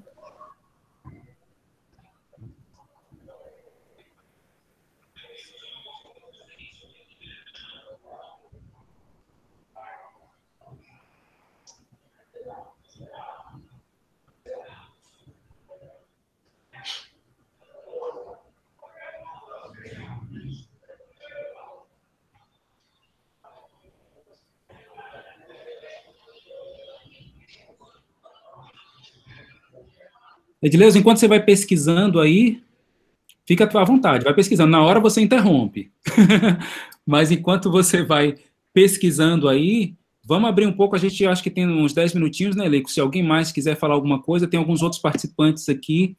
Edileuza, enquanto você vai pesquisando aí, fica à vontade, vai pesquisando. Na hora você interrompe. Mas enquanto você vai pesquisando aí, vamos abrir um pouco. A gente acho que tem uns 10 minutinhos, né, Leico? Se alguém mais quiser falar alguma coisa, tem alguns outros participantes aqui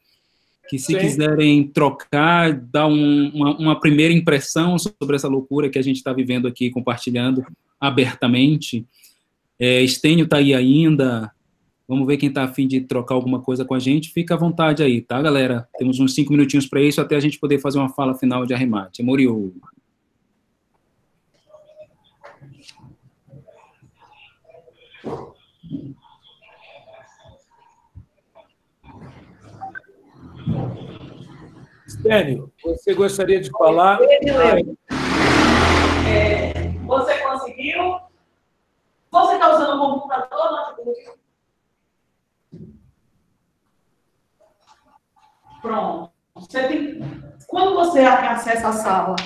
que, se Sim. quiserem trocar, dar um, uma, uma, primeira impressão sobre essa loucura que a gente está vivendo aqui, compartilhando abertamente. É, Estênio está aí ainda, Vamos ver quem está afim de trocar alguma coisa com a gente. Fica à vontade aí, tá, galera? Temos uns cinco minutinhos para isso, até a gente poder fazer uma fala final de arremate. Muriu. Stênio, você gostaria de falar? É, você conseguiu? Você está usando o computador, notebook? Pronto. Você tem... Quando você acessa a sala?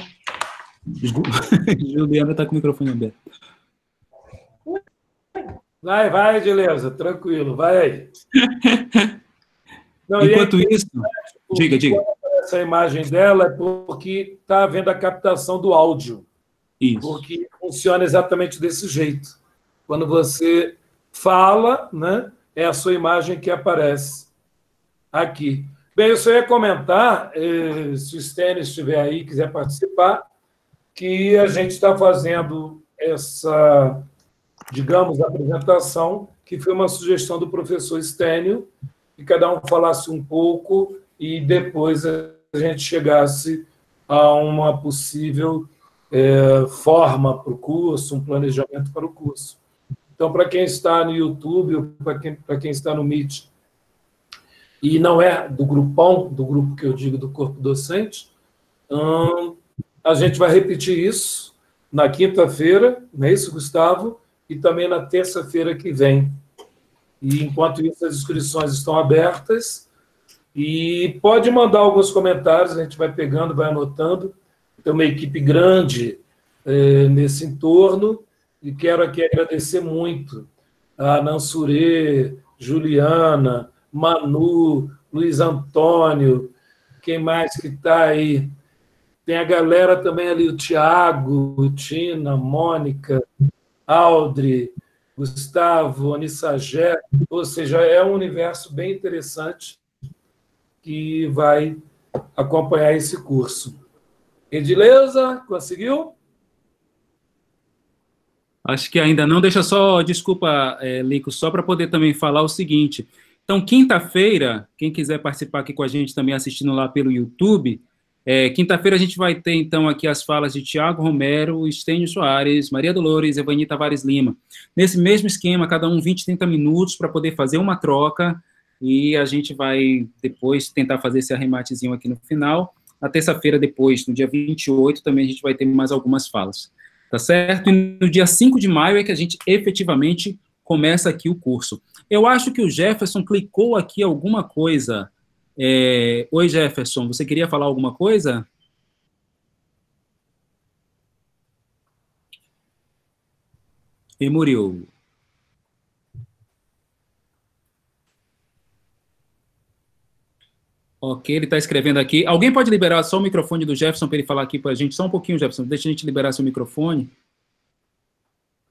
Juliana está com o microfone aberto. Vai, vai, Edileuza, tranquilo, vai aí. Não, Enquanto aí, isso, diga, diga. essa imagem dela é porque está havendo a captação do áudio. Isso. Porque funciona exatamente desse jeito. Quando você fala, né, é a sua imagem que aparece aqui. Bem, eu só ia comentar, eh, se o Stênis estiver aí quiser participar, que a gente está fazendo essa, digamos, apresentação, que foi uma sugestão do professor Stênio, que cada um falasse um pouco e depois a gente chegasse a uma possível é, forma para o curso, um planejamento para o curso. Então, para quem está no YouTube, ou para quem, para quem está no Meet, e não é do grupão, do grupo que eu digo do corpo docente, hum, a gente vai repetir isso na quinta-feira, não é isso, Gustavo? E também na terça-feira que vem. E enquanto isso, as inscrições estão abertas. E pode mandar alguns comentários, a gente vai pegando, vai anotando. Tem uma equipe grande é, nesse entorno. E quero aqui agradecer muito a Nansure, Juliana, Manu, Luiz Antônio, quem mais que está aí? Tem a galera também ali, o Tiago, Tina, Mônica, Aldri, Gustavo, Anissagé, ou seja, é um universo bem interessante que vai acompanhar esse curso. Edileuza, conseguiu? Acho que ainda não. Deixa só, desculpa, é, Lico, só para poder também falar o seguinte. Então, quinta-feira, quem quiser participar aqui com a gente também assistindo lá pelo YouTube, é, Quinta-feira a gente vai ter, então, aqui as falas de Tiago Romero, Estênio Soares, Maria Dolores, Evani Tavares Lima. Nesse mesmo esquema, cada um 20, 30 minutos para poder fazer uma troca e a gente vai depois tentar fazer esse arrematezinho aqui no final. Na terça-feira, depois, no dia 28, também a gente vai ter mais algumas falas. Tá certo? E no dia 5 de maio é que a gente efetivamente começa aqui o curso. Eu acho que o Jefferson clicou aqui alguma coisa é... Oi, Jefferson, você queria falar alguma coisa? E muriu. Ok, ele está escrevendo aqui. Alguém pode liberar só o microfone do Jefferson para ele falar aqui para a gente? Só um pouquinho, Jefferson. Deixa a gente liberar seu microfone.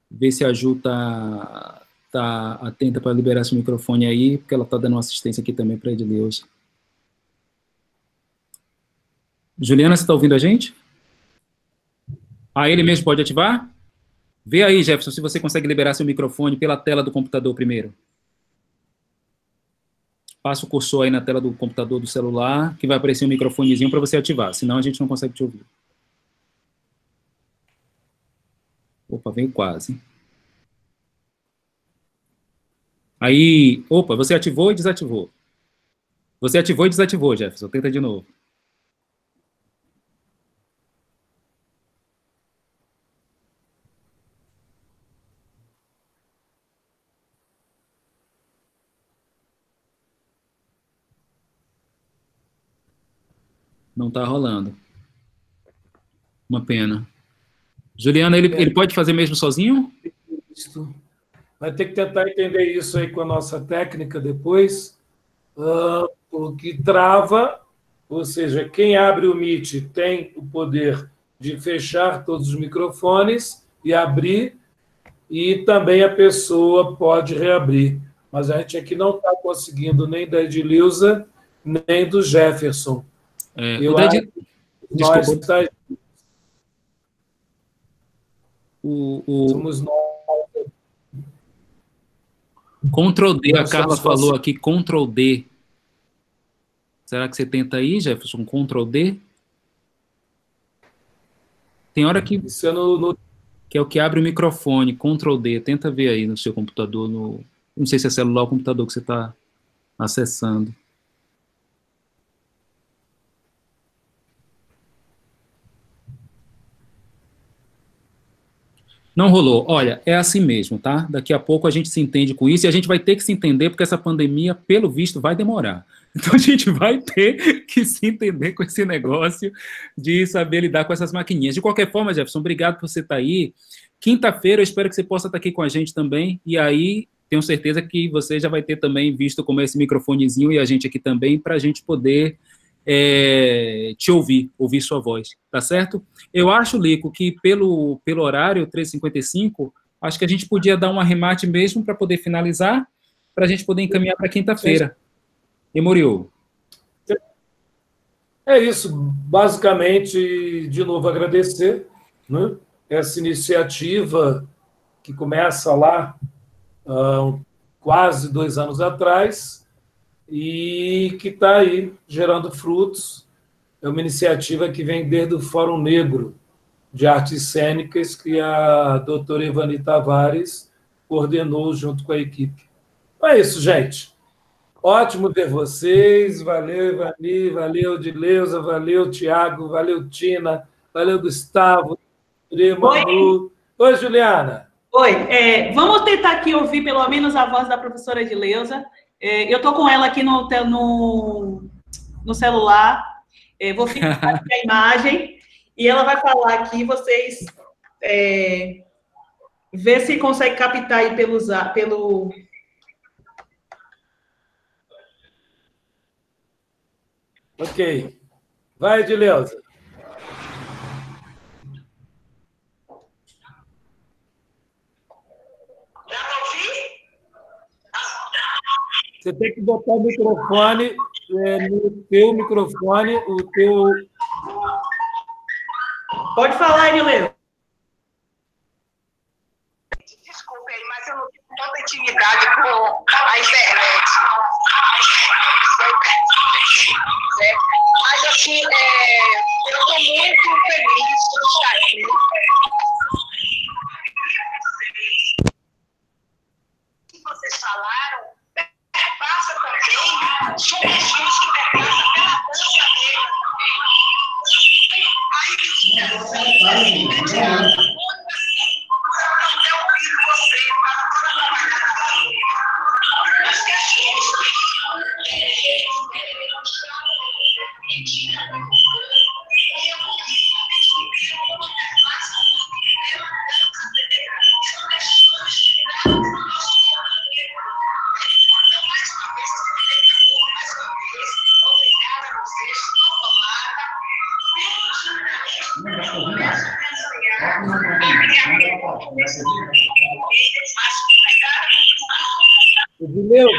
Ver se a Ju está tá atenta para liberar seu microfone aí, porque ela está dando assistência aqui também para Edileuza. Juliana, você está ouvindo a gente? Ah, ele mesmo pode ativar? Vê aí, Jefferson, se você consegue liberar seu microfone pela tela do computador primeiro. Passa o cursor aí na tela do computador do celular, que vai aparecer um microfonezinho para você ativar, senão a gente não consegue te ouvir. Opa, veio quase. Aí, opa, você ativou e desativou. Você ativou e desativou, Jefferson. Tenta de novo. Não está rolando. Uma pena. Juliana, ele, ele pode fazer mesmo sozinho? Vai ter que tentar entender isso aí com a nossa técnica depois, porque trava, ou seja, quem abre o Meet tem o poder de fechar todos os microfones e abrir, e também a pessoa pode reabrir. Mas a gente aqui não está conseguindo nem da Edileuza, nem do Jefferson. É, eu o Ded... nós está... o, o... Somos nós. Ctrl D, a Carla falou aqui, Ctrl D. Será que você tenta aí, Jefferson? Ctrl D? Tem hora que. Isso é no, no... Que é o que abre o microfone, Ctrl D. Tenta ver aí no seu computador. No... Não sei se é celular ou computador que você está acessando. Não rolou. Olha, é assim mesmo, tá? Daqui a pouco a gente se entende com isso e a gente vai ter que se entender porque essa pandemia, pelo visto, vai demorar. Então a gente vai ter que se entender com esse negócio de saber lidar com essas maquininhas. De qualquer forma, Jefferson, obrigado por você estar aí. Quinta-feira eu espero que você possa estar aqui com a gente também. E aí tenho certeza que você já vai ter também visto como é esse microfonezinho e a gente aqui também para a gente poder é, te ouvir, ouvir sua voz, tá certo? Eu acho, Lico, que pelo, pelo horário 3h55, acho que a gente podia dar um arremate mesmo para poder finalizar, para a gente poder encaminhar para quinta-feira. E Muriel. É isso, basicamente, de novo, agradecer né, essa iniciativa que começa lá uh, quase dois anos atrás e que está aí gerando frutos. É uma iniciativa que vem desde o Fórum Negro de Artes Cênicas que a doutora Ivani Tavares coordenou junto com a equipe. Então é isso, gente. Ótimo ver vocês. Valeu, Ivani, valeu, Dileuza, valeu, Tiago, valeu, Tina, valeu, Gustavo, Manu. Oi. Oi, Juliana. Oi, é, vamos tentar aqui ouvir pelo menos a voz da professora Dileuza. É, eu estou com ela aqui no, no, no celular, é, vou ficar a imagem e ela vai falar aqui, vocês é, ver se consegue captar aí pelo, pelo Ok. Vai, Edileuza. Você tem que botar o microfone é, no teu microfone, o teu. Pode falar, Edileuza. Desculpe aí, mas eu não tenho tanta intimidade com a internet. Mas, assim, é, eu estou muito feliz de estar aqui. O que vocês falaram também, são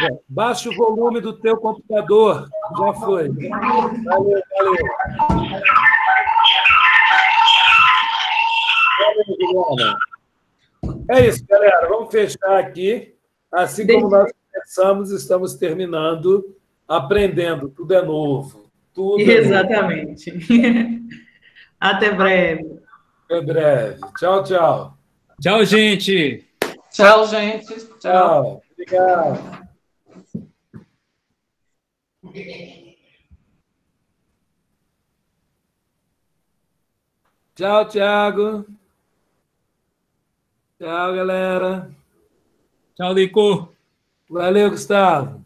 Edileuza, baixa o volume do teu computador. Já foi. Valeu, valeu. É isso, galera. Vamos fechar aqui. Assim como nós começamos, estamos terminando, aprendendo. Tudo é novo. Tudo Exatamente. É novo. Até breve. Até breve. Tchau, tchau. Tchau, gente. Tchau, gente. Tchau. tchau. Obrigado. Tchau, Tiago. Tchau, galera. Tchau, Lico. Valeu, Gustavo.